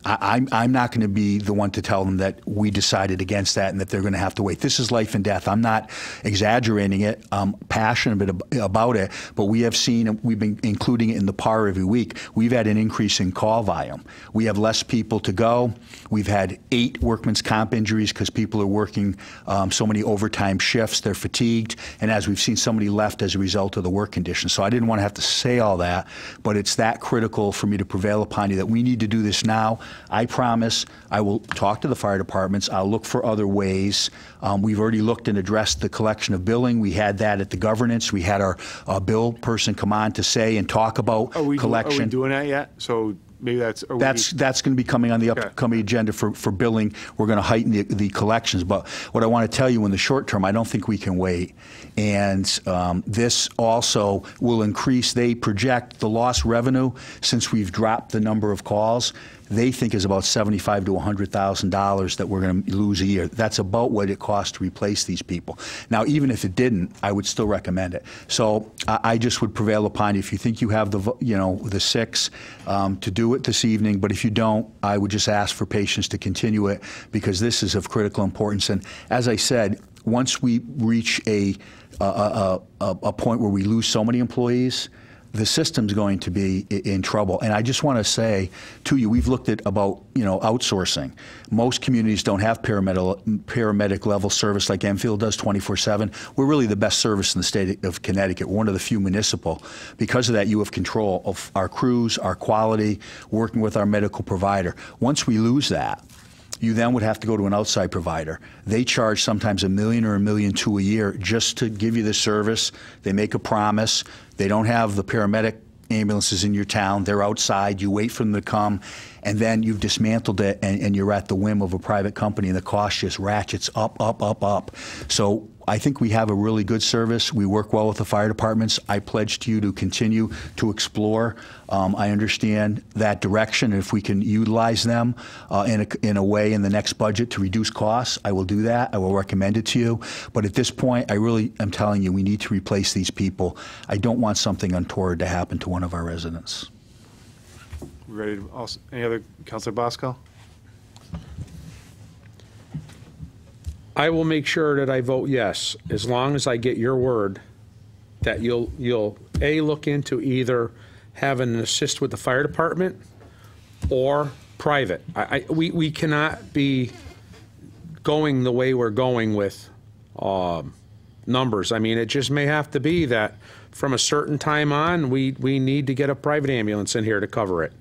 I, I'm, I'm not going to be the one to tell them that we decided against that and that they're going to have to wait. This is life and death. I'm not exaggerating it. I'm passionate about it, but we have seen, we've been including it in the PAR every week. We've had an increase in call volume. We have less people to go. We've had eight workman's comp injuries because people are working um, so many overtime shifts. They're fatigued. And as we've seen, somebody left as a result of the work conditions. So I didn't want to have to say all that, but it's that critical for me to prevail upon you that we need to do this now. I promise I will talk to the fire departments. I'll look for other ways. Um, we've already looked and addressed the collection of billing. We had that at the governance. We had our uh, bill person come on to say and talk about Are we, collection. are we doing that yet? So maybe that's. are we- That's, that's going to be coming on the upcoming agenda for, for billing. We're going to heighten the, the collections. But what I want to tell you in the short term, I don't think we can wait. And um, this also will increase, they project the lost revenue since we've dropped the number of calls. They think is about seventy-five to hundred thousand dollars that we're going to lose a year. That's about what it costs to replace these people. Now, even if it didn't, I would still recommend it. So I, I just would prevail upon you if you think you have the you know the six um, to do it this evening. But if you don't, I would just ask for patience to continue it because this is of critical importance. And as I said, once we reach a a, a, a, a point where we lose so many employees the system's going to be in trouble. And I just want to say to you, we've looked at about you know outsourcing. Most communities don't have paramedic paramedic level service like Enfield does 24/7. We're really the best service in the state of Connecticut. We're one of the few municipal. Because of that, you have control of our crews, our quality, working with our medical provider. Once we lose that. You then would have to go to an outside provider. They charge sometimes a million or a million two a year just to give you the service. They make a promise. They don't have the paramedic ambulances in your town. They're outside. You wait for them to come, and then you've dismantled it, and, and you're at the whim of a private company, and the cost just ratchets up, up, up, up. So I think we have a really good service. We work well with the fire departments. I pledge to you to continue to explore. Um, I understand that direction. If we can utilize them uh, in, a, in a way in the next budget to reduce costs, I will do that. I will recommend it to you. But at this point, I really am telling you we need to replace these people. I don't want something untoward to happen to one of our residents. Ready to, also, any other, Councilor Bosco? I will make sure that I vote yes, as long as I get your word that you'll, you'll, A, look into either having an assist with the fire department or private. I, I, we, we cannot be going the way we're going with, um, numbers. I mean, it just may have to be that from a certain time on, we, we need to get a private ambulance in here to cover it.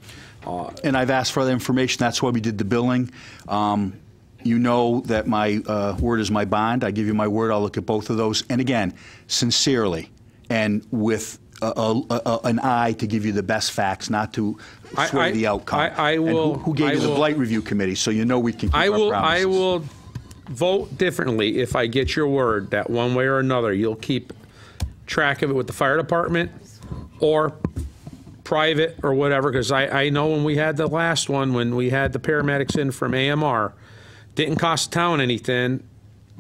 Uh, And I've asked for the information. That's why we did the billing. Um, You know that my uh, word is my bond. I give you my word. I'll look at both of those. And again, sincerely and with a, a, a, an eye to give you the best facts, not to sway I- the outcome. I- I And who- will- Who gave I you the will- blight review committee, so you know we can keep I will, promises. I will vote differently if I get your word that one way or another, you'll keep track of it with the fire department or private or whatever, because I, I know when we had the last one, when we had the paramedics in from AMR, didn't cost the town anything.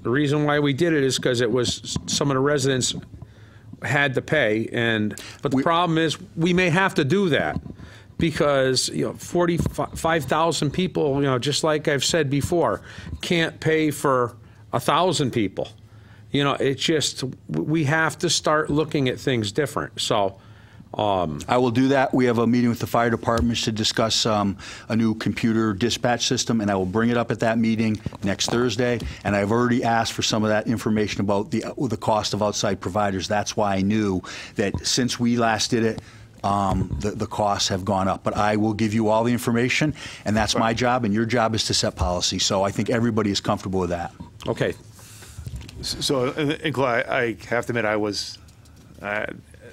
The reason why we did it is because it was, some of the residents had to pay, and, but the problem is, we may have to do that, because, you know, 45,000 people, you know, just like I've said before, can't pay for a 1,000 people. You know, it's just, we have to start looking at things different, so, um, I will do that. We have a meeting with the fire departments to discuss um, a new computer dispatch system, and I will bring it up at that meeting next Thursday. And I've already asked for some of that information about the, the cost of outside providers. That's why I knew that since we last did it, um, the, the costs have gone up. But I will give you all the information, and that's my job, and your job is to set policy. So I think everybody is comfortable with that. Okay. So, and- and Clyde, I have to admit, I was, uh,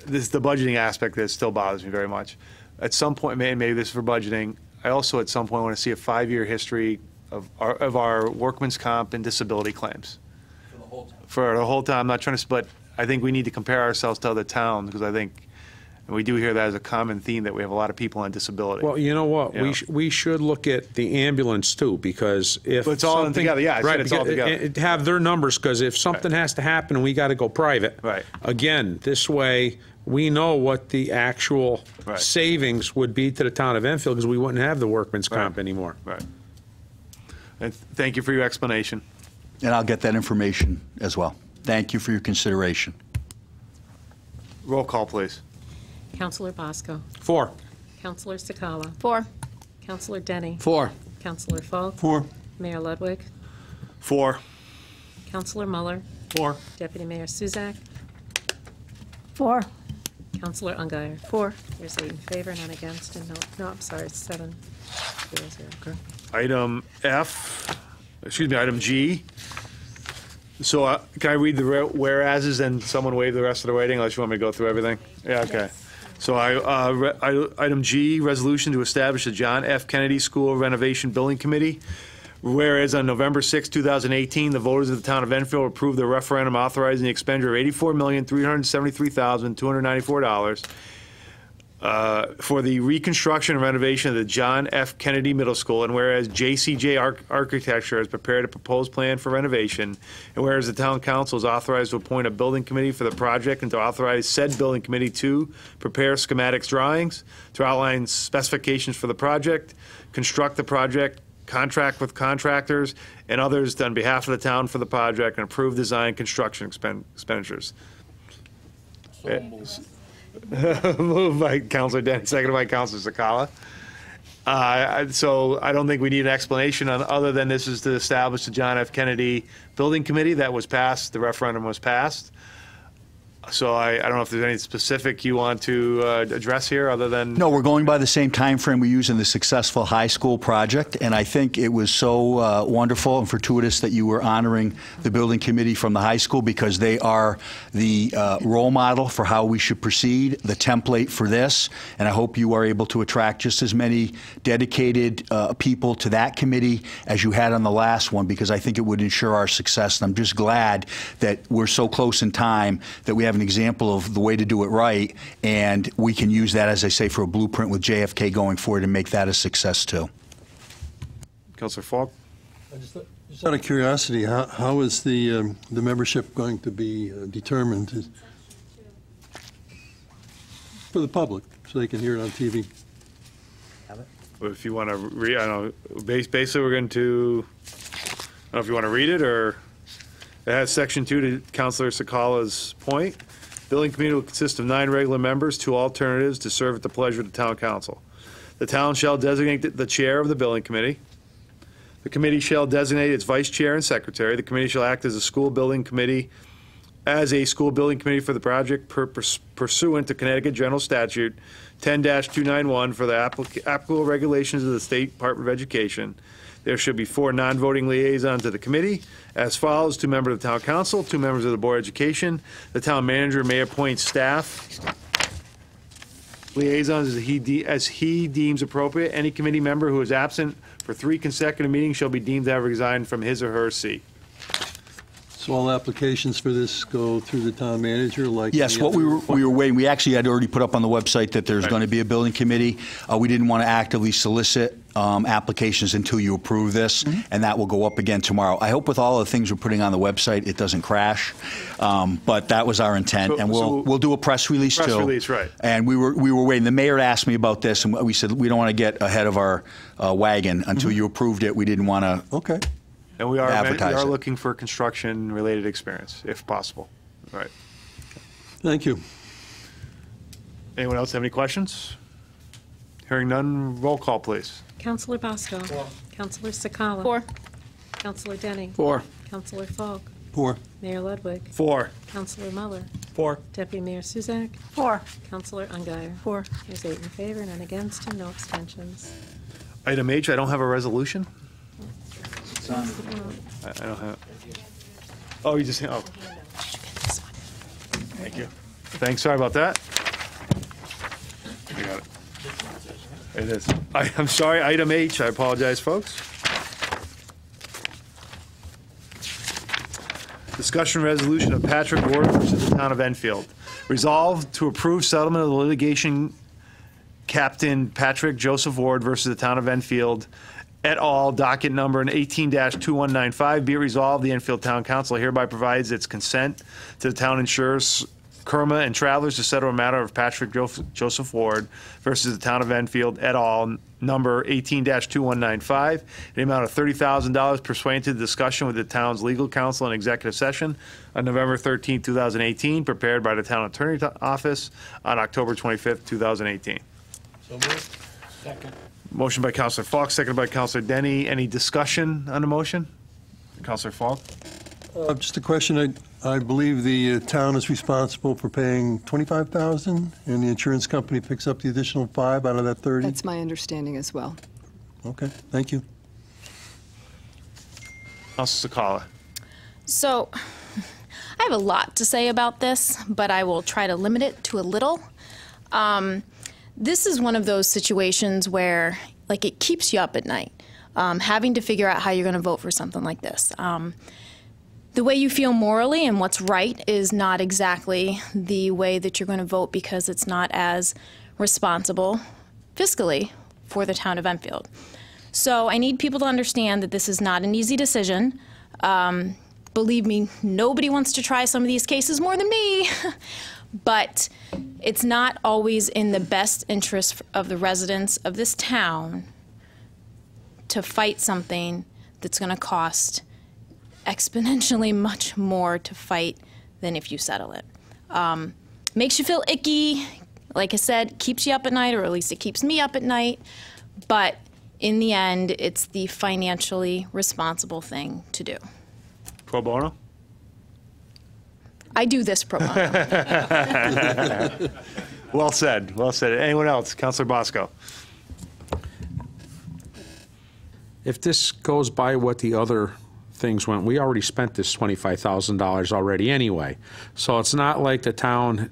this, is the budgeting aspect that still bothers me very much. At some point, may- maybe this is for budgeting, I also at some point want to see a five-year history of our, of our workman's comp and disability claims. For the whole time, I'm not trying to, but I think we need to compare ourselves to other towns, because I think, and we do hear that as a common theme, that we have a lot of people on disability. Well, you know what? Yeah. We, sh- we should look at the ambulance too, because if. But it's all in something- together, yeah, I said Right, it's all together. it- it- Have their numbers, because if something has to happen and we got to go private. Right. Again, this way, we know what the actual Right. savings would be to the town of Enfield, because we wouldn't have the workman's comp anymore. Right. And thank you for your explanation. And I'll get that information as well. Thank you for your consideration. Roll call, please. Counselor Bosco. Four. Counselor Cekala. Four. Counselor Deni. Four. Counselor Falk. Four. Mayor Ludwig. Four. Counselor Muller. Four. Deputy Mayor Szewczak. Four. Counselor Unghire. Four. There's eight in favor, none against, and no, no, I'm sorry, it's seven, zero, zero. Item F, excuse me, item G. So uh, can I read the re- whereases and someone waive the rest of the waiting unless you want me to go through everything? Yeah, okay. So I, uh, re- I- item G, resolution to establish the John F. Kennedy School Renovation Building Committee. Whereas on November 6, 2018, the voters of the town of Enfield approved the referendum authorizing the expenditure of $84,373,294 uh, for the reconstruction and renovation of the John F. Kennedy Middle School, and whereas JCJ Arch- Architecture has prepared a proposed plan for renovation, and whereas the town council is authorized to appoint a building committee for the project and to authorize said building committee to prepare schematics drawings, to outline specifications for the project, construct the project, contract with contractors and others on behalf of the town for the project, and approve design construction expen- expenditures. [laughs] Moved by Counselor Deni, seconded by Counselor Cekala. Uh, I- So I don't think we need an explanation on, other than this is to establish the John F. Kennedy Building Committee that was passed, the referendum was passed. So I, I don't know if there's any specific you want to uh, address here, other than No, we're going by the same time frame we use in the successful high school project, and I think it was so uh, wonderful and fortuitous that you were honoring the building committee from the high school because they are the uh, role model for how we should proceed, the template for this, and I hope you are able to attract just as many dedicated uh, people to that committee as you had on the last one because I think it would ensure our success, and I'm just glad that we're so close in time that we have an example of the way to do it right, and we can use that, as I say, for a blueprint with JFK going forward and make that a success too. Councilor Falk? Just out of curiosity, how, how is the, um, the membership going to be uh, determined? For the public, so they can hear it on TV? If you want to read, I don't know, basically, we're going to, I don't know if you want to read it, or it has section two to Councilor Cekala's point. Building committee will consist of nine regular members, two alternatives to serve at the pleasure of the town council. The town shall designate the- chair of the building committee. The committee shall designate its vice chair and secretary. The committee shall act as a school building committee, as a school building committee for the project pur- pursuant to Connecticut General Statute 10-291 for the applicable regulations of the State Department of Education. There should be four non-voting liaisons to the committee as follows: two members of the town council, two members of the board of education. The town manager may appoint staff liaisons as he, de- as he deems appropriate. Any committee member who is absent for three consecutive meetings shall be deemed to have resigned from his or her seat. So all applications for this go through the town manager like? Yes, the what we other- were, we were waiting, we actually had already put up on the website that there's Right. going to be a building committee. Uh, We didn't want to actively solicit um, applications until you approve this, Mm-hmm. and that will go up again tomorrow. I hope with all the things we're putting on the website, it doesn't crash, Um, but that was our intent, So- and we'll, we'll do a press release too. Press release, right. And we were, we were waiting, the mayor asked me about this, and we said, we don't want to get ahead of our uh, wagon until you approved it. We didn't want to. Mm-hmm. Okay. And we are, we are looking for construction-related experience, if possible. Right. Thank you. Anyone else have any questions? Hearing none, roll call, please. Counselor Bosco. Counselor Cekala. Four. Counselor Deni. Four. Counselor Falk. Four. Mayor Ludwig. Four. Counselor Muller. Four. Deputy Mayor Szewczak. Four. Counselor Unghire. Four. There's eight in favor, none against, and no abstentions. Item H, I don't have a resolution. I I don't have, oh, you just, oh. Thank you. Thanks, sorry about that. I got it. It is. I- I'm sorry, item H, I apologize, folks. Discussion resolution of Patrick Ward versus the town of Enfield. Resolved to approve settlement of the litigation Captain Patrick Joseph Ward versus the town of Enfield et al., docket number 18-2195. Be it resolved, the Enfield Town Council hereby provides its consent to the town insurers, CIRMA and Travelers to settle a matter of Patrick Jo- Joseph Ward versus the town of Enfield et al., number 18-2195, in the amount of $30,000 pursuant to the discussion with the town's legal counsel in executive session on November 13, 2018, prepared by the town attorney's office on October 25, 2018. Motion by Counselor Falk, seconded by Counselor Deni. Any discussion on the motion? Counselor Falk? Uh, Just a question, I, I believe the uh, town is responsible for paying 25,000 and the insurance company picks up the additional five out of that 30? That's my understanding as well. Okay, thank you. Counselor Cekala? So, I have a lot to say about this, but I will try to limit it to a little. Um, this is one of those situations where, like, it keeps you up at night, um, having to figure out how you're going to vote for something like this. Um, the way you feel morally and what's right is not exactly the way that you're going to vote because it's not as responsible fiscally for the town of Enfield. So I need people to understand that this is not an easy decision. Um, believe me, nobody wants to try some of these cases more than me. [laughs] but it's not always in the best interest of the residents of this town to fight something that's going to cost exponentially [laughs] much more to fight than if you settle it. Um, makes you feel icky. Like I said, keeps you up at night, or at least it keeps me up at night. But in the end, it's the financially responsible thing to do. Pro bono? I do this pro bono. [laughs] Well said, well said. Anyone else? Counselor Bosco? If this goes by what the other things went, we already spent this $25,000 already anyway. So it's not like the town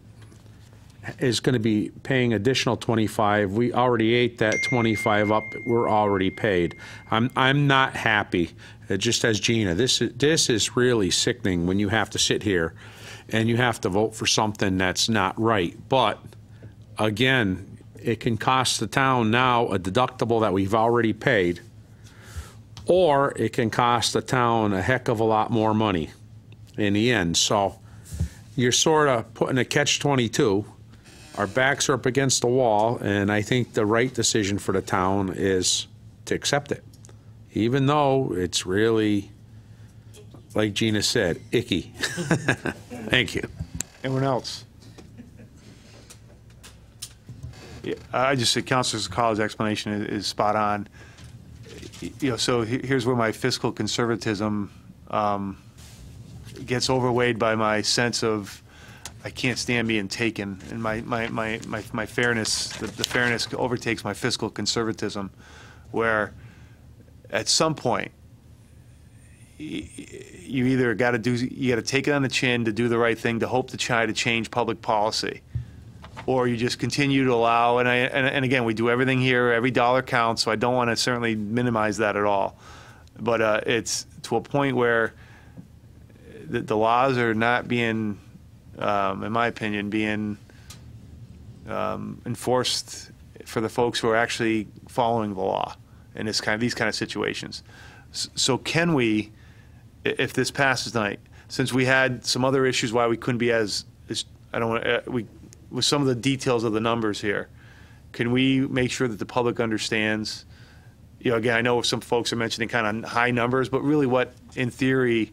is going to be paying additional 25. We already ate that 25 up. We're already paid. I'm, I'm not happy, uh, just as Gina. This is, this is really sickening when you have to sit here and you have to vote for something that's not right. But again, it can cost the town now a deductible that we've already paid, or it can cost the town a heck of a lot more money in the end. So you're sort of putting a catch 22. Our backs are up against the wall, and I think the right decision for the town is to accept it, even though it's really, like Gina said, icky. [laughs] Thank you. Anyone else? Yeah, I just said Counselor Cekala explanation is, is spot on. You know, so here's where my fiscal conservatism um, gets overweighed by my sense of I can't stand being taken, and my my my my, my fairness, the, the fairness overtakes my fiscal conservatism, where at some point you either got to do you got to take it on the chin to do the right thing to hope to try to change public policy. Or you just continue to allow and I and, and again we do everything here every dollar counts so I don't want to certainly minimize that at all. But uh, it's to a point where the, the laws are not being um, in my opinion being um, enforced for the folks who are actually following the law in this kind of these kind of situations. So can we if this passes tonight, since we had some other issues why we couldn't be as, as I don't want, uh, we, with some of the details of the numbers here, can we make sure that the public understands? You know, again, I know some folks are mentioning kind of high numbers, but really what, in theory,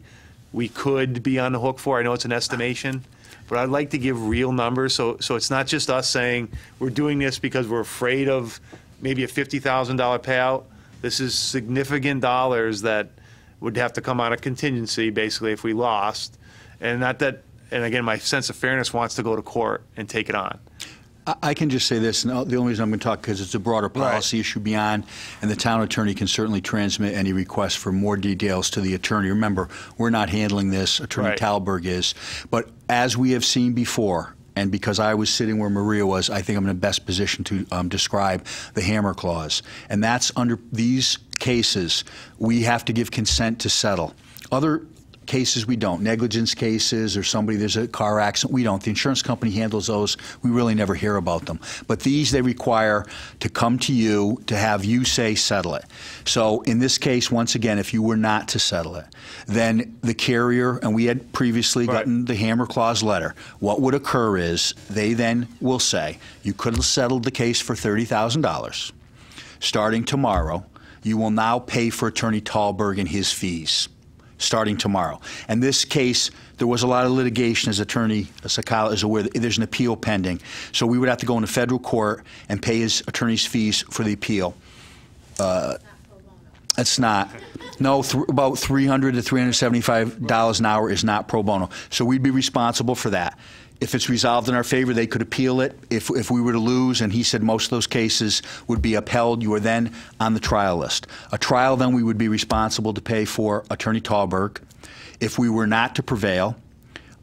we could be on the hook for. I know it's an estimation, but I'd like to give real numbers, so, so it's not just us saying, we're doing this because we're afraid of maybe a $50,000 payout. This is significant dollars that would have to come out of contingency, basically, if we lost. And not that, and again, my sense of fairness wants to go to court and take it on. I- I can just say this, and the only reason I'm going to talk, because it's a broader policy issue beyond, and the town attorney can certainly transmit any requests for more details to the attorney. Remember, we're not handling this, Attorney Right. Talberg is. But as we have seen before, and because I was sitting where Maria was, I think I'm in the best position to um, describe the hammer clause. And that's under these cases, we have to give consent to settle. Other cases we don't. Negligence cases or somebody, there's a car accident, we don't. The insurance company handles those. We really never hear about them. But these, they require to come to you to have you say settle it. So in this case, once again, if you were not to settle it, then the carrier, and we had previously gotten the hammer clause letter, what would occur is they then will say, you could have settled the case for $30,000 starting tomorrow, you will now pay for Attorney Talberg and his fees, starting tomorrow. And this case, there was a lot of litigation, as Attorney Cekala is aware, there's an appeal pending. So we would have to go into federal court and pay his attorney's fees for the appeal. Uh, It's not. No, th- about 300 to 375 dollars an hour is not pro bono. So we'd be responsible for that. If it's resolved in our favor, they could appeal it. If, if we were to lose, and he said most of those cases would be upheld, you are then on the trial list. A trial, then we would be responsible to pay for Attorney Talberg. If we were not to prevail,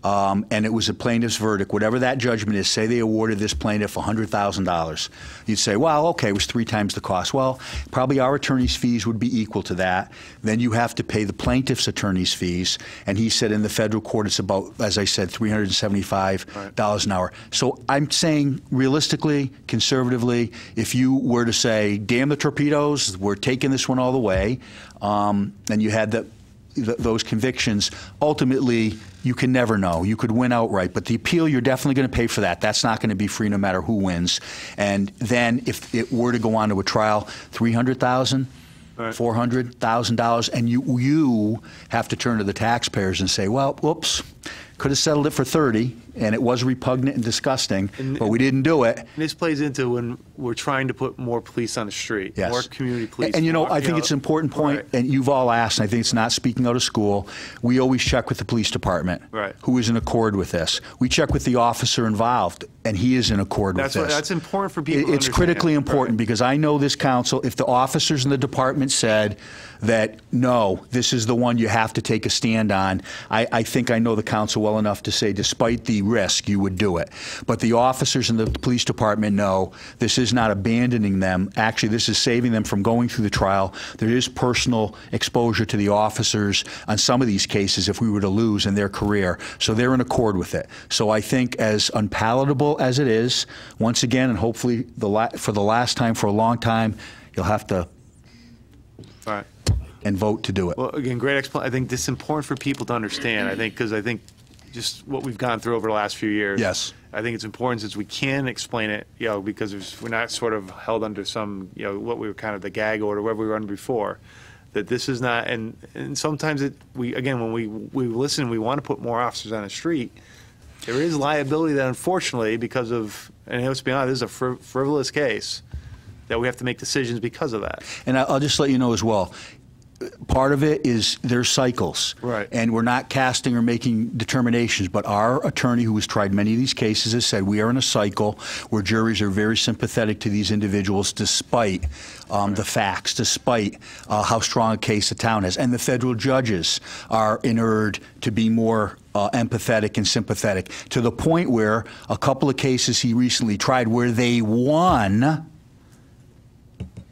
um, and it was a plaintiff's verdict, whatever that judgment is, say they awarded this plaintiff $100,000. You'd say, well, okay, it was three times the cost. Well, probably our attorney's fees would be equal to that. Then you have to pay the plaintiff's attorney's fees. And he said in the federal court it's about, as I said, $375 an hour. So I'm saying realistically, conservatively, if you were to say, damn the torpedoes, we're taking this one all the way, um, and you had the th- those convictions, ultimately, you can never know. You could win outright, but the appeal, you're definitely going to pay for that. That's not going to be free no matter who wins. And then if it were to go on to a trial, 300000 $400,000, and you, you have to turn to the taxpayers and say, well, whoops, Could have settled it for 30, and it was repugnant and disgusting, but we didn't do it. And this plays into when we're trying to put more police on the street, Yes. more community police. And you know, more- I think it's an important point. point, and you've all asked, and I think it's not speaking out of school. We always check with the police department. Right. Who is in accord with this? We check with the officer involved, and he is in accord That's with what, this. that's important for people. It- It's critically important because I know this council, if the officers in the department said that, no, this is the one you have to take a stand on, I, I think I know the council well enough to say, despite the risk, you would do it. But the officers in the police department know this is not abandoning them. Actually, this is saving them from going through the trial. There is personal exposure to the officers on some of these cases if we were to lose in their career. So they're in accord with it. So I think as unpalatable as it is, once again, and hopefully the la- for the last time for a long time, you'll have to All right. and vote to do it. Well, again, great explanation. I think this is important for people to understand. I think, because I think just what we've gone through over the last few years. Yes. I think it's important since we can explain it, you know, because we're not sort of held under some, you know, what we were kind of the gag order, whatever we were under before. That this is not, and, and sometimes it, we, again, when we, we listen, we want to put more officers on the street. There is liability that unfortunately, because of, and let's be honest, this is a friv- frivolous case, that we have to make decisions because of that. And I'll just let you know as well, part of it is there's cycles. Right. And we're not casting or making determinations, but our attorney, who has tried many of these cases, has said we are in a cycle where juries are very sympathetic to these individuals despite um, the facts, despite uh, how strong a case the town has. And the federal judges are inured to be more uh, empathetic and sympathetic to the point where a couple of cases he recently tried where they won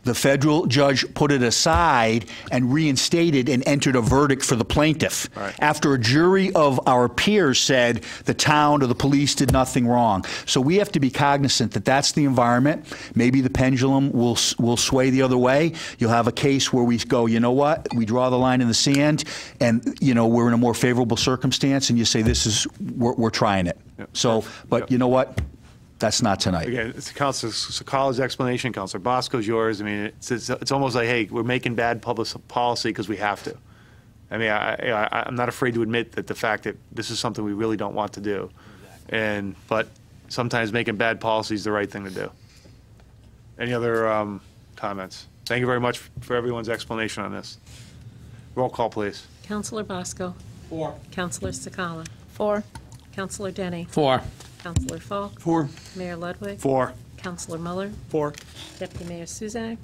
the federal judge put it aside and reinstated and entered a verdict for the plaintiff. After a jury of our peers said the town or the police did nothing wrong. So we have to be cognizant that that's the environment. Maybe the pendulum will, will sway the other way. You'll have a case where we go, you know what, we draw the line in the sand and, you know, we're in a more favorable circumstance and you say, this is, we're, we're trying it. So, but you know what? That's not tonight. Again, it's Councilor Cekala's explanation, Councilor Bosco's yours. I mean, it's, it's, it's almost like, hey, we're making bad public policy because we have to. I mean, I, I, I'm not afraid to admit that the fact that this is something we really don't want to do. And, but sometimes making bad policy is the right thing to do. Any other um, comments? Thank you very much for everyone's explanation on this. Roll call, please. Counselor Bosco. Four. Counselor Cekala. Four. Counselor Deni. Four. Counselor Falk. Four. Mayor Ludwig. Four. Councillor Muller. Four. Deputy Mayor Szewczak.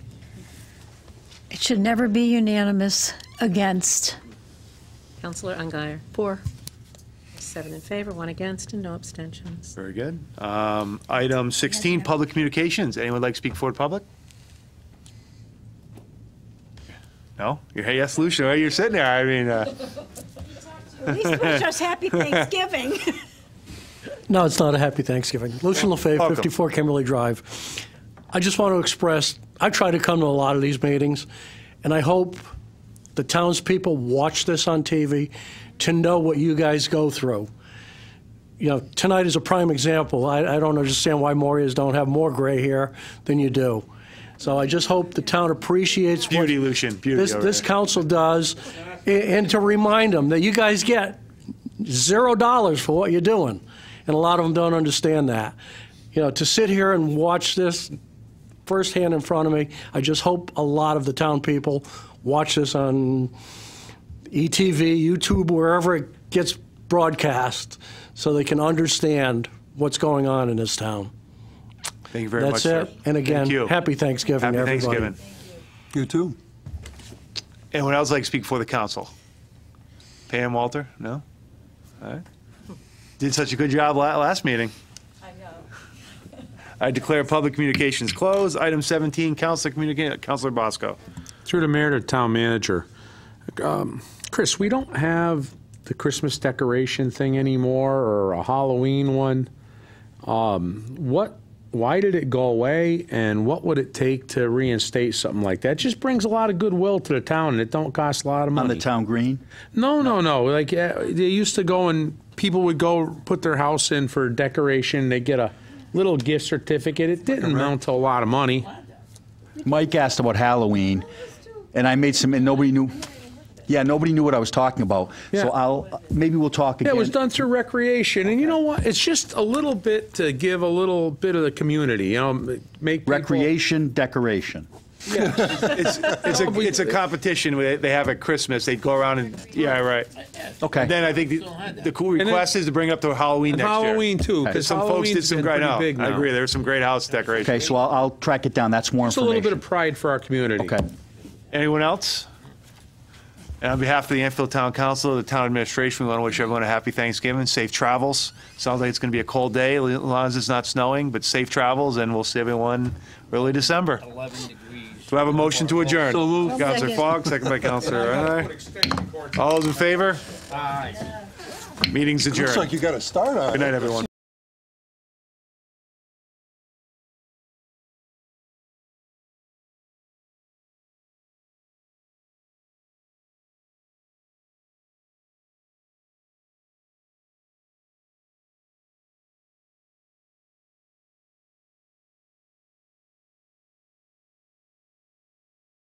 It should never be unanimous against. Councillor Unghire. Four. Seven in favor, one against, and no abstentions. Very good. Um, Item 16, public communications. Anyone like to speak for the public? No? You're, hey, yes, Lucia, right? you're sitting there. I mean, uh, [laughs] At least wish us happy [laughs] Thanksgiving. [laughs] No, it's not a happy Thanksgiving. Lucian Welcome. 54 Kimberly Drive. I just want to express, I try to come to a lot of these meetings, and I hope the townspeople watch this on TV to know what you guys go through. You know, tonight is a prime example. I, I don't understand why Morias don't have more gray hair than you do. So I just hope the town appreciates what beauty, Lucian, beauty. this, this council does, a- and to remind them that you guys get zero dollars for what you're doing. And a lot of them don't understand that. You know, to sit here and watch this firsthand in front of me, I just hope a lot of the town people watch this on ETV, YouTube, wherever it gets broadcast, so they can understand what's going on in this town. Thank you very That's much, That's it. sir. And again, Thank happy Thanksgiving, Happy everybody. Thanksgiving. You too. Anyone else like to speak for the council? Pam Walter? No? All right. Did such a good job la- last meeting. I know. I declare public communications closed. Item 17, council communicate, Councilor Bosco. Through the mayor to town manager. Um, Chris, we don't have the Christmas decoration thing anymore or a Halloween one. Um, what, why did it go away and what would it take to reinstate something like that? It just brings a lot of goodwill to the town and it don't cost a lot of money. On the town green? No, no, no. Like uh, they used to go and people would go put their house in for decoration. They get a little gift certificate. It didn't amount to a lot of money. Mike asked about Halloween, and I made some, and nobody knew. Yeah, nobody knew what I was talking about. Yeah. So I'll, maybe we'll talk Yeah, again. it was done through recreation, and you know what? It's just a little bit to give a little bit of the community, you know, make people- Recreation, decoration. It's, it's a, [laughs] it's a competition where they have at Christmas, they go around and, yeah, right. Okay. And then I think the, the cool then- request is to bring up to Halloween And next year. Halloween, too, 'cause Some folks did Halloween's some been great, pretty no, big I agree, there was some great house decorations. Okay, so I'll, I'll track it down. That's more Just a little bit information. of pride for our community. Okay. Anyone else? And on behalf of the Enfield Town Council, the town administration, we want to wish everyone a happy Thanksgiving, safe travels. Sounds like it's going to be a cold day, as long as it's not snowing, but safe travels, and we'll see everyone early December. 11 degrees. Do I have a motion to adjourn? So moved. Counselor Second. Fogg, second by Counselor [laughs] Renner. All those in favor? Aye. Meeting's adjourned. Looks like you got a start on it. Good night, everyone.